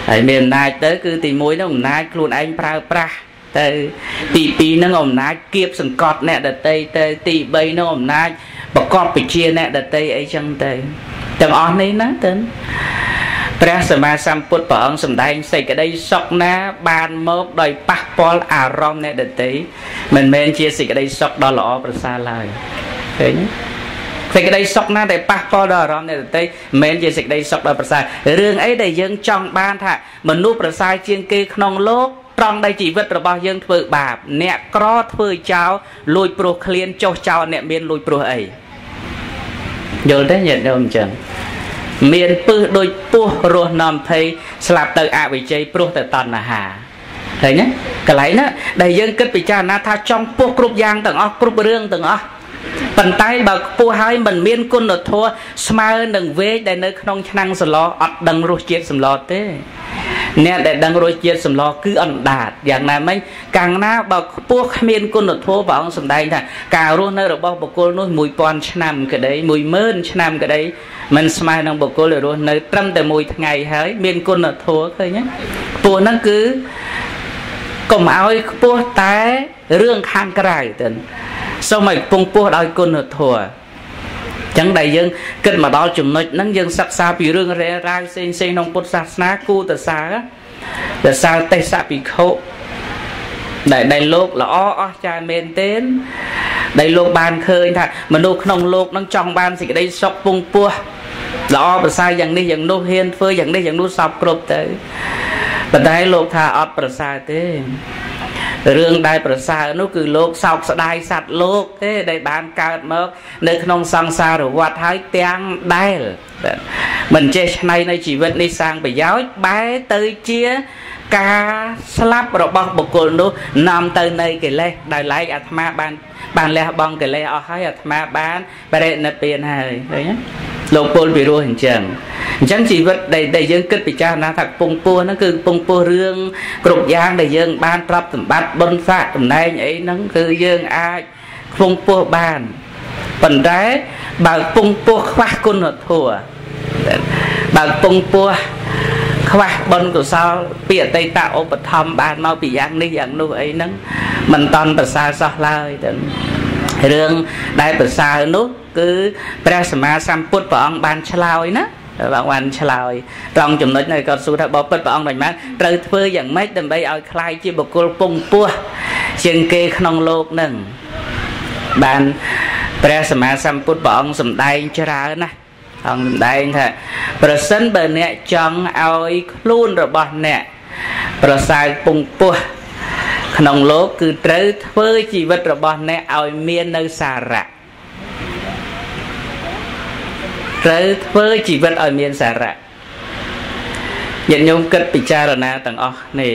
ហើយមានអំណាចទៅគឺទី1ហ្នឹងអំណាចខ្លួនឯងប្រើប្រាស់ទៅទី2ហ្នឹងអំណាចគៀបសង្កត់អ្នកដតីទៅទី3ហ្នឹងអំណាចប្រកបពជាអ្នកដតីអីចឹងទៅទាំងអស់នេះណាទៅ ព្រះសម្មាសម្ពុទ្ធព្រះអង្គសម្ដែងសេចក្តីសុខណាបានមកដោយប៉ះពាល់អារម្មណ៍អ្នកដតីមិនមែនជាសេចក្តីសុខដ៏ល្អប្រសើរឡើយឃើញសេចក្តីសុខណាដែលប៉ះពាល់ដល់អារម្មណ៍អ្នកដតីមិនមែនជាសេចក្តីសុខដ៏ប្រសើររឿងអីដែលយើងចង់បានថាមនុស្សប្រសើរជាងគេក្នុងលោកត្រង់ដែលជីវិតរបស់យើងធ្វើបាប អ្នកក្រធ្វើចោលលួចព្រោះឃ្លានចុះចោលអ្នកមានលួចព្រោះអីយល់ទេញាតិញោមអញ្ចឹង មានពឹសដូចពោះរស់នាំភ័យស្លាប់ទៅអវិជ័យព្រោះតែតណ្ហាឃើញទេកន្លែងណាដែលយើងគិតពិចារណាថាចង់ពោះគ្រប់យ៉ាងទាំងអស់គ្រប់រឿងទាំងអស់ប៉ុន្តែបើខ្ពស់ហើយមិនមានគុណធម៌ស្មើនឹងវេកដែលនៅក្នុងឆ្នាំងសឡអត់ដឹងរសជាតិសម្លទេ អ្នកដែលដឹងរសជាតិសម្លគឺអណ្ដាតយ៉ាងណាមិញកាំងណាបើខ្ពស់គ្មានគុណធម៌ព្រះអង្គសម្ដែងថាការរស់នៅរបស់បុគ្គលនោះ1000ឆ្នាំក្តី10000ឆ្នាំក្តីមិនស្មើនឹងបុគ្គលដែលរស់នៅត្រឹមតែមួយថ្ងៃហើយមានគុណធម៌ឃើញទេខ្ពស់ហ្នឹងគឺកុំឲ្យខ្ពស់តែរឿងខាងក្រៅទៅសូមឲ្យពងពោះដោយគុណធម៌ ចឹងដែលយើងគិតមកដល់ចំណុចហ្នឹងយើងសិក្សាពីរឿងរ៉ាវរាវផ្សេងផ្សេងក្នុងពុទ្ធសាសនាគូតសាតសាទេសភិក្ខុដែលដែលលោកល្អអស្ចារ្យមែនទែនដែលលោកបានឃើញថាមនុស្សក្នុងលោកនឹងចង់បានសេចក្តីសុខពងពោះល្អប្រសើរយ៉ាងនេះយ៉ាងនោះហ៊ានធ្វើយ៉ាងនេះយ៉ាងនោះសពគ្រប់ទៅប៉ុន្តែលោកថាអត់ប្រសើរទេ រឿងដែលប្រសើរនោះគឺលោកសោកស្ដាយសត្វលោកទេដែលបានកើតមក នៅក្នុងសង្សារវដ្តហើយទាំងដែលមិនចេះឆ្នៃនៅជីវិតនេះសាងប្រយោជន៍បែរទៅជាការស្លាប់របស់បុគ្គលនោះនាំទៅនៃកិលេសដោយឡែកអាត្មាបាន បានលះបង់កិលេសអស់ហើយអាត្មាបានបរិនិព្វានហើយឃើញទេលោកពលពីរោះអញ្ចឹងអញ្ចឹងជីវិតដែលដែលយើងគិតពិចារណាថាកំពង់ពោះហ្នឹងគឺកំពង់ពោះរឿងគ្រប់យ៉ាងដែលយើងបានទ្រព្យសម្បត្តិបុណ្យស័ក្តិតំណែងអីហ្នឹងគឺយើងអាចកំពង់ពោះបានប៉ុន្តែបើកំពង់ពោះខ្វះគុណធម៌បើកំពង់ពោះ ខ្វះបុណ្យកុសលពីអតីតឧបត្ថម្ភបានមកពីយ៉ាងនេះយ៉ាងនោះអីហ្នឹងមិនតន់ប្រសើរសោះឡើយទៅរឿងដែលប្រសើរនោះគឺព្រះសម្មាសម្ពុទ្ធព្រះអង្គបានឆ្លើយណាបងបានឆ្លើយត្រង់ចំណុចនេះគាត់សួរថាបបិទ្ធព្រះអង្គដូចម៉េចត្រូវធ្វើយ៉ាងម៉េចដើម្បីឲ្យคลายជាបុគ្គលពងពោះជាងគេក្នុងលោកនឹងបានព្រះសម្មាសម្ពុទ្ធព្រះអង្គសម្ដែងច្រើនណាស់ អង្គសម្ដែងថាប្រសិនបើអ្នកចង់ឲ្យខ្លួនរបស់អ្នកប្រសើរពងពោះក្នុងលោកគឺត្រូវធ្វើជីវិតរបស់អ្នកឲ្យមាននៅសារៈត្រូវធ្វើជីវិតឲ្យមានសារៈញាតិញោមគិតពិចារណាទាំងអស់គ្នា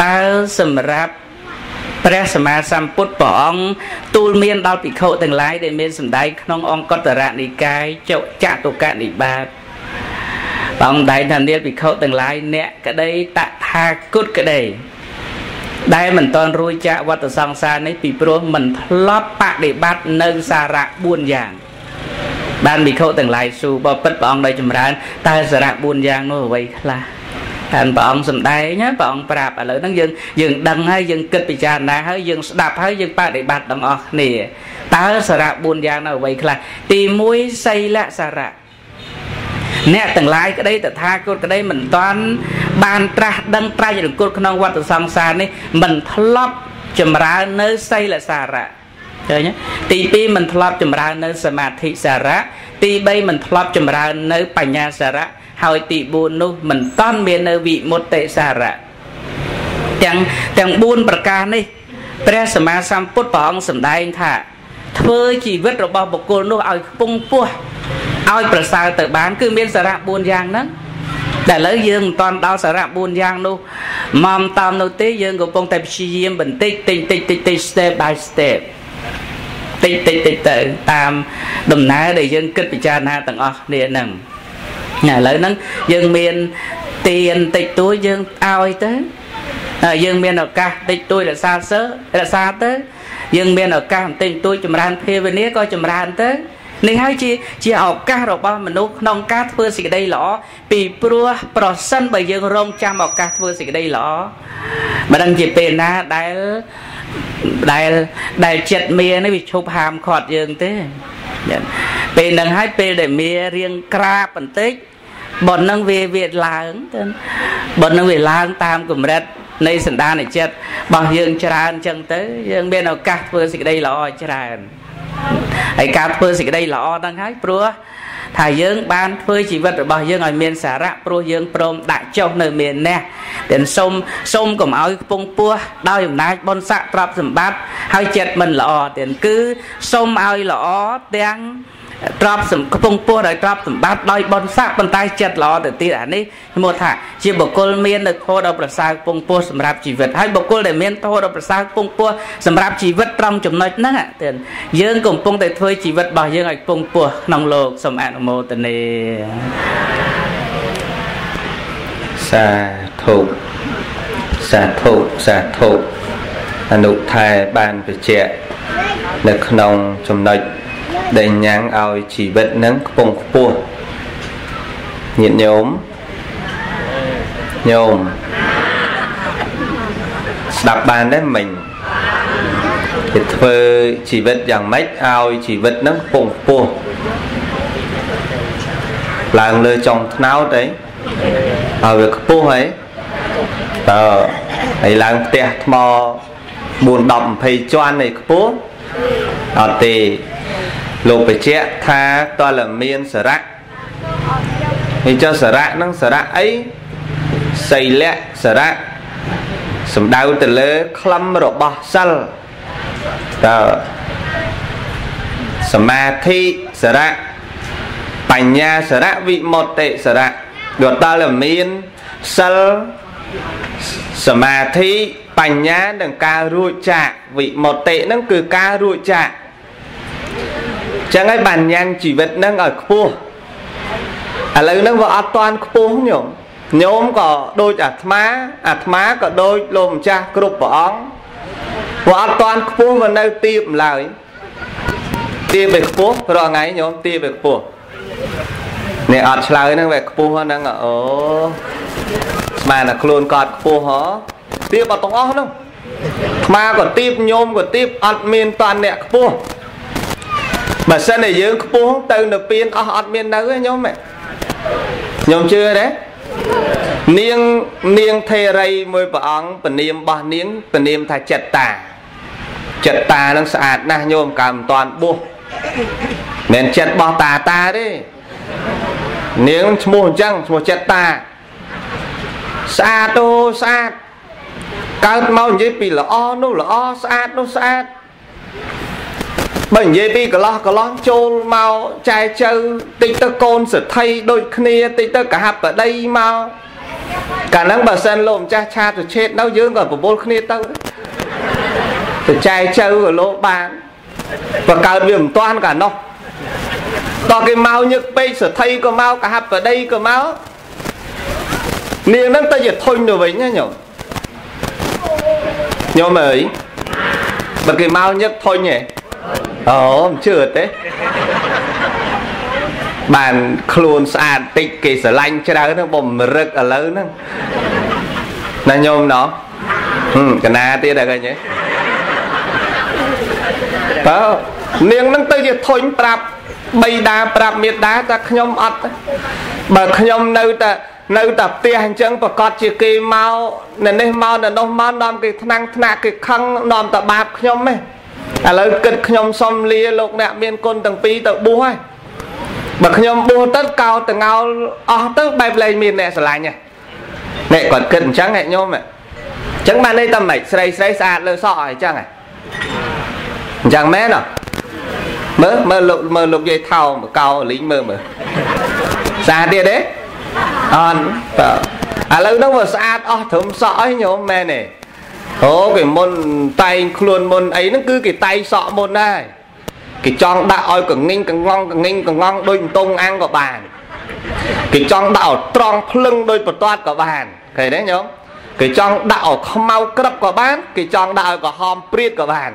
បើសម្រាប់ ព្រះសម្មាសម្ពុទ្ធព្រះអង្គទូលមានដល់ភិក្ខុទាំងឡាយដែលមានសម្ដែងក្នុងអង្គតរនិកាយចុចតុកនិបាតបងដែងថានាលភិក្ខុទាំងឡាយអ្នកក្តីតថាគតក្តីដែលមិនតន់រួចចាកវត្តសង្សារនេះពីព្រោះមិនធ្លាប់បដិបត្តិនៅសារៈ4យ៉ាងបានវិខុទាំងឡាយស៊ូបពិតព្រះអង្គដែលចម្រើនតើសារៈ4យ៉ាងនោះអ្វីខ្លះ តែព្រះអង្គសំដែងព្រះអង្គប្រាប់ឥឡូវហ្នឹងយើងយើងដឹងហើយយើងគិតពិចារណាហើយយើងស្ដាប់ហើយយើងបដិបត្តិទាំងអស់គ្នាតើសារៈ4យ៉ាងនោះអ្វីខ្លះទី1សីលសារៈអ្នកទាំងឡាយក្តីតថាគតក្តីមិនតាន់បានត្រាស់ដឹងត្រាច់រង្គត់ក្នុងវដ្តសង្សារនេះមិនធ្លាប់ចម្រើននៅសីលសារៈឃើញទី2មិនធ្លាប់ចម្រើននៅសមាធិសារៈទី3មិនធ្លាប់ចម្រើននៅបញ្ញាសារៈ ហើយទី4នោះមិនតន់មាននៅវិមុតតិសារៈទាំងទាំង4ប្រការនេះព្រះសម្មាសម្ពុទ្ធព្រះអង្គសម្ដែងថាធ្វើជីវិតរបស់បុគ្គលនោះឲ្យខ្ពង់ពោះឲ្យប្រសើរទៅបាន គឺមានសារៈ4យ៉ាងហ្នឹងតែឥឡូវយើងមិនតន់ដល់សារៈ4យ៉ាងនោះមកតាមនោះទេយើងកំពុងតែព្យាយាមបន្តិចតិចតិចតិចតិច step by step តិចតិចតិចទៅតាមដំណើរដែលយើងគិតពិចារណាទាំងអស់គ្នាហ្នឹង ឥឡូវហ្នឹងយើងមានទៀនតិចតួចយើងឲ្យទៅយើងមានឱកាសតិចតួចរក្សាសើរក្សាទៅយើងមានឱកាសបន្តិចតួចចម្រើនភាវនាក៏ចម្រើនទៅនេះហើយជាជាឱកាសរបស់មនុស្សក្នុងការធ្វើសេចក្តីល្អពីព្រោះប្រសិនបើយើងរងចាំឱកាសធ្វើសេចក្តីល្អមិនដឹងជាពេលណាដែលដែលដែលចិត្តមានេះវាឈប់ហាមឃាត់យើងទេពេលហ្នឹងហើយពេលដែលមារៀងក្រាបបន្តិច ប៉ុនហ្នឹងវាវាឡើងទៅប៉ុនហ្នឹងវាឡើងតាមកម្រិតនៃសន្តានចិត្តរបស់យើងច្រើនអញ្ចឹងទៅ យើងមានឱកាសធ្វើសេចក្តីល្អច្រើនហើយការធ្វើសេចក្តីល្អហ្នឹងហើយព្រោះថាយើងបានធ្វើជីវិតរបស់យើងឲ្យមានសារៈព្រោះយើងព្រមដាក់ចុះនៅមាននេះទាំងសុំសុំកុំឲ្យខ្ពង់ពោះដោយអំណាចបុណ្យស័ក្តិទ្រព្យសម្បត្តិហើយចិត្តមិនល្អទាំងគឺសុំឲ្យល្អទាំង ទ្រព្យសំកំពុងពោះដោយទ្រព្យសម្បត្តិដោយបនស័កប៉ុន្តែចិត្តល្អទៅទៀតអានេះឈ្មោះថាជាបុគ្គលមាននៅធម៌ដ៏ប្រសើរកំពុងពោះសម្រាប់ជីវិតហើយបុគ្គលដែលមានធម៌ដ៏ប្រសើរកំពុងពោះសម្រាប់ជីវិតត្រង់ចំណុចហ្នឹងទៀតយើងកំពុងតែធ្វើជីវិតរបស់យើងឲ្យកំពុងពោះក្នុងលោកសូមអនុមោទនាសាធុសាធុសាធុអនុថែបានបញ្ជាក់នៅក្នុងចំណុច ដែលញ៉ាំងឲ្យជីវិតនឹងខ្ពង់ខ្ពស់ញាតិញោមញោមស្ដាប់បានទេមិញគេធ្វើជីវិតយ៉ាងម៉េចឲ្យជីវិតនឹងខ្ពង់ខ្ពស់ឡើងលើចុងថ្នោតអីឲ្យវាខ្ពស់ហីតើហើយឡើងផ្ទះថ្ម4 10 20ជាន់ឯខ្ពស់អត់ទេ លោកបញ្ជាក់ថាតលមានសារៈនេះចុះសារៈហ្នឹងសារៈអីសីលៈសារៈសំដៅទៅលើខ្លឹមរបស់សិលតើសមាធិសារៈបញ្ញាសារៈវិមុតតិសារៈដល់តែមានសិលសមាធិបញ្ញានិងការរួចចាកវិមុតតិហ្នឹងគឺការរួចចាក ចឹងហើយបានញ៉ាំងជីវិតហ្នឹងឲ្យខ្ពស់ឥឡូវហ្នឹងវាអត់តាន់ខ្ពស់ញោមញោមក៏ដូចអាត្មាអាត្មាក៏ដូចលោកម្ចាស់គ្រប់ព្រះអង្គវាអត់តាន់ខ្ពស់វានៅទៀបឡើយទៀបវាខ្ពស់រាល់ថ្ងៃញោមទៀបវាខ្ពស់នេះអត់ឆ្លើយហ្នឹងវាខ្ពស់ហ្នឹងអូស្មានតែខ្លួនកត់ខ្ពស់ហ៎ទៀបអត់ទាំងអស់ហ្នឹងថ្មក៏ទៀបញោមក៏ទៀបអត់មានតាន់អ្នកខ្ពស់ បើសិនតែយើងខ្ពស់ទៅនៅពៀនអស់អត់មាននៅទេញោមញោមជឿទេនាងនាងថេរីមួយព្រះអង្គពនាមរបស់នាងពនាមថាចិត្តតាចិត្តតានឹងស្អាតណាស់ញោមកើមិនតាន់បួសមិនចិត្តរបស់តាតាទេនាងឈ្មោះអញ្ចឹងឈ្មោះចិត្តតាស្អាតអូស្អាតកើតមកនិយាយពីល្អនោះល្អស្អាតនោះស្អាត បើនិយាយពីកន្លោះកន្លោះចូលមកចែចៅតិចទៅកូនសទ្ធិដូចគ្នាតិចទៅកហបដីមកកាលហ្នឹងបើសិនលោកម្ចាស់ឆាតឆេតនៅយើងក៏ប្រមូលគ្នាទៅទៅចែចៅក៏លោកបានបើកើតវាមិនតាន់កាលនោះតោះគេមកញឹកពេកសទ្ធិក៏មកកហបដីក៏មកនាងហ្នឹងទៅជាធុញទៅវិញណាញោមញោមអើយបើគេមកញឹកធុញហ៎ អូមិនជឿទេបានខ្លួនស្អាតតិចគេស្រឡាញ់ច្រើនហ្នឹងបំរឹកឥឡូវហ្នឹងណាញោមណោះកណាទៀតហើយឃើញទេតើនាងហ្នឹងទៅជាធុញប្រាប់បីដាប្រាប់មេដាថាខ្ញុំអត់បើខ្ញុំនៅតែនៅតែផ្ទះអញ្ចឹងប្រកាសជាគេមកនៅនេះមកនៅនោះមកនាំគេថ្នាំងថ្នាក់គេខឹងនាំតែបាបខ្ញុំទេ ឥឡូវគិតខ្ញុំសុំលាលោកអ្នកមានគុណទាំងពីរទៅបួសហើយបើខ្ញុំបួសទៅកោតងោលអស់ទៅបែបលែងមានអ្នកស្រឡាញ់ហ្នឹងគាត់គិតអញ្ចឹងហ៎ញោមអញ្ចឹងបានន័យតែម៉េចស្រីស្រីស្អាតលើសក់អញ្ចឹងហ៎អញ្ចឹងមែនអត់មើលមើលលោកមើលលោកយាយថោកោលីងមើលមើលស្អាតទៀតទេអត់បាទឥឡូវហ្នឹងវាស្អាតអស់ត្រឹមសក់អីញោមមែនទេ អូគេមុនតែងខ្លួនមុនអីហ្នឹងគឺគេតែងសក់មុនដែរគេចង់ដាក់ឲ្យកងិញកងងកងិញកងងដូចមិនតងអាំងក៏បានគេចង់ដាក់ឲ្យត្រង់ភ្លឹងដូចបន្ទាត់ក៏បានឃើញទេញោមគេចង់ដាក់ឲ្យខ្មៅក្រឹបក៏បានគេចង់ដាក់ឲ្យក្រហមព្រាតក៏បាន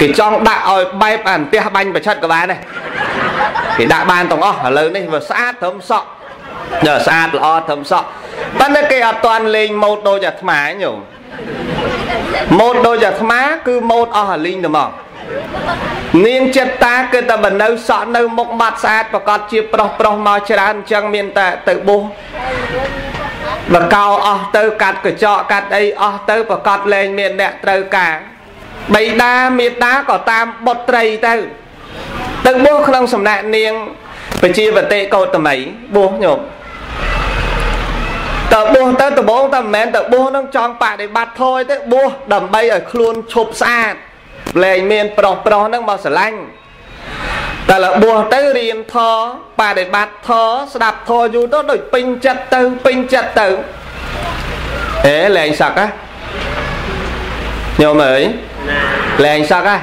គេចង់ដាក់ឲ្យបែបអានផ្ទះបាញ់ប្រឆិតក៏បានដែរគេដាក់បានទាំងអស់ឥឡូវនេះវាស្អាតត្រឹមសក់ដល់ស្អាតល្អត្រឹមសក់ប៉ុន្តែគេអត់ទាន់លេងម៉ូតដូចអាត្មាញោម ម៉ូតដូចអាត្មាគឺម៉ូតអស់អាលីងទៅមកនាងចិត្តតាគឺតែបើនៅសក់នៅមុខមាត់ស្អាតប្រកាសជាប្រុសប្រុសមកច្រើនអញ្ចឹងមានតែទៅបុះបើកោអស់ទៅកាត់កញ្ចក់កាត់អីអស់ទៅប្រកាសលែងមានអ្នកត្រូវការបៃតាមេតាក៏តាមបុត្រីទៅទៅបួសក្នុងសំណាក់នាងបជាវតិកោតមីបួសញោម តើបួសទៅដំបងតែមិនមែនទៅបួសនឹងចង់បដិបត្តិធយទេបួសដើម្បីឲ្យខ្លួនឈប់ស្អាតលែងមានប្រុសប្រុសហ្នឹងមកស្រឡាញ់តែលបួសទៅរៀនធបដិបត្តិធស្ដាប់ធយូរទៅដូចពេញចិត្តទៅពេញចិត្តទៅអេលែងសឹកហ៎ញោមអើយលែងសឹកហ៎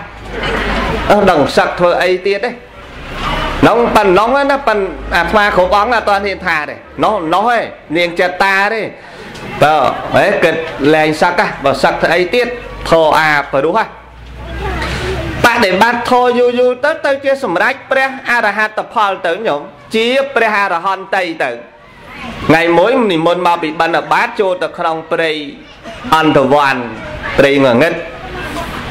អឺដឹងសឹកធ្វើអីទៀតទេ នងប៉ាណងណាប៉ាអាថ្មគ្រប់អង្គអត់ទាន់ហ៊ានថាទេណោះណោះឯងនាងចិត្តតាទេតើហេគិតលែងសឹកហ៎បើសឹកធ្វើអីទៀតធោអាបរុះហ៎បដិបត្តិធោយូរយូរទៅទៅជាសម្រេចព្រះអរហត្តផលទៅញោមជាព្រះអរហន្តីទៅថ្ងៃមួយនិមន្តមកពីបណ្ឌបាតចូលទៅក្នុងព្រៃអន្តវ័នព្រៃងងឹត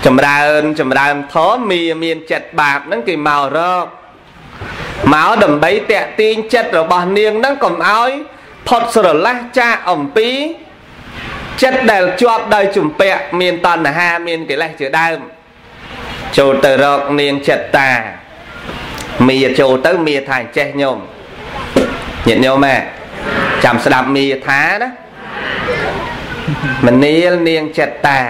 ចម្រើនចម្រើនធម៌មានមានចិត្តបាបហ្នឹងគេមករក មកដើម្បីតាក់ទាញចិត្តរបស់នាងហ្នឹងកុំឲ្យផុតស្រឡះចាកអំពីចិត្តដែលជាប់ដោយជំពាក់មានតណ្ហាមានកិលេសជាដើមចូលទៅរកនាងចិត្តតាមីចូលទៅមីថាចេះញោមញាតិញោមម៉ែចាំស្ដាប់មីថាណាមនាលនាងចិត្តតា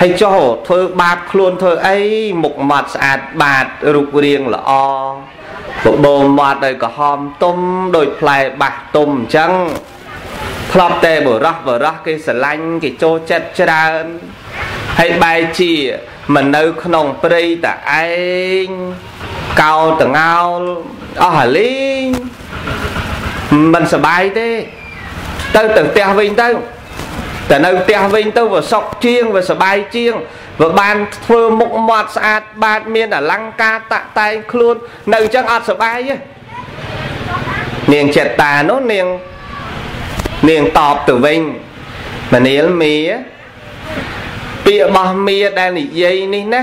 ហើយចុះធ្វើបាបខ្លួនធ្វើអីមុខមាត់ស្អាតបាតរូបរាងល្អ បបោមាត់ឲ្យក្រហមទុំដូចផ្លែបាសទុំអញ្ចឹងធ្លាប់តែបរោះបរោះគេស្រឡាញ់គេចូលចិត្តច្រើនហើយបែរជាមិននៅក្នុងព្រៃតឯងកោតងោលអស់ហលីងមិនសបាយទេទៅទៅផ្ទះវិញទៅតែនៅផ្ទះវិញទៅវាសុខជាងវាសបាយជាង វាបានធ្វើមុខមាត់ស្អាតបាតមានអលង្ការតាក់តែងខ្លួននៅអញ្ចឹងអត់សបាយទេនាងចិត្តតានោះនាងនាងតបទៅវិញមនាលមីពាក្យរបស់មីដែលនិយាយនេះណា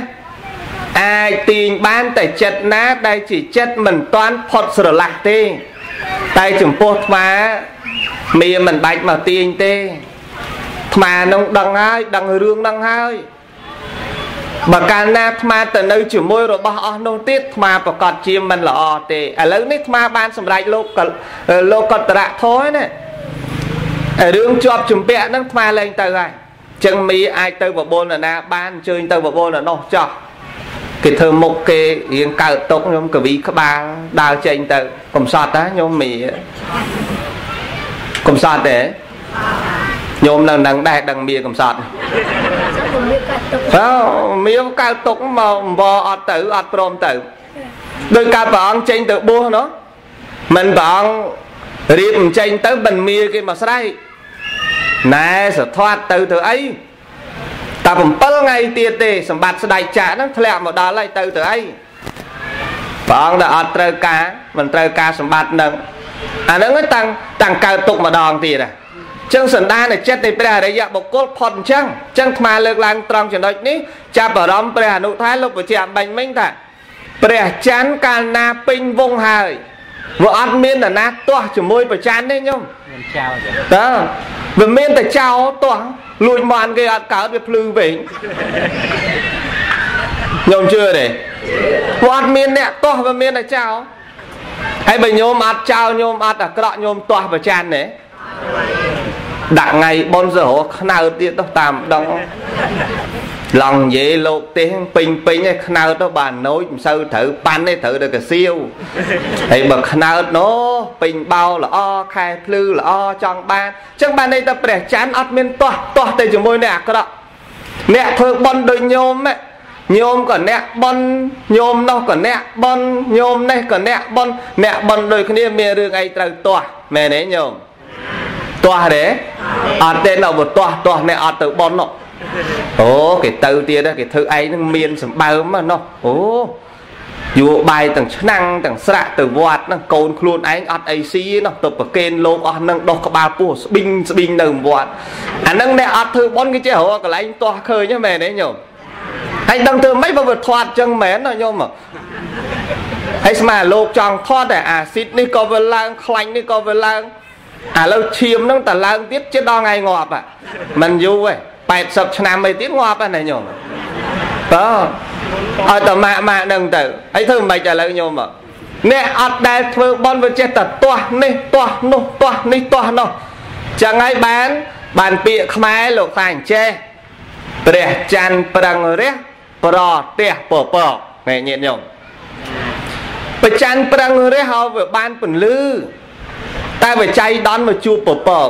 អាចទាញបានតែចិត្តណាដែលជាចិត្តមិនតាន់ផុតស្រឡះទេ តែចំពោះថ្មមីមិនបាច់មកទាញទេថ្មនឹងដឹងហើយដឹងរឿងនឹងហើយ បើកាលណាថ្មទៅនៅជាមួយរបស់អស់នោះទៀតថ្មប្រកាសជាមិនល្អទេឥឡូវនេះថ្មបានសម្រេចលោកលោកកតរៈធរណារឿងជាប់ជំពាក់ហ្នឹងថ្មលែងទៅហើយចឹងមីអាចទៅបបលនរណាបានអញ្ជើញទៅបបលនរនោះចោះគេធ្វើមុខគេរៀងកើតទុកខ្ញុំកវីក្បាលដើរចេញទៅកំសត់ណាខ្ញុំមីកំសត់ទេញោមនៅនឹងដែរដឹងមៀកំសត់ បើមៀកើតទុកមកអង្វរអត់ទៅអត់ព្រមទៅដោយការព្រះអង្គចេញទៅបួសនោះមិនព្រះអង្គរៀបអញ្ចេញទៅមិនមៀគេមកស្រែកណែសធាត់ទៅទៅអីតែ7ថ្ងៃទៀតទេសម្បត្តិស្ដេចចាក់ហ្នឹងធ្លាក់មកដល់ហើយទៅទៅអីព្រះអង្គដែលអត់ត្រូវការមិនត្រូវការសម្បត្តិហ្នឹងអាហ្នឹងតាំងតាំងកើតទុកម្ដងទៀតហ្នឹង ចឹងសន្តានចិត្តនៃព្រះអរិយបុគ្គលផុតអញ្ចឹងអញ្ចឹងថ្មលើកឡើងត្រង់ចំណុចនេះចាប់អារម្មណ៍ព្រះអនុថាលោកបញ្ជាក់បាញ់មិញថាព្រះច័ន្ទកាលណាពេញវងហើយវាអត់មាននរណាទាស់ជាមួយប្រច័ន្ទទេញោមមានចោលតើវាមានតែចោលទាស់លួចបានគេអត់កើតវាភ្លឺវិញញោមជឿទេគាត់មានអ្នកទាស់វាមានតែចោលហើយបើញោមអត់ចោលញោមអត់អាក្រក់ញោមទាស់ប្រច័ន្ទទេ ដាក់ថ្ងៃបុណ្យសរោខ្នើតទៀតទៅតាមដងឡងនិយាយលោកទេសពេញពេញឯខ្នើតទៅបានណូចមិនសូវត្រូវប៉ាន់ទេត្រូវតែកសៀវហើយបើខ្នើតណូពេញបោល្អខែភ្លឺល្អចង់បានអញ្ចឹងបានន័យថាព្រះច័ន្ទអត់មានទាស់ទាស់ទៅជាមួយអ្នកអាក្រក់អ្នកធ្វើបុណ្យដូចញោមញោមក៏អ្នកបន់ញោមនោះក៏អ្នកបន់ញោមនេះក៏អ្នកបន់អ្នកបន់ដូចគ្នាមានរឿងអីត្រូវទាស់មែនទេញោម ទាស់ទេអត់ទេនៅបើទាស់ទាស់នេះអត់ទៅប៉ុននោះអូគេទៅទៀតគេធ្វើឯងនឹងមានសម្បើមណោះអូយួរបាយទាំងឆ្នាំងទាំងស្រាក់ទៅវត្តហ្នឹងកូនខ្លួនឯងអត់អីស៊ីណោះទៅប្រកេនលោកអស់ហ្នឹងដោះក្បាលពោះស្ប៊ីងស្ប៊ីងនៅវត្តអាហ្នឹងអ្នកអត់ធ្វើប៉ុនគេចេះរកកន្លែងទាស់ឃើញហ្នឹងមែនទេញោមហើយដឹងធ្វើម៉េចបើវាធាត់ចឹងមែនណាញោមហើយស្មាលោកចង់ធាត់តែអាស៊ីតនេះក៏វាឡើងខ្លាញ់នេះក៏វាឡើង ឥឡូវឈាមហ្នឹងតឡើងទៀតជិតដល់ថ្ងៃងាប់មិនយូរទេ80ឆ្នាំអីទៀតងាប់ហ្នឹងញោមបើឲ្យតម៉ាក់ម៉ាក់ហ្នឹងទៅហើយធ្វើមិនឥឡូវញោមអ្នកអត់ដែលធ្វើបន់វាចេះតែទាស់នេះទាស់នោះទាស់នេះទាស់នោះចឹងហើយបាន បានពាក្យខ្មែរលោកតាអញ្ចេះព្រះច័ន្ទប្រឹងរះប្រទះពពកនេះញាតិញោមព្រះច័ន្ទប្រឹងរះឲ្យវាបានពន្លឺ តែបច្ច័យដន់មកជួបពពក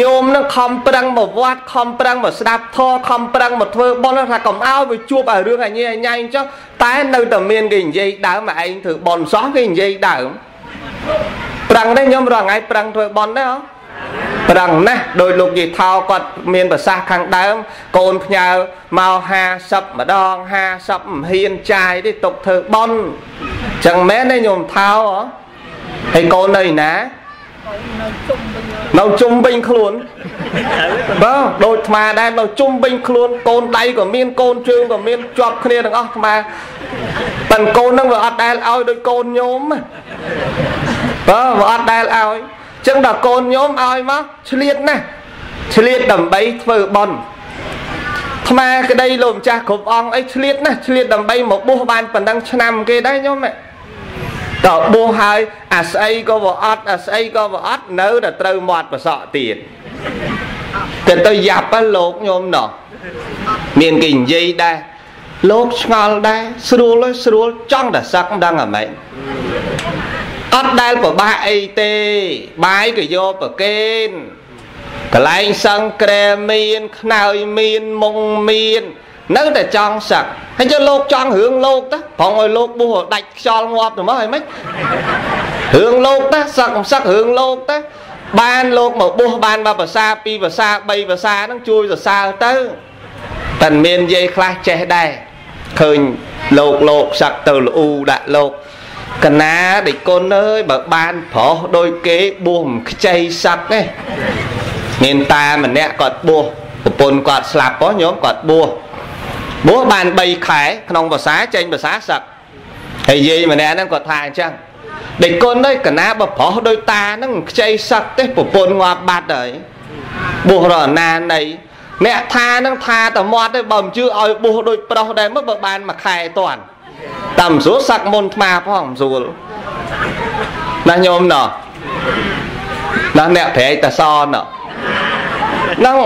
ញោមនឹងខំប្រឹងមកវត្តខំប្រឹងមកស្ដាប់ធម៌ខំប្រឹងមកធ្វើបុណ្យថាកុំឲ្យវាជួបឲ្យរឿងអញញ៉ៃញ៉ៃអញ្ចឹងតែនៅតែមានគេនិយាយដើមមកឯងធ្វើបុណ្យសោះគេនិយាយដើមប្រឹងនេះខ្ញុំរាល់ថ្ងៃប្រឹងធ្វើបុណ្យដែរហ៎ប្រឹងណាស់ដោយលោកយាយថោគាត់មានប្រសាសន៍ខាងដើមកូនផ្ញើមក50ម្ដង50មិនហ៊ានចាយទេຕົកធ្វើបុណ្យចឹងមែនទេញោមថោហ៎ ហើយកូននៅណានៅជុំវិញខ្លួនបើដូចថ្មដែរនៅជុំវិញខ្លួនកូនដៃក៏មានកូនជើងក៏មានជាប់គ្នាទាំងអស់ថ្មប៉ិនកូននឹងវាអត់ដែលឲ្យដូចកូនញោមបើវាអត់ដែលឲ្យចឹងដល់កូនញោមឲ្យមកឆ្លៀតណាស់ឆ្លៀតដើម្បីធ្វើបន់ថ្មក្តីលោកម្ចាស់គ្រប់អង្គអីឆ្លៀតណាស់ឆ្លៀតដើម្បីមកបួសបានប៉ុណ្ណឹងឆ្នាំគេដែរញោមហ្នឹង តបួសហើយអាស្អីក៏វាអត់អាស្អីក៏វាអត់នៅតែត្រូវមាត់ប្រសក់ទៀតគេទៅយ៉ាប់លោកញោមណោះមានគេនិយាយដែរលោកឆ្ងល់ដែរស្រួលហើយស្រួលចង់តែសឹកមិនដឹងអាម៉េចអត់ដែលប្របាក់អីទេ បាយក៏យកប្រគេនកន្លែងសង្គ្រែមានខ្នើយមានមុងមាន នៅតែចង់សឹកហើយចុះលោកចង់រឿងលោកតាប្រងឲ្យលោកបួសដាច់ខ្យល់ងាប់ទៅមកហើយមិនរឿងលោកតាសឹកមិនសឹករឿងលោកតាបានលោកមកបួសបានមកភាសា2ភាសា3ភាសាហ្នឹងជួយសរសើរទៅតែមាននិយាយខ្លះចេះដែរឃើញលោកលោកសឹកទៅលូដាក់លោកកណាដេចគុណអើយបើបានប្រុសដូចគេបួសមិនខ្ចីសឹកទេមានតាម្នាក់គាត់បួសប្រពន្ធគាត់ស្លាប់ហ៎ញោមគាត់បួស បួសបាន3ខែក្នុងភាសាចេញភាសាសឹកហើយយាយម្នាក់ហ្នឹងគាត់ថាអញ្ចឹងដេចគុណអើយកណាបើប្រុសដូចតាហ្នឹងខ្ចីសឹកទេប្រពន្ធងាប់បាត់ហើយបួសរណានៃអ្នកថានឹងថាតែមាត់ទេបើមិនជឿឲ្យបួសដូចប្រុសដែរមើលបើបានមួយខែតាន់តាមស្រួលសឹកមុនថ្មផងស្រួលណាញោមណោះណាអ្នកប្រែកតសណោះហ្នឹង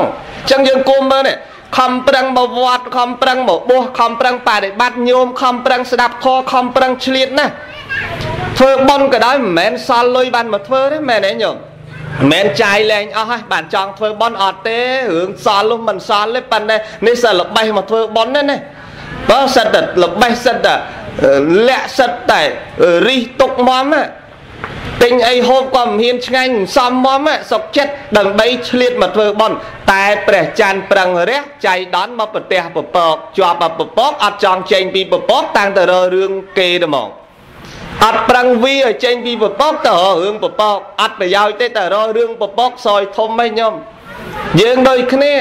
ចឹងយើងគុំមើលនេះ ខំប្រឹងមកវត្តខំប្រឹងមកបួសខំប្រឹងបដិបត្តិញោមខំប្រឹងស្ដាប់ធម៌ខំប្រឹងឆ្លៀតណាធ្វើបុណ្យក៏ដោយមិនមែនសល់លុយបានមកធ្វើទេមែនទេញោមមិនមែនចាយលែងអស់ហើយបានចង់ធ្វើបន់អត់ទេរឿងសល់លុះមិនសល់ទេប៉ុន្តែនេះសិល្បេះមកធ្វើបន់ណាណាបើសិតតែល្បេះសិតតែលាក់សិតតែរិះទុកមកណា ទិញអីហូបក៏មិនហ៊ានឆ្ងាញ់សំមមសុកចិត្តដើម្បីឆ្លៀតមកធ្វើបន់តែព្រះច័ន្ទប្រឹងរះចៃដន់មកប្រទះពពកជាប់ពពកអត់ចង់ចេញពីពពកតាំងតែររឿងគេទៅហ្មងអត់ប្រឹងវាឲ្យចេញពីពពកទៅររឿងពពកអត់ប្រយោជន៍ទេតែររឿងពពកសយធំឯងញោមយើងដូចគ្នា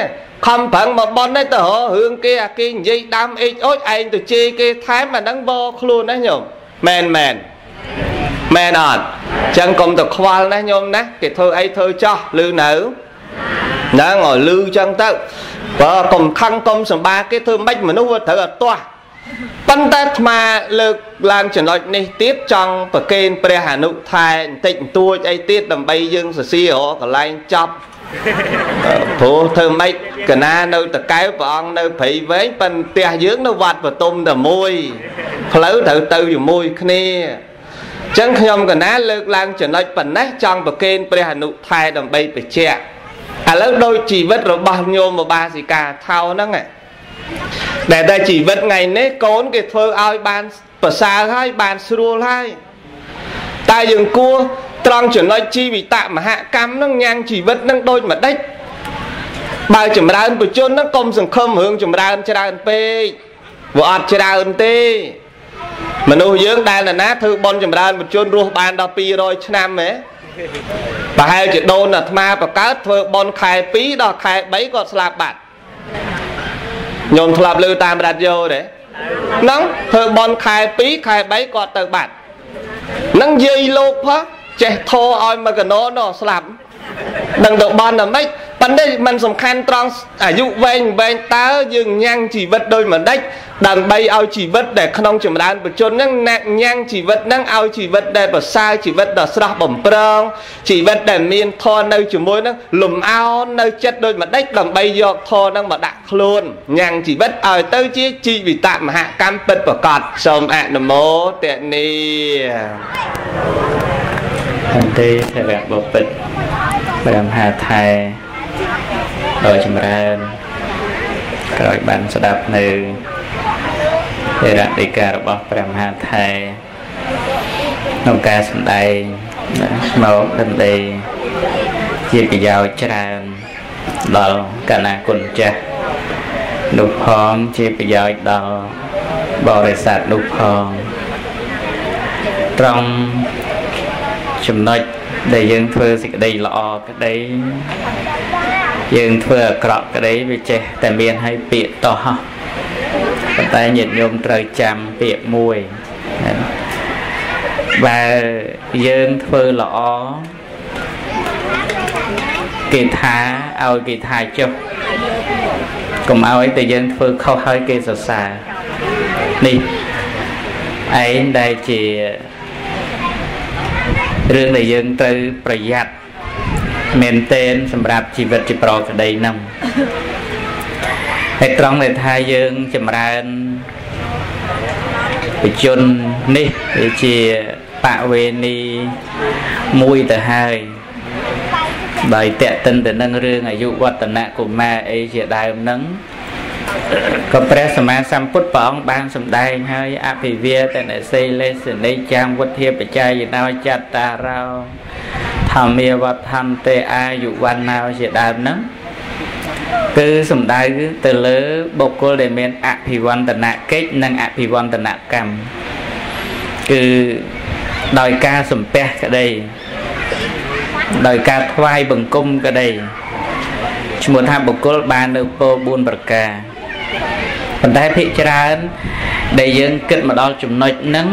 ខំប្រឹងមកបន់ទេទៅររឿងគេអាគេនិយាយដាំអេចអូចឯងទៅជេរគេថែមអាហ្នឹងវខ្លួនណាញោមមែនមែន មែនអត់ចឹងកុំទៅខ្វល់ណាញោមណាគេធ្វើអីធ្វើចោះលឺនៅហ្នឹងឲ្យលឺចឹងទៅបើកុំខឹងកុំសម្បាគេធ្វើមិនមនុស្សត្រូវអត់ទាស់ប៉ុន្តែអាត្មាលើកឡើងចំណុចនេះទៀតចង់ប្រកេនព្រះអនុថែបន្តិចបន្តួចអីទៀតដើម្បីយើងសរសៀរកន្លែងចប់ព្រោះធ្វើម៉េចកណានៅតកែវព្រះអង្គនៅព្រៃវែងប៉ុន្តែផ្ទះយើងនៅវត្តបតុមតែមួយផ្លូវត្រូវទៅជាមួយគ្នា ចឹងខ្ញុំកណាលើកឡើងចំណុចប៉ុណ្ណេះចង់ប្រកេនព្រះអនុថែដើម្បីបញ្ជាក់ឥឡូវដោយជីវិតរបស់ញោមបាសិកាថោហ្នឹងដែលតែជីវិតថ្ងៃនេះកូនគេធ្វើឲ្យបានប្រសើរហើយបានស្រួលហើយតែយើងគួរត្រង់ចំណុចជីវិតមហកម្មហ្នឹងញ៉ាំងជីវិតហ្នឹងដូចម្ដេចបើចម្រើនបជនហ្នឹងកុំសង្ឃឹមរឿងចម្រើនច្រើនពេកវាអត់ច្រើនទេ មនុស្សយើងដែលណាណាធ្វើបន់ចម្រើនបជនរស់បានដល់200ឆ្នាំហ៎ប្រហែលជាដូនអាត្មាបកើតធ្វើបន់ខែ2ដល់ខែ3គាត់ស្លាប់បាត់ញោមធ្លាប់លើតាមរ៉ាឌីយ៉ូទេហ្នឹងធ្វើបន់ខែ2ខែ3គាត់ទៅបាត់ហ្នឹងយាយលោកផោះចេះធោឲ្យមកកណោនោះស្លាប់ ដឹងទៅបន់ដល់ម៉េចប៉ុន្តែมันសំខាន់ត្រង់អាយុវែងវែងតើយើងញ៉ាំងជីវិតដោយមិនដេចដើម្បីឲ្យជីវិតដែលក្នុងចម្រើនបជនហ្នឹងញ៉ាំងជីវិតហ្នឹងឲ្យជីវិតដែលប្រសើរជីវិតដ៏ស្រស់បំព្រងជីវិតដែលមានធម៌នៅជាមួយហ្នឹងលំអោននៅចិត្តដោយមិនដេចដើម្បីយកធម៌ហ្នឹងមកដាក់ខ្លួនញ៉ាំងជីវិតឲ្យទៅជាជីវិតមហកម្មពិតប្រកបសូមអនុមោទនី អន្តេធរៈបពិតព្រះមហាថែដោយចម្រើនក្រោយបានស្ដាប់នៅទេរដីការបស់ព្រះមហាថែក្នុងការសម្ដែងមកដើម្បីជាប្រយោជន៍ច្រើនដល់កណាគុណចាស់នោះផងជាប្រយោជន៍ដល់បរិស័ទនោះផងត្រង់ ចំណុចដែលយើងធ្វើសេចក្តីល្អក្តីយើងធ្វើអាក្រក់ក្តីវាចេះតែមានឲ្យពាក្យតោះប៉ុន្តែញាតិញោមត្រូវចាំពាក្យមួយបើយើងធ្វើល្អគេថាឲ្យគេថាចុះកុំឲ្យតែយើងធ្វើខុសឲ្យគេសរសើរនេះឯងដែលជា រឿងដែលយើងត្រូវប្រយ័ត្នមែនតែនសម្រាប់ជីវិតជាប្រក្តីហ្នឹងហើយត្រង់ដែលថាយើងចម្រើនបជននេះវាជាបវេនីមួយទៅហើយដោយតេតិនទៅនឹងរឿងអាយុវឌ្ឍនៈកុមារអីជាដើមហ្នឹង ក៏ព្រះសម្មាសម្ពុទ្ធព្រះអង្គបានសម្ដែងហើយអភិវាទនសេលេសនិចាំវុធាបច្ច័យណោចតារោធម្មាវត្ថន្តេអាយុវណ្ណោជាដើមហ្នឹងគឺសំដៅទៅលើបុគ្គលដែលមានអភិវឌ្ឍនកិច្ចនិងអភិវឌ្ឍនកម្មគឺដោយការសំពះក្តីដោយការថ្វាយបង្គំក្តីឈ្មោះថាបុគ្គលបាននៅពោ4ប្រការ ប៉ុន្តែភិកច្រើន ដែលយើងគិតមកដល់ចំណុចហ្នឹង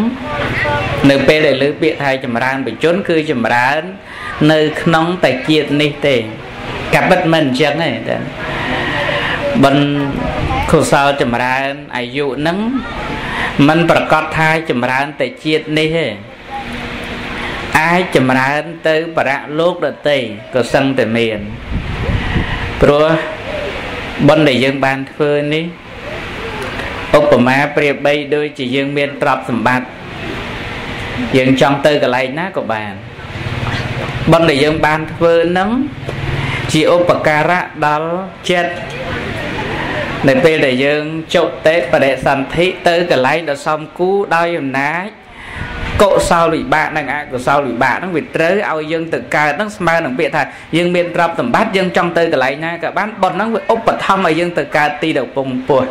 នៅពេលដែលលើពាក្យថាចម្រើនបជនគឺចម្រើន នៅក្នុងតែជាតិនេះទេកាពិតមិនអញ្ចឹងទេតែបិណ្ឌកុសលចម្រើនអាយុហ្នឹងมันប្រកាសថាចម្រើនតែជាតិនេះទេអាចចម្រើនទៅបរៈលោកដតីក៏សឹងតែមានព្រោះ បុណ្យដែលយើងបានធ្វើនេះឧបមាប្រៀបបីដូចជាយើងមានទ្រព្យសម្បត្តិយើងចង់ទៅកន្លែងណាក៏បានបុណ្យដែលយើងបានធ្វើនឹងជាឧបការៈដល់ចិត្តនៅពេលដែលយើងចុតិបរិសន្ធិទៅកន្លែងដ៏សំគូដោយអំណាច កុសលវិបាកនិងអកុសលវិបាកហ្នឹងវាត្រូវឲ្យយើងទៅកើតហ្នឹងស្មើនឹងពាក្យថាយើងមានទ្រព្យសម្បត្តិយើងចង់ទៅកន្លែងណាក៏បានប៉ុណ្ណឹងវាឧបត្ថម្ភឲ្យយើងទៅកើតទីដ៏ពងពោះ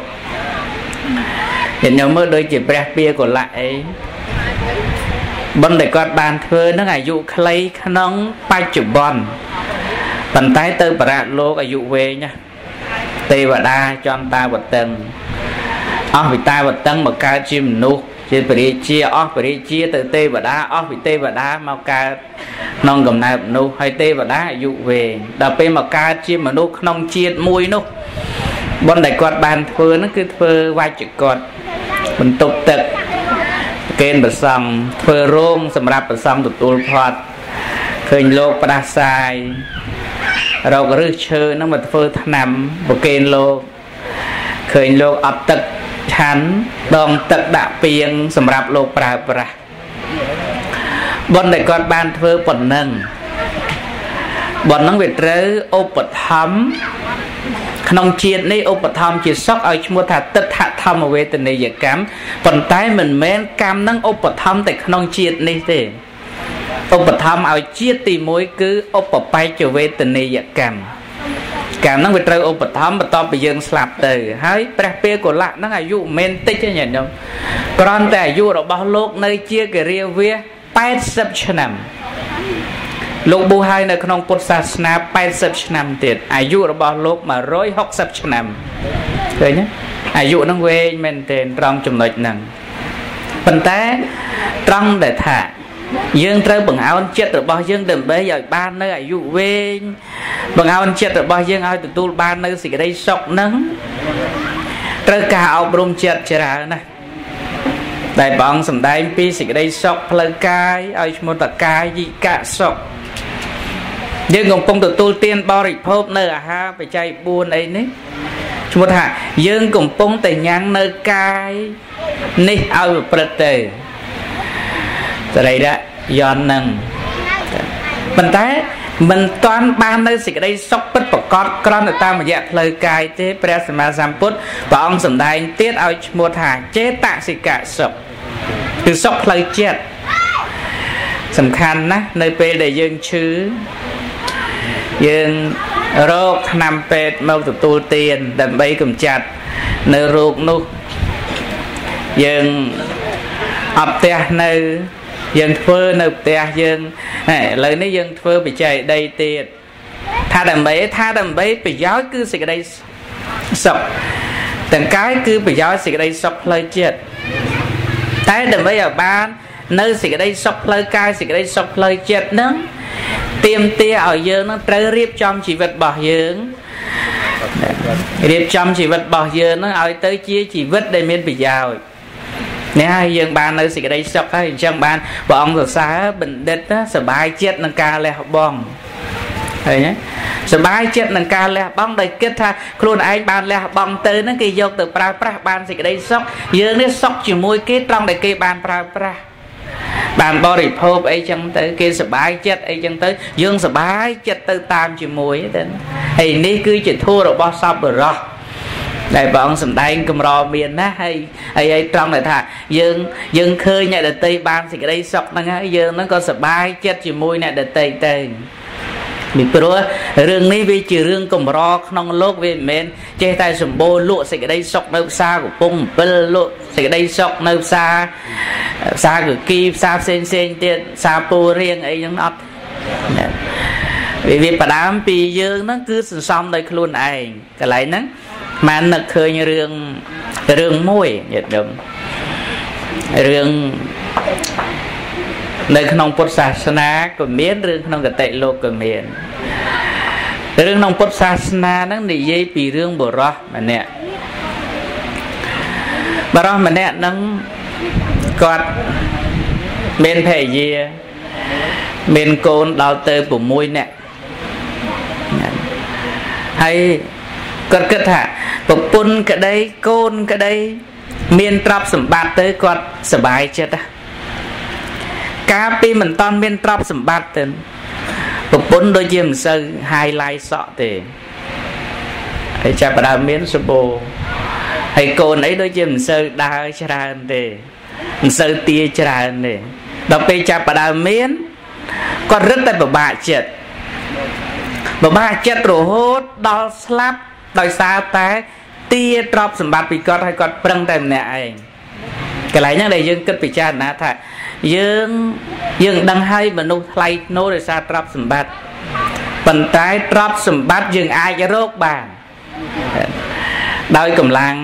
hiện ញោមមើលដូចជាព្រះពាកុលៈអីបុណ្យដែលគាត់បានធ្វើនឹងអាយុខ្លីក្នុងបច្ចុប្បន្នប៉ុន្តែទៅបរៈលោកអាយុវែងណាទេវតាចំតាវតឹងអស់វិតាវតឹងមកកើតជាមនុស្ស ជាពរិជាអស់ពរិជាទៅទេវតាអស់ពីទេវតាមកកើតក្នុងកំណើតមនុស្សហើយទេវតាអាយុវែងដល់ពេលមកកើតជាមនុស្សក្នុងជាតិមួយនោះបុណ្យដែលគាត់បានធ្វើហ្នឹងគឺធ្វើវាចកតបន្ទប់ទឹកកេនប្រសង់ធ្វើរោងសម្រាប់ប្រសង់ទទួលផាត់ឃើញលោកផ្ដាសាយរកឫសឈើហ្នឹងមកធ្វើថ្នាំប្រកេនលោកឃើញលោកអត់ទឹក ឆាន់ដងទឹកដាក់ពីងសម្រាប់លោកប្រើប្រាស់បុណ្យដែលគាត់បានធ្វើប៉ុណ្ណឹងបុណ្យហ្នឹងវាត្រូវឧបត្ថម្ភក្នុងជាតិនេះឧបត្ថម្ភជាសុខឲ្យឈ្មោះថាទិដ្ឋធម្មវេទនីយកម្មប៉ុន្តែមិនមែនកម្មនឹងឧបត្ថម្ភតែក្នុងជាតិនេះទេឧបត្ថម្ភឲ្យជាតិទី1គឺឧបបច្ចវេទនីយកម្ម កម្មហ្នឹងវាត្រូវឧបត្ថម្ភបន្ទាប់ពីយើងស្លាប់ទៅ ហើយព្រះពាកុលៈហ្នឹងអាយុមិនតិចទេញាតិញោមគ្រាន់តែអាយុរបស់លោកនៅជាកិរិយាវា80ឆ្នាំលោកប៊ូហើយនៅក្នុងពុទ្ធសាសនា80ឆ្នាំទៀតអាយុរបស់លោក160ឆ្នាំឃើញទេអាយុហ្នឹងវែងមែនទែនត្រង់ចំណុចហ្នឹងប៉ុន្តែត្រង់ដែលថា យើងត្រូវបង្អោនចិត្តរបស់យើងដើម្បីឲ្យបាននៅអាយុវែងបង្អោនចិត្តរបស់យើងឲ្យទទួលបាននៅសេចក្តីសុខហ្នឹងត្រូវការអប់រំចិត្តច្រើនណាស់ដែលព្រះអង្គសម្ដែងពីសេចក្តីសុខផ្លូវកាយឲ្យឈ្មោះតកាយិកសុខយើងកំពុងទទួលទានបរិភោគនៅអាហារបច្ច័យ4អីនេះឈ្មោះថាយើងកំពុងតែញ៉ាំងនៅកាយនេះឲ្យប្រព្រឹត្តទៅ សរីរៈយន់នឹងប៉ុន្តែមិនតាន់បាននៅសេចក្តីសុខពិតប្រកបក្រំទៅតាមរយៈផ្លូវកាយទេព្រះសម្មាសម្ពុទ្ធព្រះអង្គសម្ដែងទៀតឲ្យឈ្មោះថាចេតសិកសុខគឺសុខផ្លូវចិត្តសំខាន់ណាស់នៅពេលដែលយើងឈឺយើងរកថ្នាំពេទ្យមកទទួលទានដើម្បីកម្ចាត់នៅរោគនោះយើងអត់ផ្ទះនៅ យើងធ្វើនៅផ្ទះយើងឥឡូវនេះយើងធ្វើបច្ច័យដីទៀតថាដើម្បីថាដើម្បីប្រយោជន៍គឺសេចក្តីសុខទាំងកាយគឺប្រយោជន៍សេចក្តីសុខផ្លូវចិត្តតែដើម្បីឲ្យបាននៅសេចក្តីសុខផ្លូវកាយសេចក្តីសុខផ្លូវចិត្តហ្នឹងទៀមទាឲ្យយើងនឹងត្រូវរៀបចំជីវិតរបស់យើងរៀបចំជីវិតរបស់យើងនឹងឲ្យទៅជាជីវិតដែលមានប្រយោជន៍ នេះហើយយើងបាននៅសេចក្តីសុខហើយអញ្ចឹងបានព្រះអង្គសរសើរបណ្ឌិតសบายចិត្តនឹងការលះបង់ ឃើញទេសบายចិត្តនឹងការលះបង់ដោយគិតថាខ្លួនឯងបានលះបង់ទៅហ្នឹងគេយកទៅប្រើប្រាស់បានសេចក្តីសុខយើងនេះសុខជាមួយគេត្រង់ដែលគេបានប្រើប្រាស់បានបរិភោគអីចឹងទៅគេសบายចិត្តអីចឹងទៅយើងសบายចិត្តទៅតាមជាមួយទៅហើយនេះគឺជាធម៌របស់សពបរោះ ដែលព្រះអង្គសំដែងកម្រមានណាស់ហើយហើយហើយត្រង់ដែលថាយើងយើងឃើញអ្នកដតីបានសេចក្តីសុខហ្នឹងហើយយើងហ្នឹងក៏សប្បាយចិត្តជាមួយអ្នកដតីទៅពីព្រោះរឿងនេះវាជារឿងកម្រក្នុងលោកវាមិនមែនចេះតែសម្បូរលក់សេចក្តីសុខនៅផ្សារកំពង់7លក់សេចក្តីសុខនៅផ្សារផ្សារគគីផ្សារផ្សេងផ្សេងទៀតផ្សារពូរៀងអីហ្នឹងអត់វាវាផ្ដើមពីយើងហ្នឹងគឺសន្សំដោយខ្លួនឯងកន្លែងហ្នឹង បាននឹកឃើញរឿងរឿងមួយញាតិញោមរឿងនៅក្នុងពុទ្ធសាសនាក៏មានរឿងក្នុងកតិលោកក៏មានរឿងក្នុងពុទ្ធសាសនាហ្នឹងនិយាយពីរឿងបុរសម្នាក់បុរសម្នាក់ហ្នឹងគាត់មានភរិយាមានកូនដល់ទៅ6នាក់ហើយ គាត់គិតថាប្រពន្ធក្តីកូនក្តី មានទ្រព្យសម្បត្តិទៅគាត់សុបាយចិត្តកាលពីមិនតន់មានទ្រព្យសម្បត្តិទៅប្រពន្ធដូចជាមិនសូវហាយឡាយសក់ទេហើយចាប់ដើមមានសបោហើយកូនអីដូចជាមិនសូវដើរច្រើនទេមិនសូវទាច្រើនទេដល់ពេលចាប់ដើមមានគាត់រឹតតែពិបាកចិត្តពិបាកចិត្តរហូតដល់ស្លាប់ ដោយសារតែទាទ្រព្យសម្បត្តិពីគាត់ហើយគាត់ប្រឹងតែម្នាក់ឯងកន្លែងហ្នឹងដែលយើងគិតពិចារណាថាយើងយើងដឹងហើយមនុស្សថ្លៃធ្នូដោយសារទ្រព្យសម្បត្តិប៉ុន្តែទ្រព្យសម្បត្តិយើងអាចរកបានដោយកម្លាំង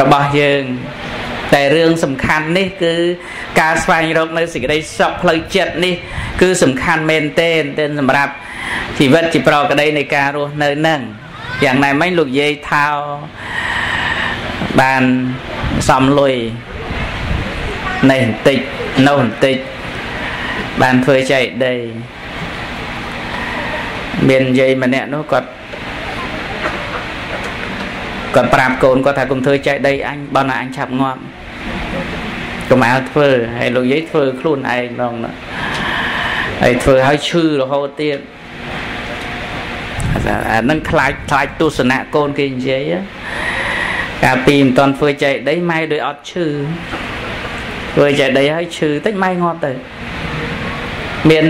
របស់យើងតែរឿងសំខាន់នេះគឺការស្វែងរកនៅសេចក្តីសុខផ្លូវចិត្តនេះ គឺសំខាន់មែនទែនសម្រាប់ជីវិតជាប្រក្តីនៃការរស់នៅនឹង យ៉ាងណាមិញលោកយាយថោបានសំលុយនេះបន្តិចនោះបន្តិចបានធ្វើចែកដីមានយាយម្នាក់នោះគាត់គាត់ប្រាប់កូនគាត់ថាកុំធ្វើចែកដីអញបើណាអញឆាប់ងាប់កុំឲ្យធ្វើហើយលោកយាយធ្វើខ្លួនឯងហ្មងណាហើយធ្វើឲ្យឈឺរហូតទៀត អានឹងខ្លាចខ្លាចទស្សនៈកូនគេនិយាយកាលពីមិនតន់ធ្វើចែកដីម៉ែដូចអត់ឈឺធ្វើចែកដីហើយឈឺតិចម៉ែងាប់ទៅមាន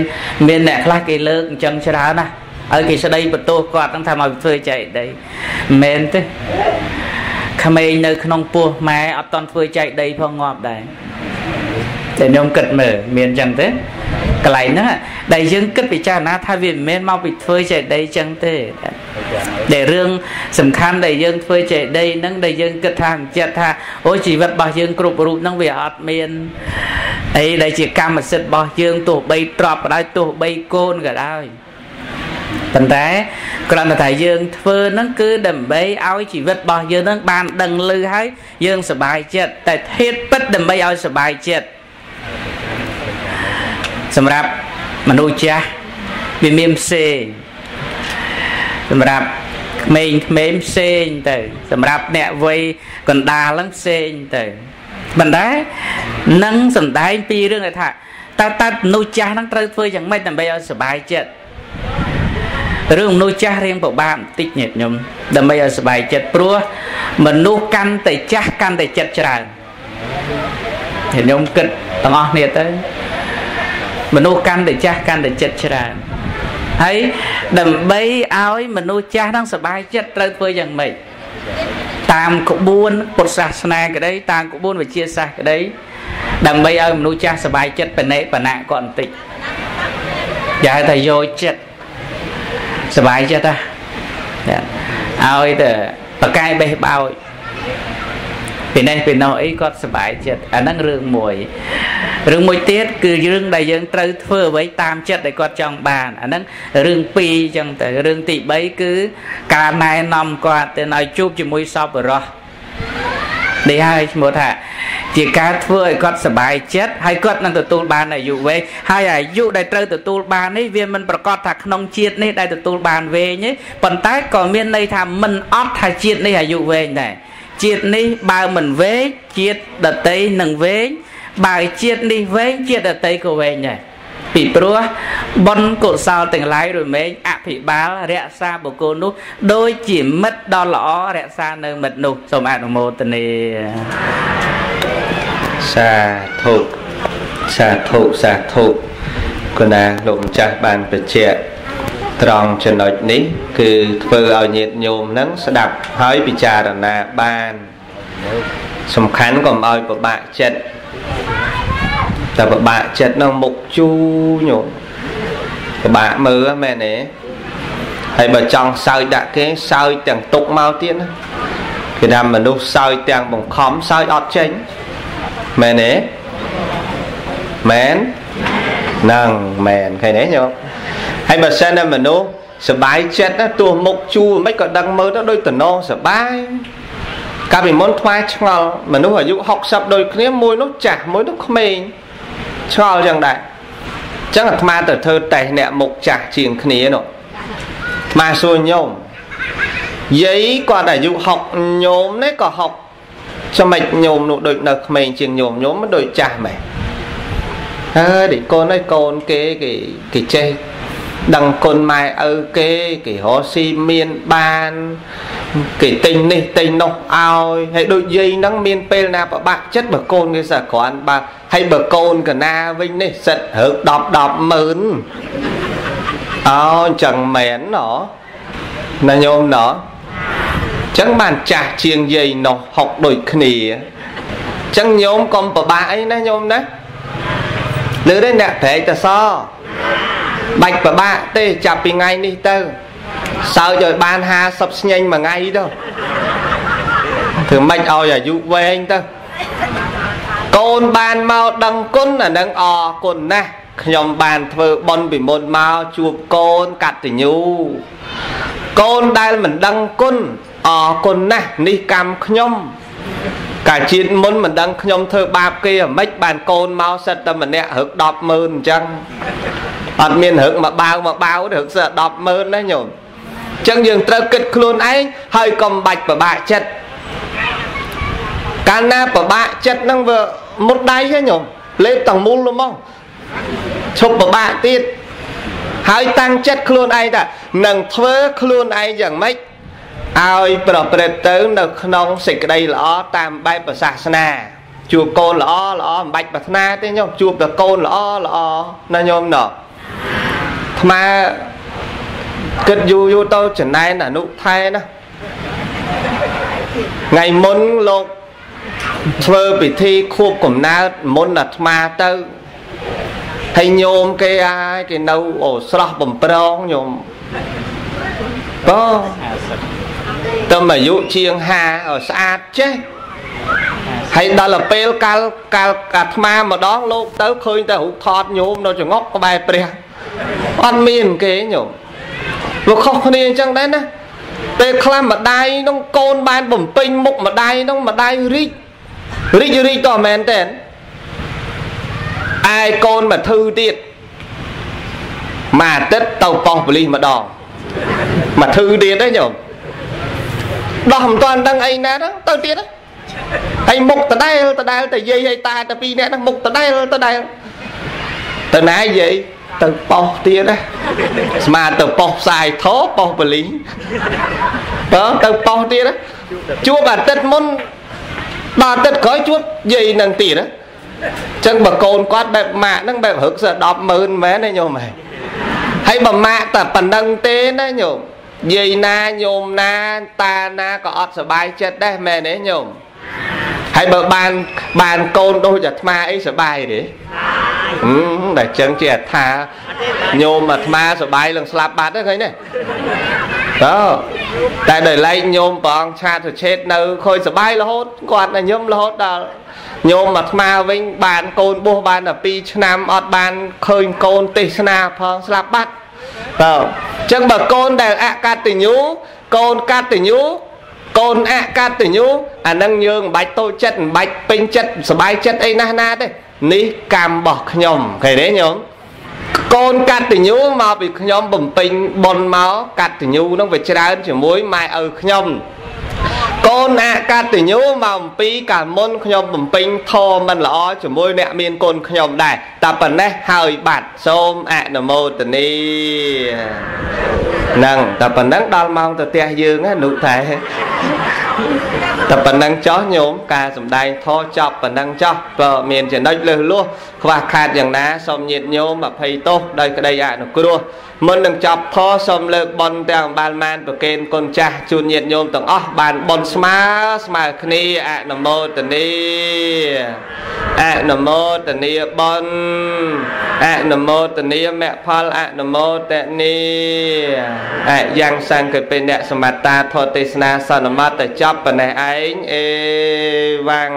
មានអ្នកខ្លះគេលើកអញ្ចឹងច្រើនណាឲ្យគេស្ដីបន្ទោសគាត់ហ្នឹងថាមកធ្វើចែកដីមិនមែនទេក្មេងនៅក្នុងពោះម៉ែអត់តន់ធ្វើចែកដីផងងាប់ដែរតែខ្ញុំគិតមើលមានអញ្ចឹងទេ កន្លែងហ្នឹងដែលយើងគិតពិចារណាថាវាមិនមែនមកពីធ្វើចេតីចឹងទេដែលរឿងសំខាន់ដែលយើងធ្វើចេតីហ្នឹងដែលយើងគិតថាចិត្តថាអូជីវិតរបស់យើងគ្រប់រូបហ្នឹងវាអត់មានអីដែលជាកម្មសិទ្ធិរបស់យើងទោះបីទ្របក៏ដោយទោះបីកូនក៏ដោយប៉ុន្តែគ្រាន់តែថាយើងធ្វើហ្នឹងគឺដើម្បីឲ្យជីវិតរបស់យើងហ្នឹងបានដឹងឮហើយយើងសប្បាយចិត្តតែធៀបពិតដើម្បីឲ្យសប្បាយចិត្ត សម្រាប់មនុស្សចាស់វាមានផ្សេងសម្រាប់ក្មេងក្មេងផ្សេងទៅ សម្រាប់អ្នកវ័យកណ្ដាលហ្នឹងផ្សេងទៅប៉ុន្តែនឹងសំដែងពីរឿងថាតើតើមនុស្សចាស់ហ្នឹងត្រូវធ្វើយ៉ាងម៉េចដើម្បីឲ្យសុបាយចិត្តរឿងមនុស្សចាស់រៀងពិបាកបន្តិចញាតិញោមដើម្បីឲ្យសុបាយចិត្តព្រោះមនុស្សកាន់តែចាស់កាន់តែចិត្តច្រើនញាតិញោមគិតទាំងអស់គ្នាទៅ មនុស្សកាន់តែចាស់កាន់តែចិត្តច្រើនហើយដើម្បីឲ្យមនុស្សចាស់ហ្នឹងសบายចិត្តត្រូវធ្វើយ៉ាងម៉េចតាមក្បួនពុទ្ធសាសនាក្តីតាមក្បួនវិទ្យាសាស្ត្រក្តីដើម្បីឲ្យមនុស្សចាស់សบายចិត្តបណិបណៈគាត់បន្តិចយ៉ាតែយកចិត្តសบายចិត្តហ่ะឲ្យតែបកាយបេះបោច ពីនេះពីនោះអីគាត់សប្បាយចិត្តអាហ្នឹងរឿងមួយរឿងមួយទៀតគឺរឿងដែលយើងត្រូវធ្វើអ្វីតាមចិត្តដែលគាត់ចង់បានអាហ្នឹងរឿងពីរអញ្ចឹងទៅរឿងទី3គឺការណែនាំគាត់ទៅឲ្យជួបជាមួយសពរោះនេះហើយឈ្មោះថាជាការធ្វើឲ្យគាត់សុបាយចិត្តហើយគាត់នឹងទទួលបានអាយុវែងហើយអាយុដែលត្រូវទទួលបាននេះវាមិនប្រកាសថាក្នុងជាតិនេះដែលទទួលបានវែងទេប៉ុន្តែក៏មានន័យថាមិនអត់ថាជាតិនេះអាយុវែងដែរ ជាតិនេះបើមិនវែងជាតិដតីនឹងវែងបើជាតិនេះវែងជាតិដតីក៏វែងដែរពីព្រោះបុណ្យកុសលទាំងឡាយរមែងអភិបាល រក្សាបុគ្គលនោះដូចជាមិត្តដ៏ល្អរក្សានៅមិត្តនោះសូមអនុមោទនាសាធុសាធុសាធុគណាលោកម្ចាស់បានបញ្ជាក់ ត្រង់ចំណុចនេះ គឺធ្វើឲ្យញាតិញោមហ្នឹងស្ដាប់ហើយពិចារណាបាន សំខាន់កុំឲ្យពិបាកចិត្តតែពិបាកចិត្តនឹងមុខជូញោមពិបាកមើលមែនទេហើយបើចង់សើចដាក់គេសើចទាំងទុកមកទៀតណាគេថាមនុស្សសើចទាំងបង្ខំសើចអត់ចេញមែនទេមែនហ្នឹងមែនឃើញទេញោម ហើយបើសិនតែមនុស្សសបាយចិត្តណាទោះមុខជួមិនក៏ដឹងមើលទៅដូចតំណងសបាយកាលពីមុនថ្វាយឆ្ងល់មនុស្សអាយុ60ដូចគ្នាមួយនោះចាស់មួយនោះក្មេងឆ្ងល់ចឹងដែរចឹងអាត្មាទៅធ្វើតេស្តអ្នកមុខចាស់ជាងគ្នានោះអាត្មាសួរញោមយាយគាត់អាយុ60ញោមនេះក៏60ចាំមិនញោមនោះដូចនៅក្មេងជាងញោមញោមមិនដូចចាស់ម៉េចហើយនេះកូនឯងកូនគេគេគេចេះ ដឹងគុណម៉ែឪគេគេរកស៊ីមានបានគេទិញនេះទិញនោះឲ្យហើយដូចយាយហ្នឹងមានពេលណាប្របាក់ចិត្តបើកូនគេសើគ្រាន់បើហើយបើកូនកណាវិញនេះសិតរើក10 10ម៉ឺនអោអញ្ចឹងមែនណណាញោមណអញ្ចឹងបានចាស់ជាងយាយនោះហុកដូចគ្នាអញ្ចឹងញោមកុំប្របាក់អីណាញោមណាលើទេអ្នកប្រែកតស បាច់ប្របាក់ទេចាប់ពីថ្ងៃនេះទៅសើចឲ្យបាន50ស្ញែងមួយថ្ងៃទៅធ្វើម៉េចឲ្យអាយុវែងទៅកូនបានមកដឹងគុណអានឹងអរគុណណាស់ខ្ញុំបានធ្វើបុណ្យពីមុនមកជួបកូនកតញ្ញូកូនដែលមិនដឹងគុណអរគុណណាស់នេះកម្មខ្ញុំកាលជាតិមុនមិនដឹងខ្ញុំធ្វើបាបគេអាម៉េចបានកូនមកសិតតែម្នាក់រឹក100000អញ្ចឹង អត់មានរឹកមកបាវមកបាវរឹកសិត100000ណាញោមអញ្ចឹងយើងត្រូវគិតខ្លួនឯងហើយកុំបាច់ប្របាក់ចិត្តកាលណាប្របាក់ចិត្តហ្នឹងវាមុតដៃហ៎ញោមលេបទាំងមូលទៅមកឈប់ប្របាក់ទៀតហើយតាំងចិត្តខ្លួនឯងថានឹងធ្វើខ្លួនឯងយ៉ាងម៉េចឲ្យប្រព្រឹត្តទៅនៅក្នុងសេចក្តីល្អតាមបែបសាសនាជួបកូនល្អល្អមិនបាច់ប្រាថ្នាទេញោមជួបតែកូនល្អល្អណាញោមណោះ ថ្មគិតយូរយូរទៅចំណែនអនុថែណាថ្ងៃមុនលោកធ្វើពិធីខួបកំណើតមុនអាត្មាទៅហើយញោមគេហើយគេនៅអូស្រស់បំប្រងញោមបងទៅអាយុជាង50ឲ្យស្អាតចេះ ហើយដល់ទៅពេលកាលកាលអាត្មាម្ដងលោកទៅឃើញតែរូបថតញោមនៅចងក់ក្បែរព្រះអត់មានគេញោមវាខុសគ្នាអញ្ចឹងដែរណាពេលខ្លះម្ដាយនោះកូនបានបំពេញមុខម្ដាយនោះម្ដាយរីករីករីកតមែនទេឯកូនមកធឺទៀតមួយអាទិត្យទៅប៉ោះបលិសម្ដងមកធឺទៀតទេញោមដោះមិនទាន់ដឹងអីណាទៅទៅទៀត ហើយមុខដដែលដដែលតែយាយហើយតាតែពីរនាក់ហ្នឹងមុខដដែលដដែលទៅណាយាយទៅប៉ោះទៀតណាស្មាទៅប៉ោះផ្សាយធោប៉ោះបលីបើទៅប៉ោះទៀតណាជួបអាទិត្យមុនដល់អាទិត្យក្រោយជួបយាយនឹងទៀតណាចឹងបើកូនគាត់បែបម៉ាក់ហ្នឹងបែបរឹកសើ100000មែនទេញោមហើយបើម៉ាក់តែប៉ុណ្្នឹងទេណាញោមយាយណាញោមណាតាណាក៏អត់សុបាយចិត្តដែរមែនទេញោម ហើយបើបានបានកូនដូចអាត្មាអីសុបាយទេហឹមតែចឹងជាអថាញោមអាត្មាសុបាយនឹងស្លាប់បាត់ទេឃើញទេតើតែដល់ឡែកញោមព្រះអង្គឆាតសុឆេតនៅខូចសុបាយរហូតគាត់តែញោមរហូតដល់ញោមអាត្មាវិញបានកូនបួសបានតែ2ឆ្នាំអត់បានឃើញកូនទេសនាផងស្លាប់បាត់តើអញ្ចឹងបើកូនដែលអកតញ្ញូកូនកតញ្ញូ ក កូនអកតញ្ញូអានឹងយើងមិនបាច់តូចចិត្តមិនបាច់ពេញចិត្តសบายចិត្តអីណាស់ណាទេនេះកម្មរបស់ខ្ញុំឃើញទេញោមកូនកតញ្ញូមកពីខ្ញុំបំពេញបុណ្យមកកតញ្ញូនឹងវាច្រើនជាមួយម៉ែឪខ្ញុំ កូនអកតញ្ញូមកអំពីកាលមុនខ្ញុំបំពេញធម៌មិនល្អជាមួយអ្នកមានកូនខ្ញុំដែរតែប៉ុណ្ណេះហើយបាត់សូមអនុមោទនីហ្នឹងតែប៉ុណ្ណឹងដល់ម៉ោងទៅផ្ទះយើងណានោះតែតែប៉ុណ្ណឹងចោះញោមការសំដែងធរចប់ប៉ុណ្ណឹងចោះក៏មានចំណុចលើសលោះខ្វះខាតយ៉ាងណាសូមញាតញោមអភ័យទោសដោយក្តីអនុគ្រោះ មុននឹងចប់ធរសូមលើកបនទាំងអំបាលមានប្រកេនគុណចាស់ជូនញាតញោមទាំងអស់បានបនស្មើស្មើគ្នាអនុមោទនីអនុមោទនីបនអនុមោទនីមគ្គផលអនុមោទនីអយ៉ាងសង្កេពេអ្នកសមត្តាធរទេសនាសន្មតចប់ប៉ុណ្ណេះឯងអេវ៉ាំង